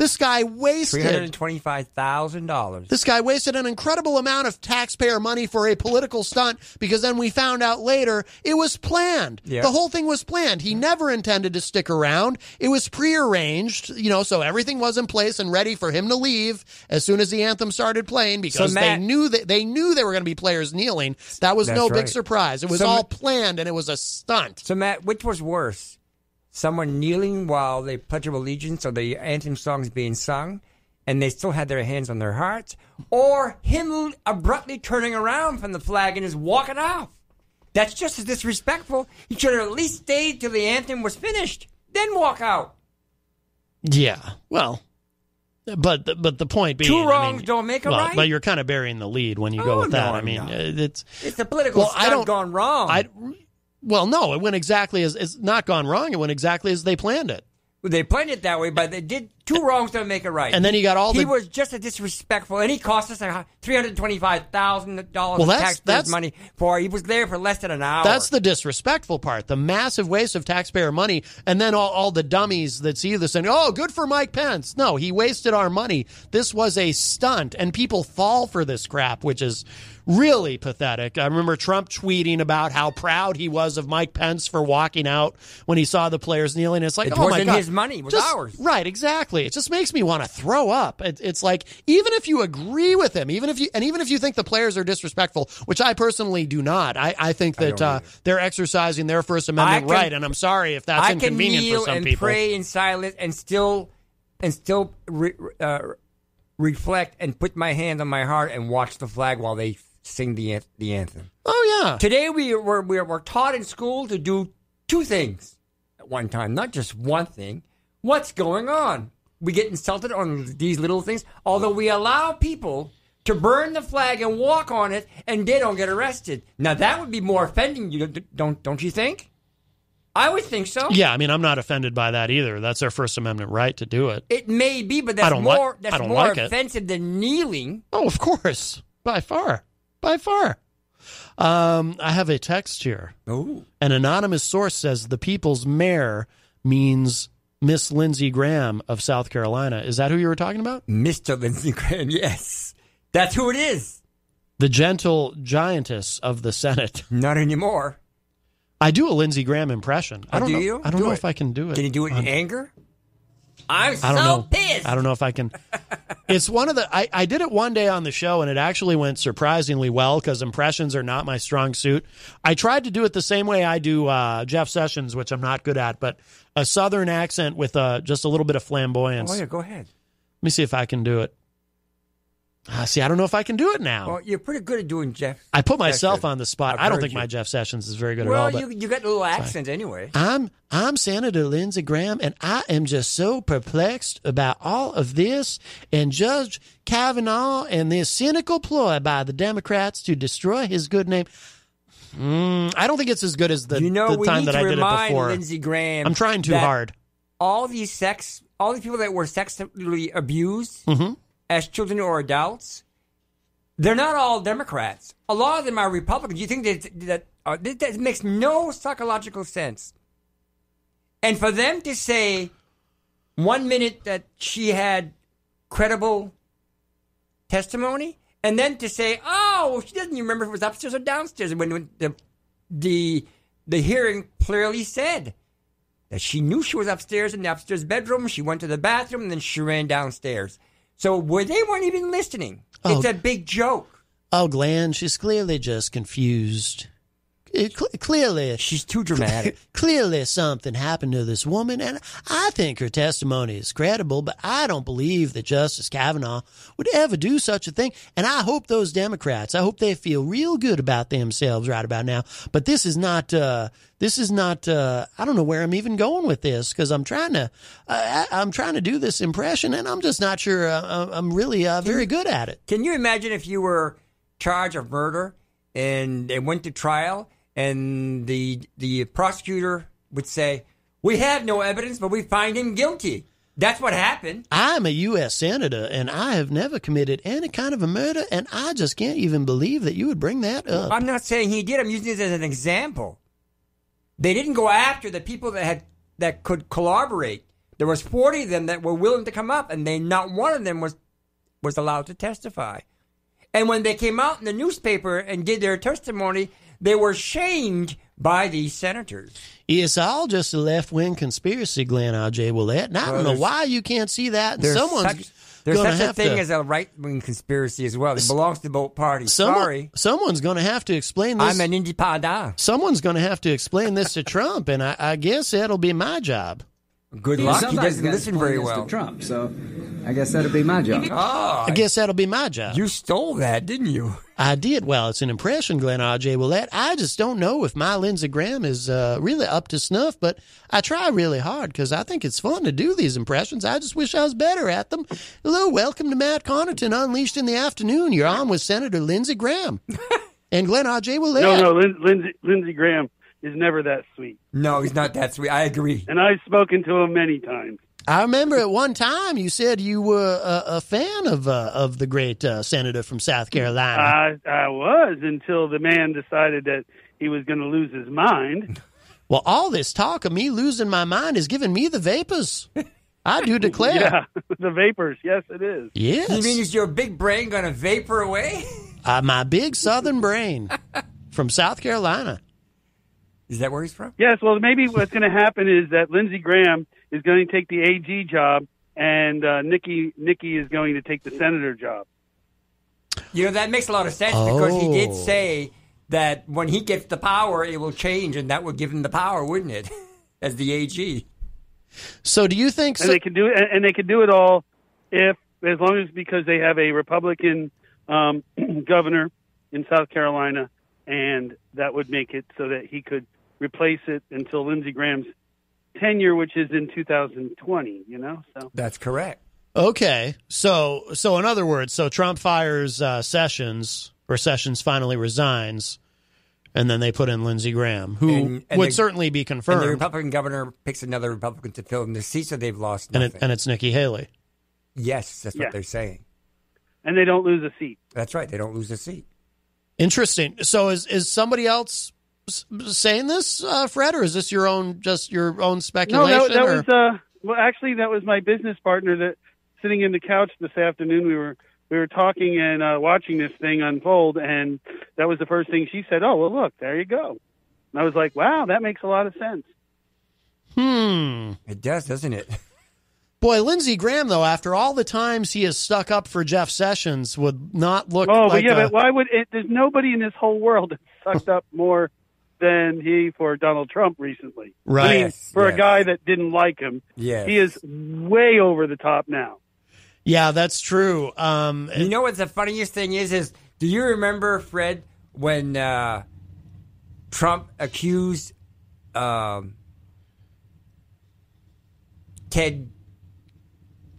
Speaker 7: This guy wasted.
Speaker 10: hundred and twenty-five thousand dollars.
Speaker 7: This guy wasted an incredible amount of taxpayer money for a political stunt because then we found out later it was planned.
Speaker 10: Yeah.
Speaker 7: The whole thing was planned. He never intended to stick around. It was prearranged, you know, so everything was in place and ready for him to leave as soon as the anthem started playing because
Speaker 10: So,
Speaker 7: they knew that they knew there were going to be players kneeling. That was no big surprise. It was
Speaker 10: So,
Speaker 7: all planned and it was a stunt.
Speaker 10: So Matt, which was worse? Someone kneeling while the pledge of allegiance or the anthem song is being sung, and they still had their hands on their hearts, or him abruptly turning around from the flag and just walking off. That's just as disrespectful. He should have at least stayed till the anthem was finished, then walk out.
Speaker 7: Yeah. Well, but the, but the point being,
Speaker 10: Two
Speaker 7: I
Speaker 10: wrongs
Speaker 7: mean,
Speaker 10: don't make a
Speaker 7: well,
Speaker 10: right.
Speaker 7: But you're kind of burying the lead when you go
Speaker 10: Oh,
Speaker 7: with that.
Speaker 10: no,
Speaker 7: I mean,
Speaker 10: not.
Speaker 7: uh, it's
Speaker 10: It's a political
Speaker 7: Well, I
Speaker 10: stunt
Speaker 7: don't-
Speaker 10: gone wrong.
Speaker 7: I well, no, it went exactly as it's not gone wrong. It went exactly as they planned it.
Speaker 10: They planned it that way, but they did two wrongs don't make it right.
Speaker 7: And then he got all
Speaker 10: he
Speaker 7: the-
Speaker 10: was just a disrespectful, and he cost us three hundred twenty-five thousand dollars
Speaker 7: Well, that's-
Speaker 10: taxpayers'
Speaker 7: that's-
Speaker 10: money for. He was there for less than an hour.
Speaker 7: That's the disrespectful part, the massive waste of taxpayer money, and then all, all the dummies that see this and oh, good for Mike Pence. No, he wasted our money. This was a stunt, and people fall for this crap, which is really pathetic. I remember Trump tweeting about how proud he was of Mike Pence for walking out when he saw the players kneeling. It's like,
Speaker 10: It
Speaker 7: oh my
Speaker 10: wasn't
Speaker 7: god,
Speaker 10: his money, was
Speaker 7: Just-
Speaker 10: ours.
Speaker 7: Right, exactly. It just makes me want to throw up. It, it's like even if you agree with him, even if you and even if you think the players are disrespectful, which I personally do not. I, I think that
Speaker 10: don't
Speaker 7: uh, they're exercising their First Amendment
Speaker 10: can-
Speaker 7: right, and I'm sorry if that's
Speaker 10: I can
Speaker 7: inconvenient
Speaker 10: kneel
Speaker 7: for some
Speaker 10: and
Speaker 7: people.
Speaker 10: pray in silence and still and still re, uh, reflect and put my hand on my heart and watch the flag while they sing the the anthem.
Speaker 7: Oh yeah.
Speaker 10: Today we were we were taught in school to do two things at one time, not just one thing. What's going on? We get insulted on these little things, although we allow people to burn the flag and walk on it, and they don't get arrested. Now that would be more offending, you don't don't you think? I would think so.
Speaker 7: Yeah, I mean, I'm not offended by that either. That's their First Amendment right to do it.
Speaker 10: It may be, but that's
Speaker 7: like-
Speaker 10: more that's more
Speaker 7: like it.
Speaker 10: offensive than kneeling.
Speaker 7: Oh, of course, by far, by far. Um, I have a text here.
Speaker 10: Oh,
Speaker 7: An anonymous source says the people's mayor means Miss Lindsey Graham of South Carolina. Is that who you were talking about?
Speaker 10: Mr. Lindsey Graham, yes, that's who it is.
Speaker 7: The gentle giantess of the Senate.
Speaker 10: Not anymore.
Speaker 7: I do a Lindsey Graham impression. I
Speaker 10: Oh,
Speaker 7: don't
Speaker 10: do
Speaker 7: know.
Speaker 10: you?
Speaker 7: I don't
Speaker 10: Do
Speaker 7: know
Speaker 10: it.
Speaker 7: if I can do it.
Speaker 10: Can you do it in
Speaker 7: on-
Speaker 10: anger? I'm so
Speaker 7: I don't know.
Speaker 10: pissed.
Speaker 7: I don't know if I can. It's one of the. I, I did it one day on the show, and it actually went surprisingly well because impressions are not my strong suit. I tried to do it the same way I do uh, Jeff Sessions, which I'm not good at, but a southern accent with uh, just a little bit of flamboyance.
Speaker 10: Oh yeah, go ahead.
Speaker 7: Let me see if I can do it. Ah, see, I don't know if I can do it now.
Speaker 10: Well, you're pretty good at doing Jeff.
Speaker 7: I put myself
Speaker 10: Sessions.
Speaker 7: on the spot.
Speaker 10: I've
Speaker 7: I don't think
Speaker 10: you.
Speaker 7: my Jeff Sessions is very good
Speaker 10: Well,
Speaker 7: at all. Well,
Speaker 10: you you got a little accent anyway.
Speaker 7: I'm I'm Senator Lindsey Graham, and I am just so perplexed about all of this and Judge Kavanaugh and this cynical ploy by the Democrats to destroy his good name. Mm, I don't think it's as good as the,
Speaker 10: you know,
Speaker 7: the time that I did it before.
Speaker 10: Lindsey Graham.
Speaker 7: I'm trying too hard.
Speaker 10: All these sex, all these people that were sexually abused
Speaker 7: Mhm.
Speaker 10: As children or adults, they're not all Democrats. A lot of them are Republicans. You think that that, uh, that that makes no psychological sense. And for them to say one minute that she had credible testimony, and then to say, "Oh, she doesn't even remember if it was upstairs or downstairs," when, when the the the hearing clearly said that she knew she was upstairs in the upstairs bedroom. She went to the bathroom and then she ran downstairs. So where they weren't even listening. It's
Speaker 7: Oh.
Speaker 10: a big joke.
Speaker 7: Oh, Glenn, she's clearly just confused. It, cl- clearly
Speaker 10: she's too dramatic. [LAUGHS]
Speaker 7: clearly, something happened to this woman, and I think her testimony is credible. But I don't believe that Justice Kavanaugh would ever do such a thing. And I hope those Democrats, I hope they feel real good about themselves right about now. But this is not. Uh, this is not. Uh, I don't know where I'm even going with this because I'm trying to. Uh, I, I'm trying to do this impression, and I'm just not sure. Uh, I'm really uh, very good at it.
Speaker 10: Can you imagine if you were charged of murder and it went to trial, and the the prosecutor would say, "We have no evidence, but we find him guilty." That's what happened.
Speaker 7: I'm a U.S. Senator, and I have never committed any kind of a murder, and I just can't even believe that you would bring that up.
Speaker 10: I'm not saying he did. I'm using this as an example. They didn't go after the people that had that could collaborate. There was 40 of them that were willing to come up, and they not one of them was was allowed to testify. And when they came out in the newspaper and did their testimony, they were shamed by these senators.
Speaker 7: It's all just a left wing conspiracy, Glenn R.J. Ouellette, and I
Speaker 10: Well,
Speaker 7: don't know why you can't see that. And someone's
Speaker 10: such, there's such a thing
Speaker 7: to,
Speaker 10: as a right wing conspiracy as well. It belongs to both parties.
Speaker 7: someone-
Speaker 10: Sorry.
Speaker 7: someone's going to have to explain this.
Speaker 10: I'm an independent.
Speaker 7: Someone's going to have to explain this to Trump, and I, I guess that'll be my job.
Speaker 10: Good luck. He doesn't listen very well.
Speaker 13: to Trump, so I guess that'll be my job.
Speaker 10: Oh,
Speaker 7: I guess that'll be my job.
Speaker 10: You stole that, didn't you?
Speaker 7: I did. Well, it's an impression, Glenn R.J. Ouellette. I just don't know if my Lindsey Graham is uh, really up to snuff, but I try really hard because I think it's fun to do these impressions. I just wish I was better at them. Hello, welcome to Matt Connarton Unleashed in the Afternoon. You're on with Senator Lindsey Graham [LAUGHS] and Glenn R.J. Ouellette.
Speaker 14: No, no, Lin- Lindsey, Lindsey Graham is never that sweet.
Speaker 10: No, he's not that sweet. I agree.
Speaker 14: And I've spoken to him many times.
Speaker 7: I remember at one time you said you were a, a fan of uh, of the great uh, senator from South Carolina.
Speaker 14: I, I was until the man decided that he was going to lose his mind. [LAUGHS]
Speaker 7: well, all this talk of me losing my mind is giving me the vapors. I do declare. [LAUGHS]
Speaker 14: Yeah, the vapors. Yes, it is.
Speaker 7: Yes.
Speaker 10: You mean is your big brain going to vapor away?
Speaker 7: Uh, my big southern brain from South Carolina.
Speaker 10: Is that where he's from?
Speaker 14: Yes. Well, maybe what's going to happen is that Lindsey Graham is going to take the AG job, and uh, Nikki Nikki is going to take the senator job.
Speaker 10: You know, that makes a lot of sense because he did
Speaker 7: Oh.
Speaker 10: say that when he gets the power, it will change, and that would give him the power, wouldn't it? [LAUGHS] As the AG.
Speaker 7: So, do you think?
Speaker 14: and they can do it, and, and they can do it all if, as long as because they have a Republican um, [CLEARS THROAT] governor in South Carolina, and that would make it so that he could replace it until Lindsey Graham's tenure, which is in 2020. You know, so
Speaker 10: That's correct.
Speaker 7: Okay, so so in other words, so Trump fires uh, Sessions, or Sessions finally resigns, and then they put in Lindsey Graham, who
Speaker 10: And- and
Speaker 7: would
Speaker 10: the-
Speaker 7: certainly be confirmed.
Speaker 10: And the Republican governor picks another Republican to fill in the seat, so they've lost
Speaker 7: and,
Speaker 10: nothing.
Speaker 7: it, and it's Nikki Haley.
Speaker 10: yes, that's
Speaker 14: Yeah.
Speaker 10: what they're saying.
Speaker 14: and they don't lose a seat.
Speaker 10: That's right. They don't lose a seat.
Speaker 7: Interesting. So, is is somebody else s- saying this, uh, Fred, or is this your own just your own
Speaker 14: No,
Speaker 7: speculation?
Speaker 14: that, that was uh, well, actually, that was my business partner that sitting in the couch this afternoon. We were we were talking and uh, watching this thing unfold, and that was the first thing she said. Oh, well, look, there you go. And I was like, wow, that makes a lot of sense.
Speaker 7: Hmm.
Speaker 10: It does, doesn't it? [LAUGHS]
Speaker 7: Boy, Lindsey Graham, though, after all the times he has stuck up for Jeff Sessions, would not look
Speaker 14: Oh,
Speaker 7: like
Speaker 14: but yeah,
Speaker 7: a-
Speaker 14: but why would it? There's nobody in this whole world [LAUGHS] that sucked up more than he for Donald Trump recently.
Speaker 7: Right.
Speaker 14: I mean,
Speaker 7: Yes,
Speaker 14: for
Speaker 7: yes.
Speaker 14: a guy that didn't like him,
Speaker 10: Yes.
Speaker 14: he is way over the top now.
Speaker 7: Yeah, that's true. Um,
Speaker 10: You know what the funniest thing is? Is do you remember Fred when uh, Trump accused um, Ted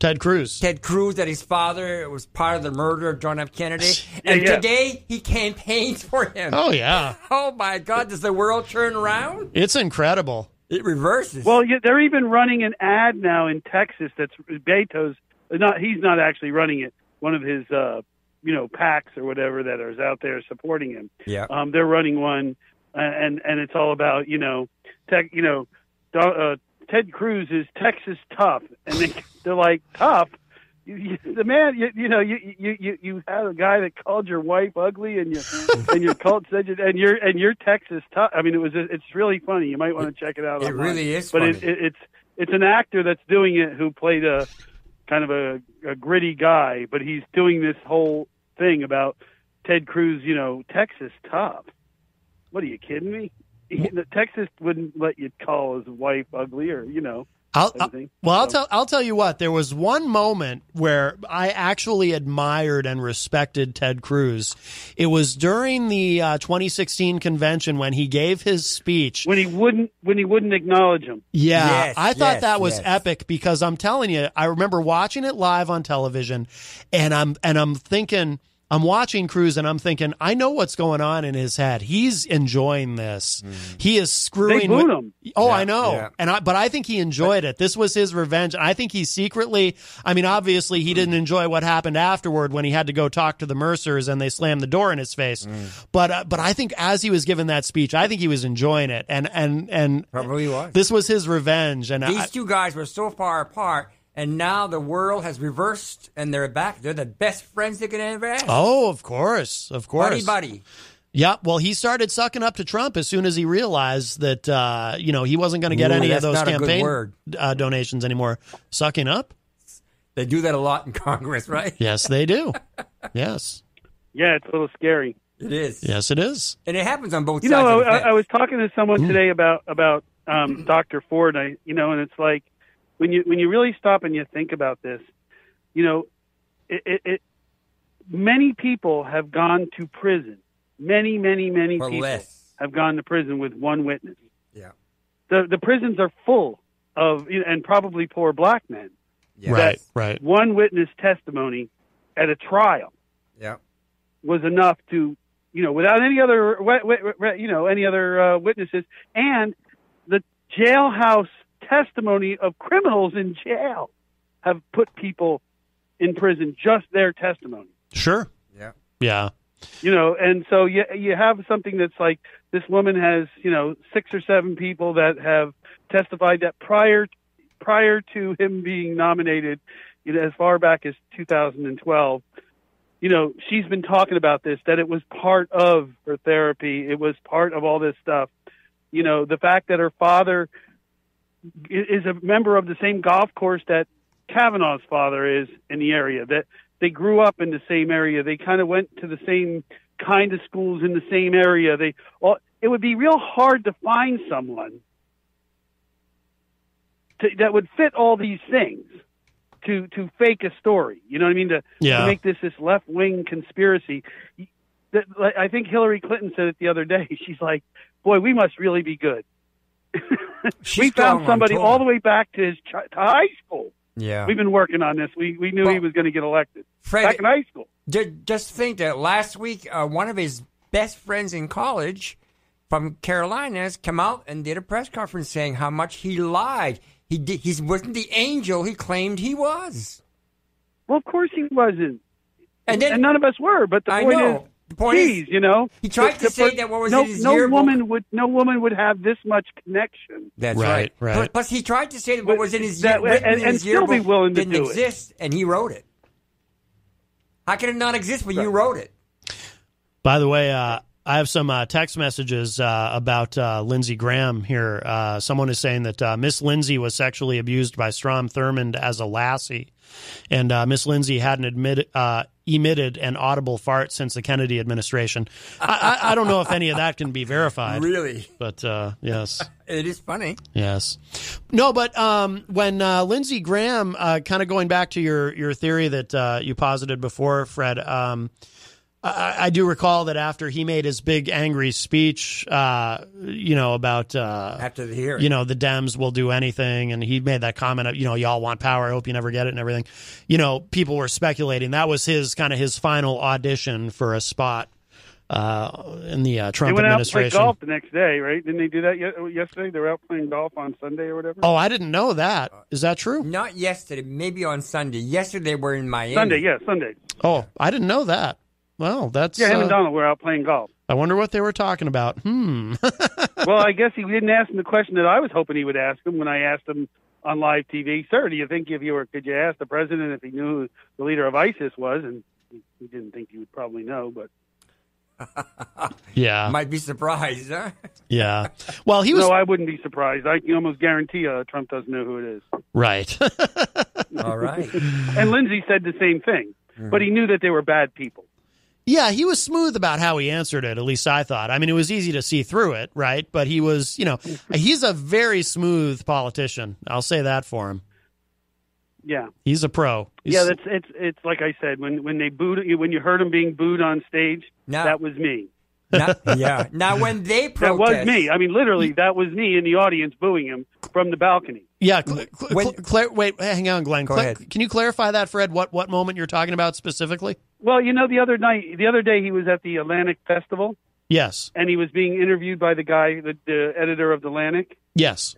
Speaker 7: Ted Cruz
Speaker 10: Ted Cruz that his father was part of the murder of John F. Kennedy,
Speaker 14: Yeah,
Speaker 10: and
Speaker 14: yeah.
Speaker 10: today he campaigns for him.
Speaker 7: Oh, yeah. [LAUGHS]
Speaker 10: Oh my God! Does the world turn around?
Speaker 7: It's incredible.
Speaker 10: It reverses.
Speaker 14: Well, yeah, they're even running an ad now in Texas. That's Beto's. Not he's not actually running it. One of his, uh, you know, PACs or whatever that is out there supporting him.
Speaker 10: Yeah.
Speaker 14: Um, they're running one, uh, and and it's all about you know, tech. You know, uh, Ted Cruz is Texas tough, and they, they're like tough. You, you, the man, you, you know, you, you you you had a guy that called your wife ugly, and you [LAUGHS] and your cult said you, and you're and you're Texas tough. I mean, it was it's really funny. You might want to check it out.
Speaker 10: It
Speaker 14: online.
Speaker 10: really is
Speaker 14: But it, it, it's it's an actor that's doing it who played a kind of a, a gritty guy, but he's doing this whole thing about Ted Cruz. You know, Texas tough. What are you kidding me? The Texas wouldn't let you call his wife ugly or you know.
Speaker 7: I'll, I'll- well, I'll tell I'll tell you what. There was one moment where I actually admired and respected Ted Cruz. It was during the uh, 2016 convention when he gave his speech.
Speaker 14: When he wouldn't when he wouldn't acknowledge him.
Speaker 7: Yeah,
Speaker 14: Yes,
Speaker 7: I thought
Speaker 14: yes,
Speaker 7: that was
Speaker 14: yes.
Speaker 7: epic because I'm telling you, I remember watching it live on television, and I'm and I'm thinking. I'm watching Cruz and I'm thinking, I know what's going on in his head. He's enjoying this. Mm. He is screwing.
Speaker 14: They booed
Speaker 7: with-
Speaker 14: him.
Speaker 7: Oh,
Speaker 14: Yeah,
Speaker 7: I know.
Speaker 14: yeah.
Speaker 7: And I, but I think he enjoyed it. This was his revenge. I think he secretly, I mean, obviously he didn't mm. enjoy what happened afterward when he had to go talk to the Mercers and they slammed the door in his face. Mm. But, uh, but I think as he was giving that speech, I think he was enjoying it. And, and, and
Speaker 10: Probably was.
Speaker 7: this was his revenge. And
Speaker 10: These
Speaker 7: I,
Speaker 10: two guys were so far apart, and now the world has reversed, and they're back. They're the best friends they could ever have.
Speaker 7: oh, of course, of course.
Speaker 10: buddy, buddy.
Speaker 7: Yeah, well, he started sucking up to Trump as soon as he realized that uh, you know he wasn't going to get
Speaker 10: Ooh,
Speaker 7: any of those
Speaker 10: not a good
Speaker 7: campaign
Speaker 10: word.
Speaker 7: uh, donations anymore. Sucking up?
Speaker 10: They do that a lot in [LAUGHS] Congress, right?
Speaker 7: Yes, they do. yes,
Speaker 14: Yeah, it's a little scary.
Speaker 10: It is.
Speaker 7: yes, it is.
Speaker 10: And it happens on both sides.
Speaker 14: You
Speaker 10: sides.
Speaker 14: know, I. I was talking to someone today about about um, Dr. Ford. I, you know, and it's like when you when you really stop and you think about this, you know, it, it, it many people have gone to prison. Many, many, many
Speaker 10: For
Speaker 14: people
Speaker 10: less.
Speaker 14: have gone to prison with one witness.
Speaker 10: Yeah.
Speaker 14: The the prisons are full of and probably poor black men.
Speaker 10: Yes.
Speaker 7: Right, right.
Speaker 14: One witness testimony at a trial
Speaker 10: Yeah.
Speaker 14: was enough to, you know, without any other, you know, any other uh, witnesses, and the jailhouse testimony of criminals in jail have put people in prison. Just their testimony,
Speaker 7: Sure.
Speaker 10: Yeah.
Speaker 7: Yeah.
Speaker 14: you know, and so you you have something that's like this woman has, you know, six or seven people that have testified that prior prior to him being nominated, you know, as far back as 2012 you know, she's been talking about this, that it was part of her therapy. It was part of all this stuff. You know, the fact that her father i- is a member of the same golf course that Kavanaugh's father is in the area, that they grew up in the same area. They kind of went to the same kind of schools in the same area. They, all, it would be real hard to find someone to, that would fit all these things to to fake a story. You know what I mean? To,
Speaker 7: Yeah.
Speaker 14: to make this this left wing conspiracy. I think Hillary Clinton said it the other day. [LAUGHS] She's like, "Boy, we must really be good." We found somebody all the way back to his ch- to high school.
Speaker 10: Yeah.
Speaker 14: We've been working on this. We we knew he was going to get elected
Speaker 10: Fred,
Speaker 14: back in high school.
Speaker 10: Ju- Just think that last week, uh, one of his best friends in college from Carolinas come out and did a press conference saying how much he lied. He did, he wasn't the angel he claimed he was.
Speaker 14: Well, of course he wasn't,
Speaker 10: and then
Speaker 14: none of us were. But the
Speaker 10: I
Speaker 14: point
Speaker 10: know.
Speaker 14: is,
Speaker 10: The point is,
Speaker 14: you know,
Speaker 10: he tried
Speaker 14: the-
Speaker 10: to say
Speaker 14: per-
Speaker 10: that what was
Speaker 14: no,
Speaker 10: in his
Speaker 14: no
Speaker 10: yearbook-
Speaker 14: woman would no woman would have this much connection.
Speaker 10: That's
Speaker 7: Right,
Speaker 10: right.
Speaker 7: right.
Speaker 10: Plus, plus he tried to say that what was in his,
Speaker 14: that-
Speaker 10: year, written
Speaker 14: and-
Speaker 10: in
Speaker 14: and
Speaker 10: his
Speaker 14: still be willing to
Speaker 10: didn't
Speaker 14: do it.
Speaker 10: exist, and he wrote it. How can it not exist when you wrote it?
Speaker 7: By the way, uh, I have some uh, text messages uh, about uh, Lindsey Graham here. Uh, someone is saying that uh, Miss Lindsey was sexually abused by Strom Thurmond as a lassie, and uh, Miss Lindsey hadn't admitted, uh, emitted an audible fart since the Kennedy administration. I, I, I don't know if any of that can be verified. [LAUGHS]
Speaker 10: Really?
Speaker 7: But uh, yes.
Speaker 10: It is funny.
Speaker 7: Yes. No, but um, when uh, Lindsey Graham, uh, kind of going back to your your theory that uh, you posited before, Fred, um, I, I do recall that after he made his big angry speech, uh, you know about uh,
Speaker 10: After the hearing.
Speaker 7: you know the Dems will do anything, and he made that comment of you know y'all want power, I hope you never get it, and everything. You know, people were speculating that was his kind of his final audition for a spot uh, in the uh, Trump
Speaker 14: they went out and played
Speaker 7: administration.
Speaker 14: golf the next day, right? Didn't they do that ye- yesterday? They were out playing golf on Sunday or whatever.
Speaker 7: Oh, I didn't know that. Is that true?
Speaker 10: Not yesterday, maybe on Sunday. Yesterday we're in Miami.
Speaker 14: Sunday, yeah, Sunday.
Speaker 7: Oh, I didn't know that. Well, that's.
Speaker 14: Yeah, him
Speaker 7: uh,
Speaker 14: and Donald were out playing golf.
Speaker 7: I wonder what they were talking about. Hmm. [LAUGHS]
Speaker 14: well, I guess he didn't ask him the question that I was hoping he would ask him when I asked him on live TV. Sir, do you think if you were, could you ask the president if he knew who the leader of ISIS was? And he- he didn't think he would probably know, but [LAUGHS]
Speaker 7: yeah.
Speaker 10: Might be surprised, huh? [LAUGHS]
Speaker 7: Yeah. Well, he was
Speaker 14: no, I wouldn't be surprised. I can almost guarantee uh, Trump doesn't know who it is.
Speaker 7: right.
Speaker 10: All right.
Speaker 14: And Lindsey said the same thing,
Speaker 7: Mm-hmm.
Speaker 14: but he knew that they were bad people.
Speaker 7: Yeah, he was smooth about how he answered it. At least I thought. I mean, it was easy to see through it, right? But he was, you know, he's a very smooth politician. I'll say that for him.
Speaker 14: Yeah.
Speaker 7: He's a pro. He's-
Speaker 14: Yeah, that's it's it's like I said when when they booed you when you heard him being booed on stage,
Speaker 10: No.
Speaker 14: that was me.
Speaker 10: Now, yeah. Now, when they [LAUGHS]
Speaker 14: That was me. I mean, literally, that was me in the audience booing him from the balcony.
Speaker 7: Yeah. Cl- cl- cl- Claire, wait, hang on, Glenn.
Speaker 10: Go
Speaker 7: Cla-
Speaker 10: ahead.
Speaker 7: Can you clarify that, Fred? What what moment you're talking about specifically?
Speaker 14: Well, you know, the other night, the other day, he was at the Atlantic Festival,
Speaker 7: Yes.
Speaker 14: and he was being interviewed by the guy, the, the editor of the Atlantic,
Speaker 7: Yes.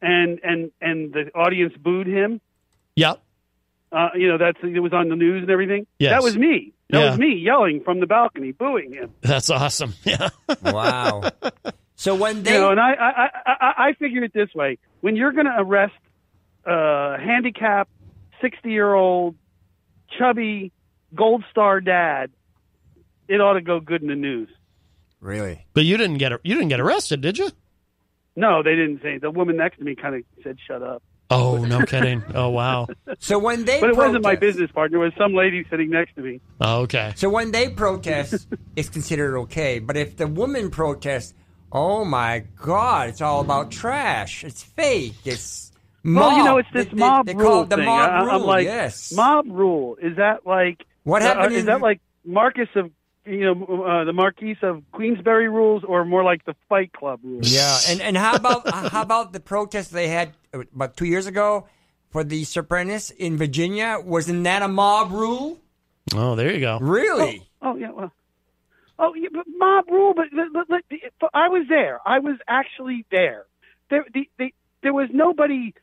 Speaker 14: and and and the audience booed him.
Speaker 7: Yep.
Speaker 14: Uh, you know, that's it was on the news and everything.
Speaker 7: Yes.
Speaker 14: That was me. That
Speaker 7: Yeah.
Speaker 14: was me yelling from the balcony, booing him.
Speaker 7: That's awesome. [LAUGHS] Yeah.
Speaker 10: wow. So when they
Speaker 14: you know, and I, I, I, I, I figure it this way: when you're going to arrest a handicapped, sixty-year-old, chubby, gold star dad, it ought to go good in the news.
Speaker 10: really,
Speaker 7: But you didn't get you didn't get arrested, did you?
Speaker 14: No, they didn't say. The woman next to me kind of said, "Shut up."
Speaker 7: Oh, no kidding. Oh, wow.
Speaker 10: so when they
Speaker 14: But it wasn't my business partner. It was some lady sitting next to me.
Speaker 7: Oh, okay.
Speaker 10: So when they protest, it's considered okay. But if the woman protests, oh my God, it's all about trash. It's fake. It's mob.
Speaker 14: Well, you know, it's this
Speaker 10: They- they-
Speaker 14: mob
Speaker 10: they
Speaker 14: rule
Speaker 10: call it the
Speaker 14: thing.
Speaker 10: mob
Speaker 14: I, am like,
Speaker 10: yes.
Speaker 14: mob rule. Is that like
Speaker 10: What
Speaker 14: uh,
Speaker 10: happened
Speaker 14: Is
Speaker 10: in-
Speaker 14: that like Marcus of you know uh, the Marquis of Queensberry rules, or more like the Fight Club rules?
Speaker 10: Yeah, and and how about [LAUGHS] how about the protest they had uh, about two years ago for the Sopranos in Virginia? Wasn't that a mob rule?
Speaker 7: Oh, there you go.
Speaker 10: Really?
Speaker 14: Oh yeah, well. Oh, yeah, but mob rule. But, but, but, but I was there. I was actually there. There, the, the, there was nobody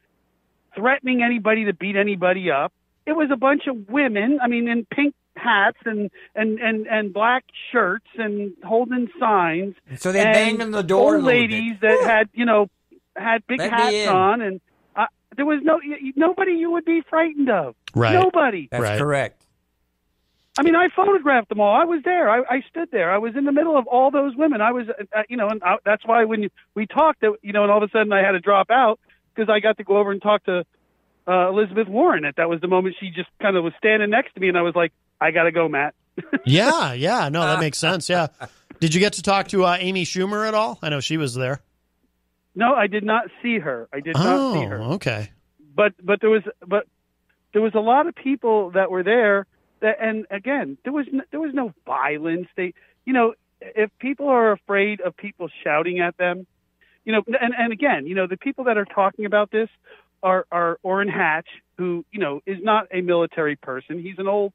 Speaker 14: threatening anybody to beat anybody up. It was a bunch of women. I mean, in pink hats and and and and black shirts and holding signs.
Speaker 10: So they
Speaker 14: and
Speaker 10: banged on the door a
Speaker 14: Old ladies that had you know had big
Speaker 10: Let
Speaker 14: hats on, and uh, there was no y- y- nobody you would be frightened of.
Speaker 7: Right.
Speaker 14: Nobody.
Speaker 10: That's
Speaker 7: Right.
Speaker 10: correct.
Speaker 14: I mean, I photographed them all. I was there. I, I stood there. I was in the middle of all those women. I was, uh, you know, and I, that's why when we talked, you know, and all of a sudden I had to drop out because I got to go over and talk to uh, Elizabeth Warren. At that was the moment she just kind of was standing next to me, and I was like, I got to go, Matt. [LAUGHS]
Speaker 7: Yeah, yeah. No, that makes sense. Yeah. Did you get to talk to uh, Amy Schumer at all? I know she was there.
Speaker 14: No, I did not see her. I did
Speaker 7: oh,
Speaker 14: not see her.
Speaker 7: okay.
Speaker 14: but but there was but there was a lot of people that were there and again there was no, there was no violence. They you know if people are afraid of people shouting at them you know and and again you know the people that are talking about this are are Orrin Hatch who you know is not a military person. He's an old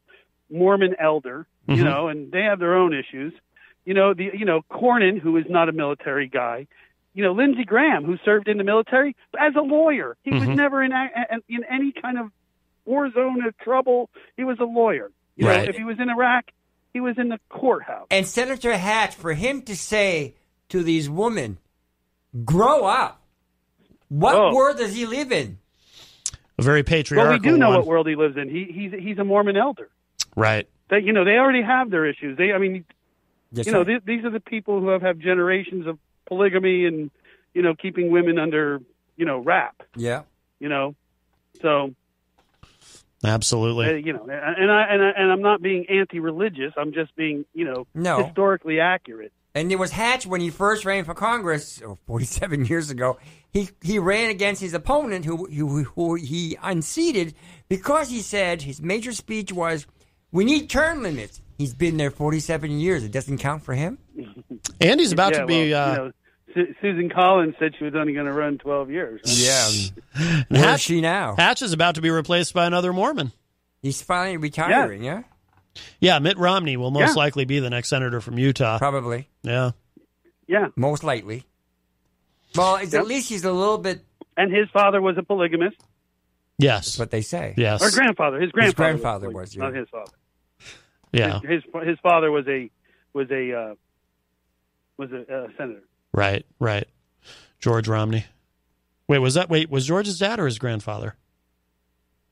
Speaker 14: Mormon elder you
Speaker 7: Mhm.
Speaker 14: know and they have their own issues. You know the you know Cornyn who is not a military guy you know Lindsey Graham who served in the military as a lawyer. He was
Speaker 7: Mhm.
Speaker 14: never in in any kind of war zone of trouble. He was a lawyer you
Speaker 7: Right.
Speaker 14: know if he was in Iraq he was in the courthouse
Speaker 10: And Senator Hatch, for him to say to these women, "Grow up," what
Speaker 14: Oh.
Speaker 10: world does he live in?
Speaker 7: A very patriarchal
Speaker 14: well we do know
Speaker 7: one.
Speaker 14: what world he lives in he he's he's a Mormon elder
Speaker 7: Right.
Speaker 14: that you know they already have their issues they I mean
Speaker 10: Yes,
Speaker 14: you know
Speaker 10: sir.
Speaker 14: th- these are the people who have had generations of polygamy and you know keeping women under you know wrap
Speaker 10: yeah.
Speaker 14: you know so
Speaker 7: Absolutely.
Speaker 14: uh, you know and I and I and I'm not being anti-religious I'm just being you know
Speaker 10: No.
Speaker 14: historically accurate
Speaker 10: And it was Hatch when he first ran for Congress, oh, 47 [LAUGHS] years ago. He he ran against his opponent, who who, who he unseated, because he said his major speech was, "We need term limits." He's been there 47 years. It doesn't count for him. [LAUGHS]
Speaker 7: And he's about
Speaker 14: yeah,
Speaker 7: to be.
Speaker 14: well,
Speaker 7: uh,
Speaker 14: you know, Su- Susan Collins said she was only going to run 12 years [LAUGHS]
Speaker 10: Yeah. Where's
Speaker 7: Hatch,
Speaker 10: she now?
Speaker 7: Hatch is about to be replaced by another Mormon.
Speaker 10: He's finally retiring. Yeah.
Speaker 7: Yeah, Mitt Romney will most
Speaker 14: Yeah.
Speaker 7: likely be the next senator from Utah.
Speaker 10: Probably.
Speaker 7: Yeah.
Speaker 14: yeah
Speaker 10: Most likely. Well, it's,
Speaker 14: Yep.
Speaker 10: at least he's a little bit.
Speaker 14: and his father was a polygamist
Speaker 7: Yes.
Speaker 10: That's what they say.
Speaker 7: Yes.
Speaker 14: or grandfather his grandfather
Speaker 10: grandfather
Speaker 14: was,
Speaker 10: was,
Speaker 14: not his father
Speaker 7: Yeah.
Speaker 14: his, his his father was a was a uh, was a uh, senator
Speaker 7: Right. Right. George Romney. Wait, was that? Wait, was George's dad or his grandfather?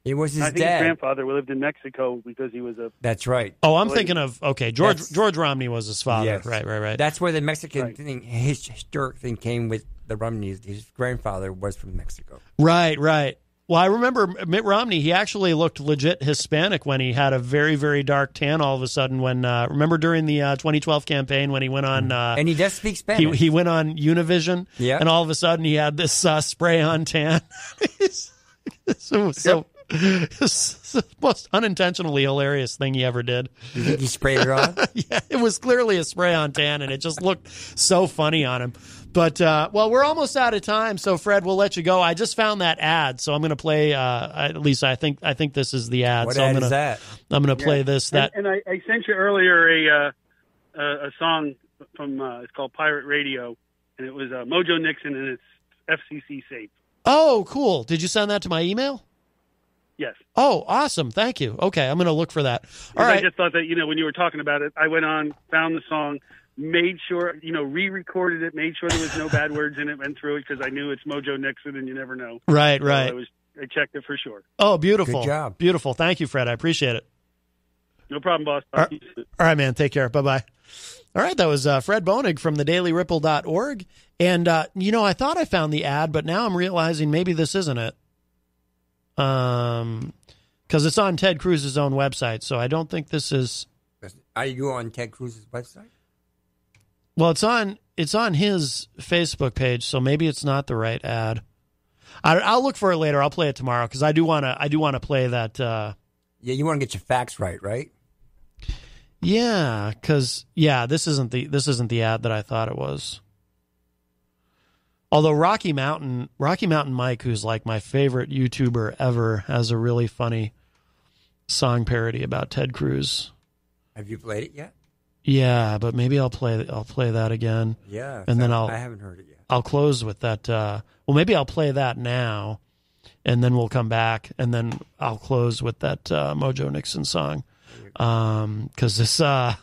Speaker 10: It was his
Speaker 14: I think
Speaker 10: dad.
Speaker 14: his grandfather lived in Mexico because he was a
Speaker 10: That's right.
Speaker 7: Oh, I'm
Speaker 14: Well,
Speaker 7: thinking of okay. George
Speaker 10: That's-
Speaker 7: George Romney was his father.
Speaker 10: Yes.
Speaker 7: Right. Right. Right.
Speaker 10: That's where the Mexican
Speaker 14: Right.
Speaker 10: thing, his historic thing came with the Romneys. His grandfather was from Mexico.
Speaker 7: right. Right. Well, I remember Mitt Romney. He actually looked legit Hispanic when he had a very, very dark tan. All of a sudden, when uh, remember during the uh, 2012 campaign when he went on, uh,
Speaker 10: and he does speak Spanish.
Speaker 7: he went on Univision,
Speaker 10: Yeah.
Speaker 7: and all of a sudden he had this uh, spray on tan. [LAUGHS] so so. [LAUGHS] It's the most unintentionally hilarious thing he ever did.
Speaker 10: You think he sprayed it on? [LAUGHS]
Speaker 7: yeah, it was clearly a spray on tan, and it just looked so funny on him. But uh, well, we're almost out of time, so Fred, we'll let you go. I just found that ad, so I'm going to play. Uh, at least I think I think this is the ad.
Speaker 10: What
Speaker 7: so I'm
Speaker 10: ad
Speaker 7: gonna,
Speaker 10: is that?
Speaker 7: I'm going to play this. That
Speaker 14: And, and I, I sent you earlier a uh, a, a song from uh, it's called Pirate Radio, and it was uh, Mojo Nixon, and it's FCC safe.
Speaker 7: oh, cool. Did you send that to my email?
Speaker 14: Yes.
Speaker 7: Oh, awesome. Thank you. Okay, I'm going to look for that. All
Speaker 14: And I just thought that you know when you were talking about it, I went on, found the song, made sure you know re-recorded it, made sure there was no bad words in it, went through it because I knew it's Mojo Nixon, and you never know.
Speaker 7: Right,
Speaker 14: So
Speaker 7: right.
Speaker 14: I was I checked it for sure.
Speaker 7: Oh, beautiful.
Speaker 10: Good job.
Speaker 7: Beautiful. Thank you, Fred. I appreciate it.
Speaker 14: No problem, boss.
Speaker 7: All
Speaker 14: Talk to you soon.
Speaker 7: All right, man. Take care. Bye bye. All right, that was uh, Fred Boenig from thedailyripple.org. And, uh, you know, I thought I found the ad, but now I'm realizing maybe this isn't it. Um, because it's on Ted Cruz's own website. So I don't think this is.
Speaker 10: Are you on Ted Cruz's website?
Speaker 7: Well, it's on it's on his Facebook page, so maybe it's not the right ad. I, I'll look for it later. I'll play it tomorrow because I do want to. I do want to play that. Uh,
Speaker 10: Yeah, you want to get your facts right, right?
Speaker 7: Yeah, because yeah, this isn't the this isn't the ad that I thought it was. Although Rocky Mountain Rocky Mountain Mike, who's like my favorite YouTuber ever, has a really funny song parody about Ted Cruz.
Speaker 10: Have you played it yet?
Speaker 7: Yeah, but maybe I'll play I'll play that again.
Speaker 10: Yeah,
Speaker 7: and then
Speaker 10: I-
Speaker 7: I'll
Speaker 10: I haven't heard it yet.
Speaker 7: I'll close with that. Uh, well, maybe I'll play that now, and then we'll come back, and then I'll close with that uh, Mojo Nixon song, because this because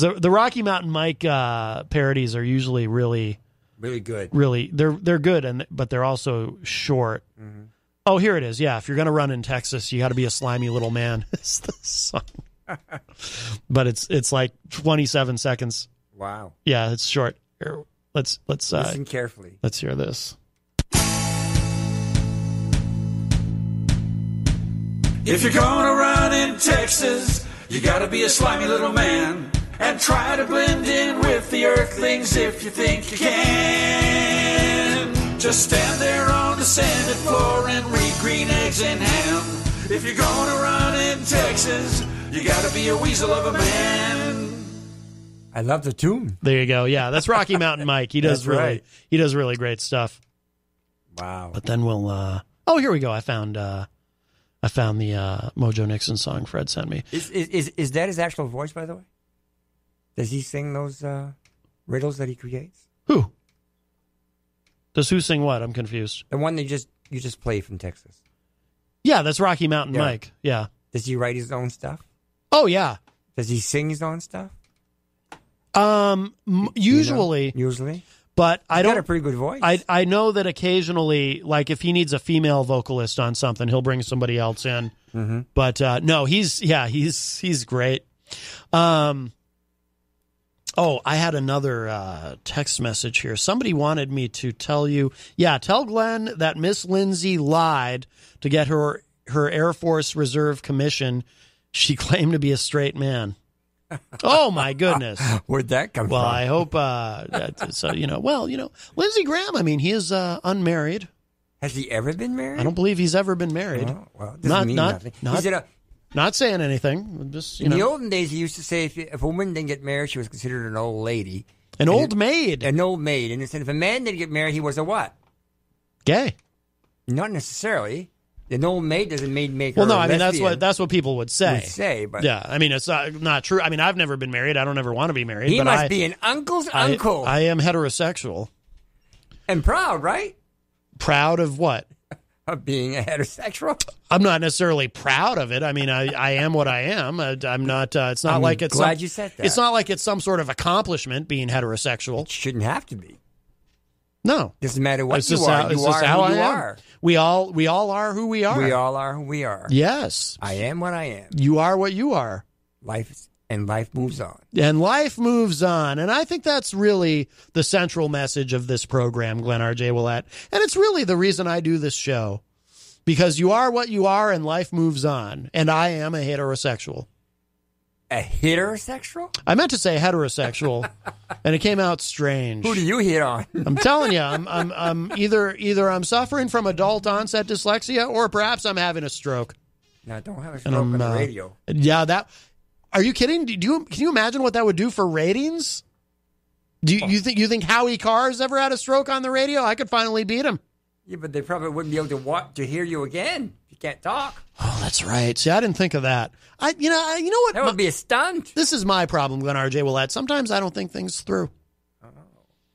Speaker 7: the the Rocky Mountain Mike uh, parodies are usually really
Speaker 10: Really good.
Speaker 7: really they're they're good and but they're also short.
Speaker 10: Mm-hmm.
Speaker 7: Oh, here it is. Yeah, if you're gonna run in Texas, you got to be a slimy little man. [LAUGHS] it's the song, [LAUGHS] but it's it's like 27 seconds.
Speaker 10: Wow.
Speaker 7: Yeah, it's short. Here, let's let's uh,
Speaker 10: Listen carefully.
Speaker 7: Let's hear this.
Speaker 2: If you're gonna run in Texas, you gotta be a slimy little man and try to blend in with the earthlings if you think you can. Just stand there on the sanded floor and read green eggs and ham. If you're gonna run in Texas, you gotta be a weasel of a man.
Speaker 10: I love the tune.
Speaker 7: There you go. Yeah, that's Rocky [LAUGHS] Mountain Mike. He does really
Speaker 10: right.
Speaker 7: he does really great stuff.
Speaker 10: Wow.
Speaker 7: But then we'll uh Oh, here we go. I found uh I found the uh Mojo Nixon song Fred sent me.
Speaker 10: Is, is is is that his actual voice, by the way? Does he sing those uh, riddles that he creates?
Speaker 7: Who? Does who sing what? I'm confused.
Speaker 10: The one that you just you just play from Texas.
Speaker 7: Yeah, that's Rocky Mountain
Speaker 10: Yeah.
Speaker 7: Mike. Yeah.
Speaker 10: Does he write his own stuff?
Speaker 7: Oh yeah.
Speaker 10: Does he sing his own stuff?
Speaker 7: Um m- usually
Speaker 10: usually.
Speaker 7: but I
Speaker 10: He's got
Speaker 7: don't
Speaker 10: a pretty good voice.
Speaker 7: I I know that occasionally like if he needs a female vocalist on something, he'll bring somebody else in.
Speaker 10: Mhm.
Speaker 7: But uh no, he's yeah, he's he's great. Um Oh, I had another uh, text message here. Somebody wanted me to tell you, yeah, tell Glenn that Miss Lindsey lied to get her her Air Force Reserve commission. She [LAUGHS] claimed to be a straight man. Oh my goodness! [LAUGHS]
Speaker 10: Where'd that come
Speaker 7: well,
Speaker 10: from?
Speaker 7: Well, I hope uh, that, so. You know, well, you know, Lindsey Graham. I mean, he is uh, unmarried.
Speaker 10: Has he ever been married?
Speaker 7: I don't believe he's ever been married.
Speaker 10: Oh, well, doesn't
Speaker 7: not
Speaker 10: mean
Speaker 7: not
Speaker 10: nothing.
Speaker 7: not,
Speaker 10: Is it a-
Speaker 7: not saying anything. Just you
Speaker 10: In
Speaker 7: know,
Speaker 10: the olden days, he used to say if, if a woman didn't get married, she was considered an old lady.
Speaker 7: An
Speaker 10: And
Speaker 7: old
Speaker 10: it-
Speaker 7: maid.
Speaker 10: An old maid. And it said if a man didn't get married, he was a what?
Speaker 7: gay.
Speaker 10: Not necessarily. An old maid doesn't maid make
Speaker 7: Well, no, I mean that's what that's what people would say.
Speaker 10: Would say, but-
Speaker 7: yeah, I mean it's not not true. I mean I've never been married. I don't ever want to be married.
Speaker 10: He
Speaker 7: but
Speaker 10: must
Speaker 7: I,
Speaker 10: be an uncle's
Speaker 7: I-
Speaker 10: uncle.
Speaker 7: I am heterosexual.
Speaker 10: and proud, right?
Speaker 7: Proud of what?
Speaker 10: Of being a heterosexual.
Speaker 7: I'm not necessarily proud of it. I mean, I, I am what I am. I, I'm not. Uh, it's not
Speaker 10: I'm
Speaker 7: like it's
Speaker 10: glad
Speaker 7: some-
Speaker 10: you said that.
Speaker 7: It's not like it's some sort of accomplishment being heterosexual. It
Speaker 10: shouldn't have to be.
Speaker 7: No,
Speaker 10: Doesn't matter what
Speaker 7: it's
Speaker 10: you are.
Speaker 7: how,
Speaker 10: you are
Speaker 7: how
Speaker 10: who
Speaker 7: I
Speaker 10: you
Speaker 7: am.
Speaker 10: are.
Speaker 7: We all we all are who we are.
Speaker 10: We all are who we are.
Speaker 7: Yes,
Speaker 10: I am what I am.
Speaker 7: you are what you are.
Speaker 10: Life is And life moves on.
Speaker 7: and life moves on. And I think that's really the central message of this program, Glenn R.J. Ouellette. And it's really the reason I do this show because you are what you are and life moves on. And I am a heterosexual.
Speaker 10: A heterosexual?
Speaker 7: I meant to say heterosexual, [LAUGHS] and it came out strange.
Speaker 10: Who do you hit on? [LAUGHS]
Speaker 7: I'm telling you, I'm, I'm, I'm either either I'm suffering from adult onset dyslexia, or perhaps I'm having a stroke.
Speaker 10: No, don't have a stroke on the
Speaker 7: uh,
Speaker 10: radio.
Speaker 7: Yeah, that. Are you kidding? Do you can you imagine what that would do for ratings? Do you, you think you think Howie Carr's ever had a stroke on the radio? I could finally beat him.
Speaker 10: Yeah, but they probably wouldn't be able to watch to hear you again. if You can't talk.
Speaker 7: Oh, that's right. See, I didn't think of that. I, you know, I, you know what?
Speaker 10: That would be a stunt.
Speaker 7: This is my problem, Glenn R.J. Ouellette. Sometimes I don't think things through.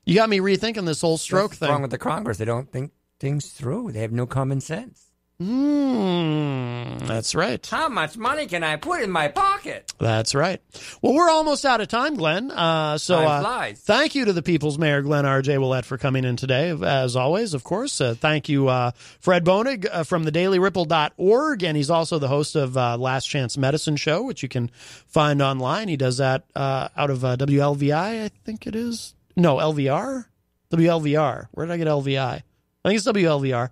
Speaker 7: You got me rethinking this whole stroke
Speaker 10: What's
Speaker 7: thing.
Speaker 10: wrong with the Congress? They don't think things through. They have no common sense.
Speaker 7: Mm, that's right.
Speaker 10: How much money can I put in my pocket?
Speaker 7: That's right. Well, we're almost out of time, Glenn. Uh, so uh, thank you to the People's Mayor, Glenn R.J. Ouellette, for coming in today, as always, of course. Uh, thank you, uh, Fred Boenig uh, from the dailyripple.org, and he's also the host of uh, Last Chance Medicine Show, which you can find online. He does that uh, out of uh, WLVI, I think it is. No, LVR? WLVR. Where did I get LVI? I think it's WLVR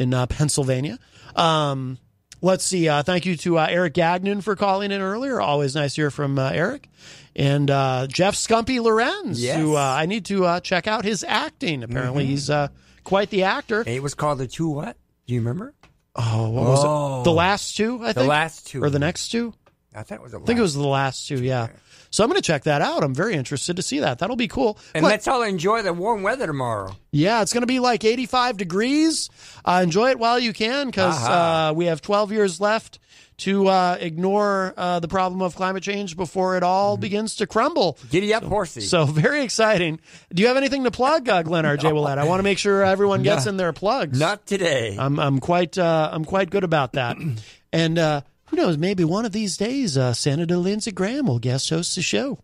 Speaker 7: in uh, Pennsylvania. Um, let's see. Uh, thank you to uh, Eric Gagnon for calling in earlier. Always nice to hear from uh, Eric. And uh, Jeff Scumpy Lorenz,
Speaker 10: Yes.
Speaker 7: who uh, I need to uh, check out his acting. Apparently,
Speaker 10: Mhm.
Speaker 7: he's uh, quite the actor.
Speaker 10: It was called the two what? Do you remember?
Speaker 7: Oh, what was
Speaker 10: Oh.
Speaker 7: it? The last two, I think.
Speaker 10: The last two.
Speaker 7: or the next two.
Speaker 10: I thought it was.
Speaker 7: I think it was the last two. Yeah. So I'm going to check that out. I'm very interested to see that. That'll be cool.
Speaker 10: And
Speaker 7: Let-
Speaker 10: let's all enjoy the warm weather tomorrow.
Speaker 7: Yeah, it's going to be like 85 degrees. Uh, enjoy it while you can because
Speaker 10: Aha.
Speaker 7: uh, we have 12 years left to uh, ignore uh, the problem of climate change before it all begins to crumble.
Speaker 10: Giddy up, horsey.
Speaker 7: So very exciting. Do you have anything to plug, uh, Glenn R. [LAUGHS] J. Ouellette? I want to make sure everyone [LAUGHS] gets
Speaker 10: No.
Speaker 7: in their plugs.
Speaker 10: Not today.
Speaker 7: I'm I'm quite uh, I'm quite good about that. [CLEARS THROAT] and uh, who knows? Maybe one of these days, uh, Senator Lindsey Graham will guest host the show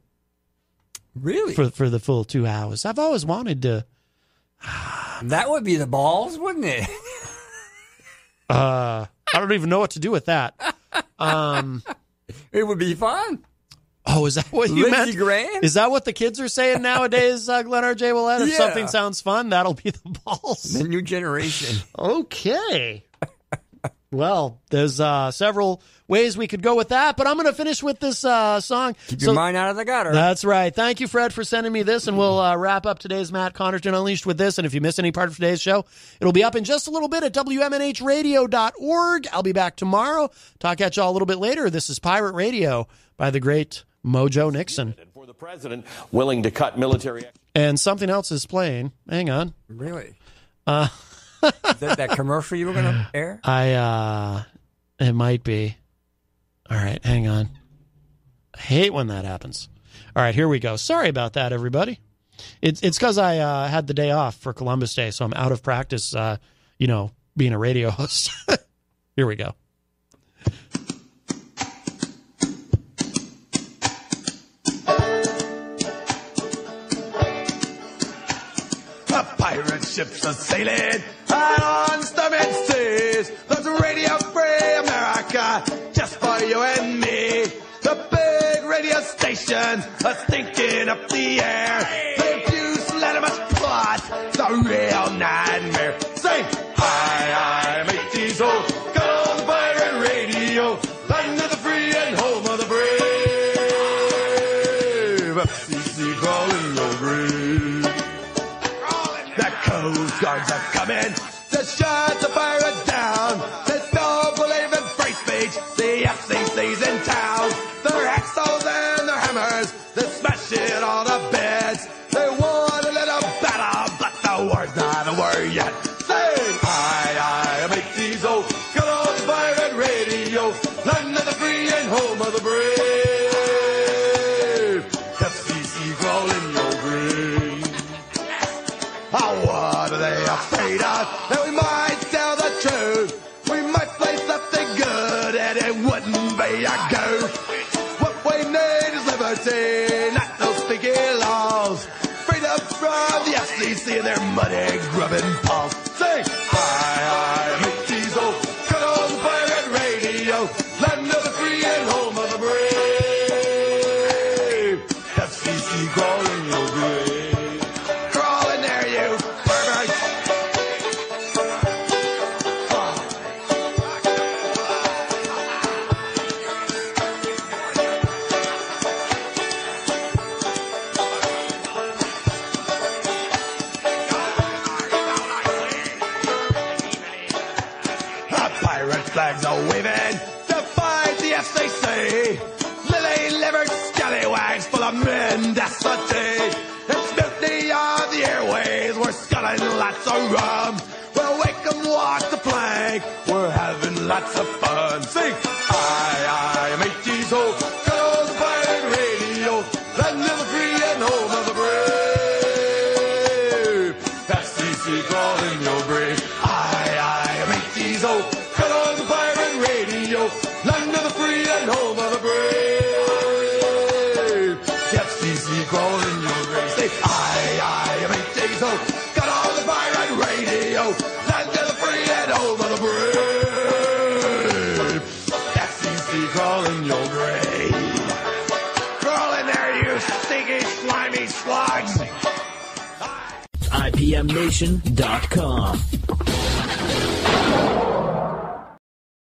Speaker 10: Really?
Speaker 7: for for the full two hours. I've always wanted to. [SIGHS]
Speaker 10: that would be the balls, wouldn't it? [LAUGHS]
Speaker 7: Uh, I don't even know what to do with that. Um,
Speaker 10: it would be fun.
Speaker 7: oh, is that what you
Speaker 10: Lindsey
Speaker 7: meant?
Speaker 10: Graham?
Speaker 7: Is that what the kids are saying nowadays, uh, Glenn R. J. Ouellette? If
Speaker 10: Yeah.
Speaker 7: something sounds fun, that'll be the balls.
Speaker 10: The new generation.
Speaker 7: Okay. Well, there's uh, several ways we could go with that, but I'm going to finish with this uh, song.
Speaker 10: Keep
Speaker 7: So-
Speaker 10: your mind out of the gutter.
Speaker 7: That's right. Thank you, Fred, for sending me this, and we'll uh, wrap up today's Matt Connarton Unleashed with this. And if you miss any part of today's show, it'll be up in just a little bit at WMNHradio.org. I'll be back tomorrow. Talk at y'all a little bit later. This is Pirate Radio by the great Mojo Nixon.
Speaker 15: And For the president willing to cut military.
Speaker 7: And something else is playing. Hang on.
Speaker 10: Really?
Speaker 7: Uh,
Speaker 10: Is that, that commercial you were going to air?
Speaker 7: I, uh, it might be. All right, hang on. I hate when that happens. All right, here we go. Sorry about that, everybody. It's it's because I uh, had the day off for Columbus Day, so I'm out of practice. Uh, you know, being a radio [LAUGHS] host. here we go.
Speaker 2: Ships are sailing out on stormy seas. There's Radio Free America just for you and me. The big radio stations are stinking up the air. The abuse let us plot the real nightmare. Sing, yet.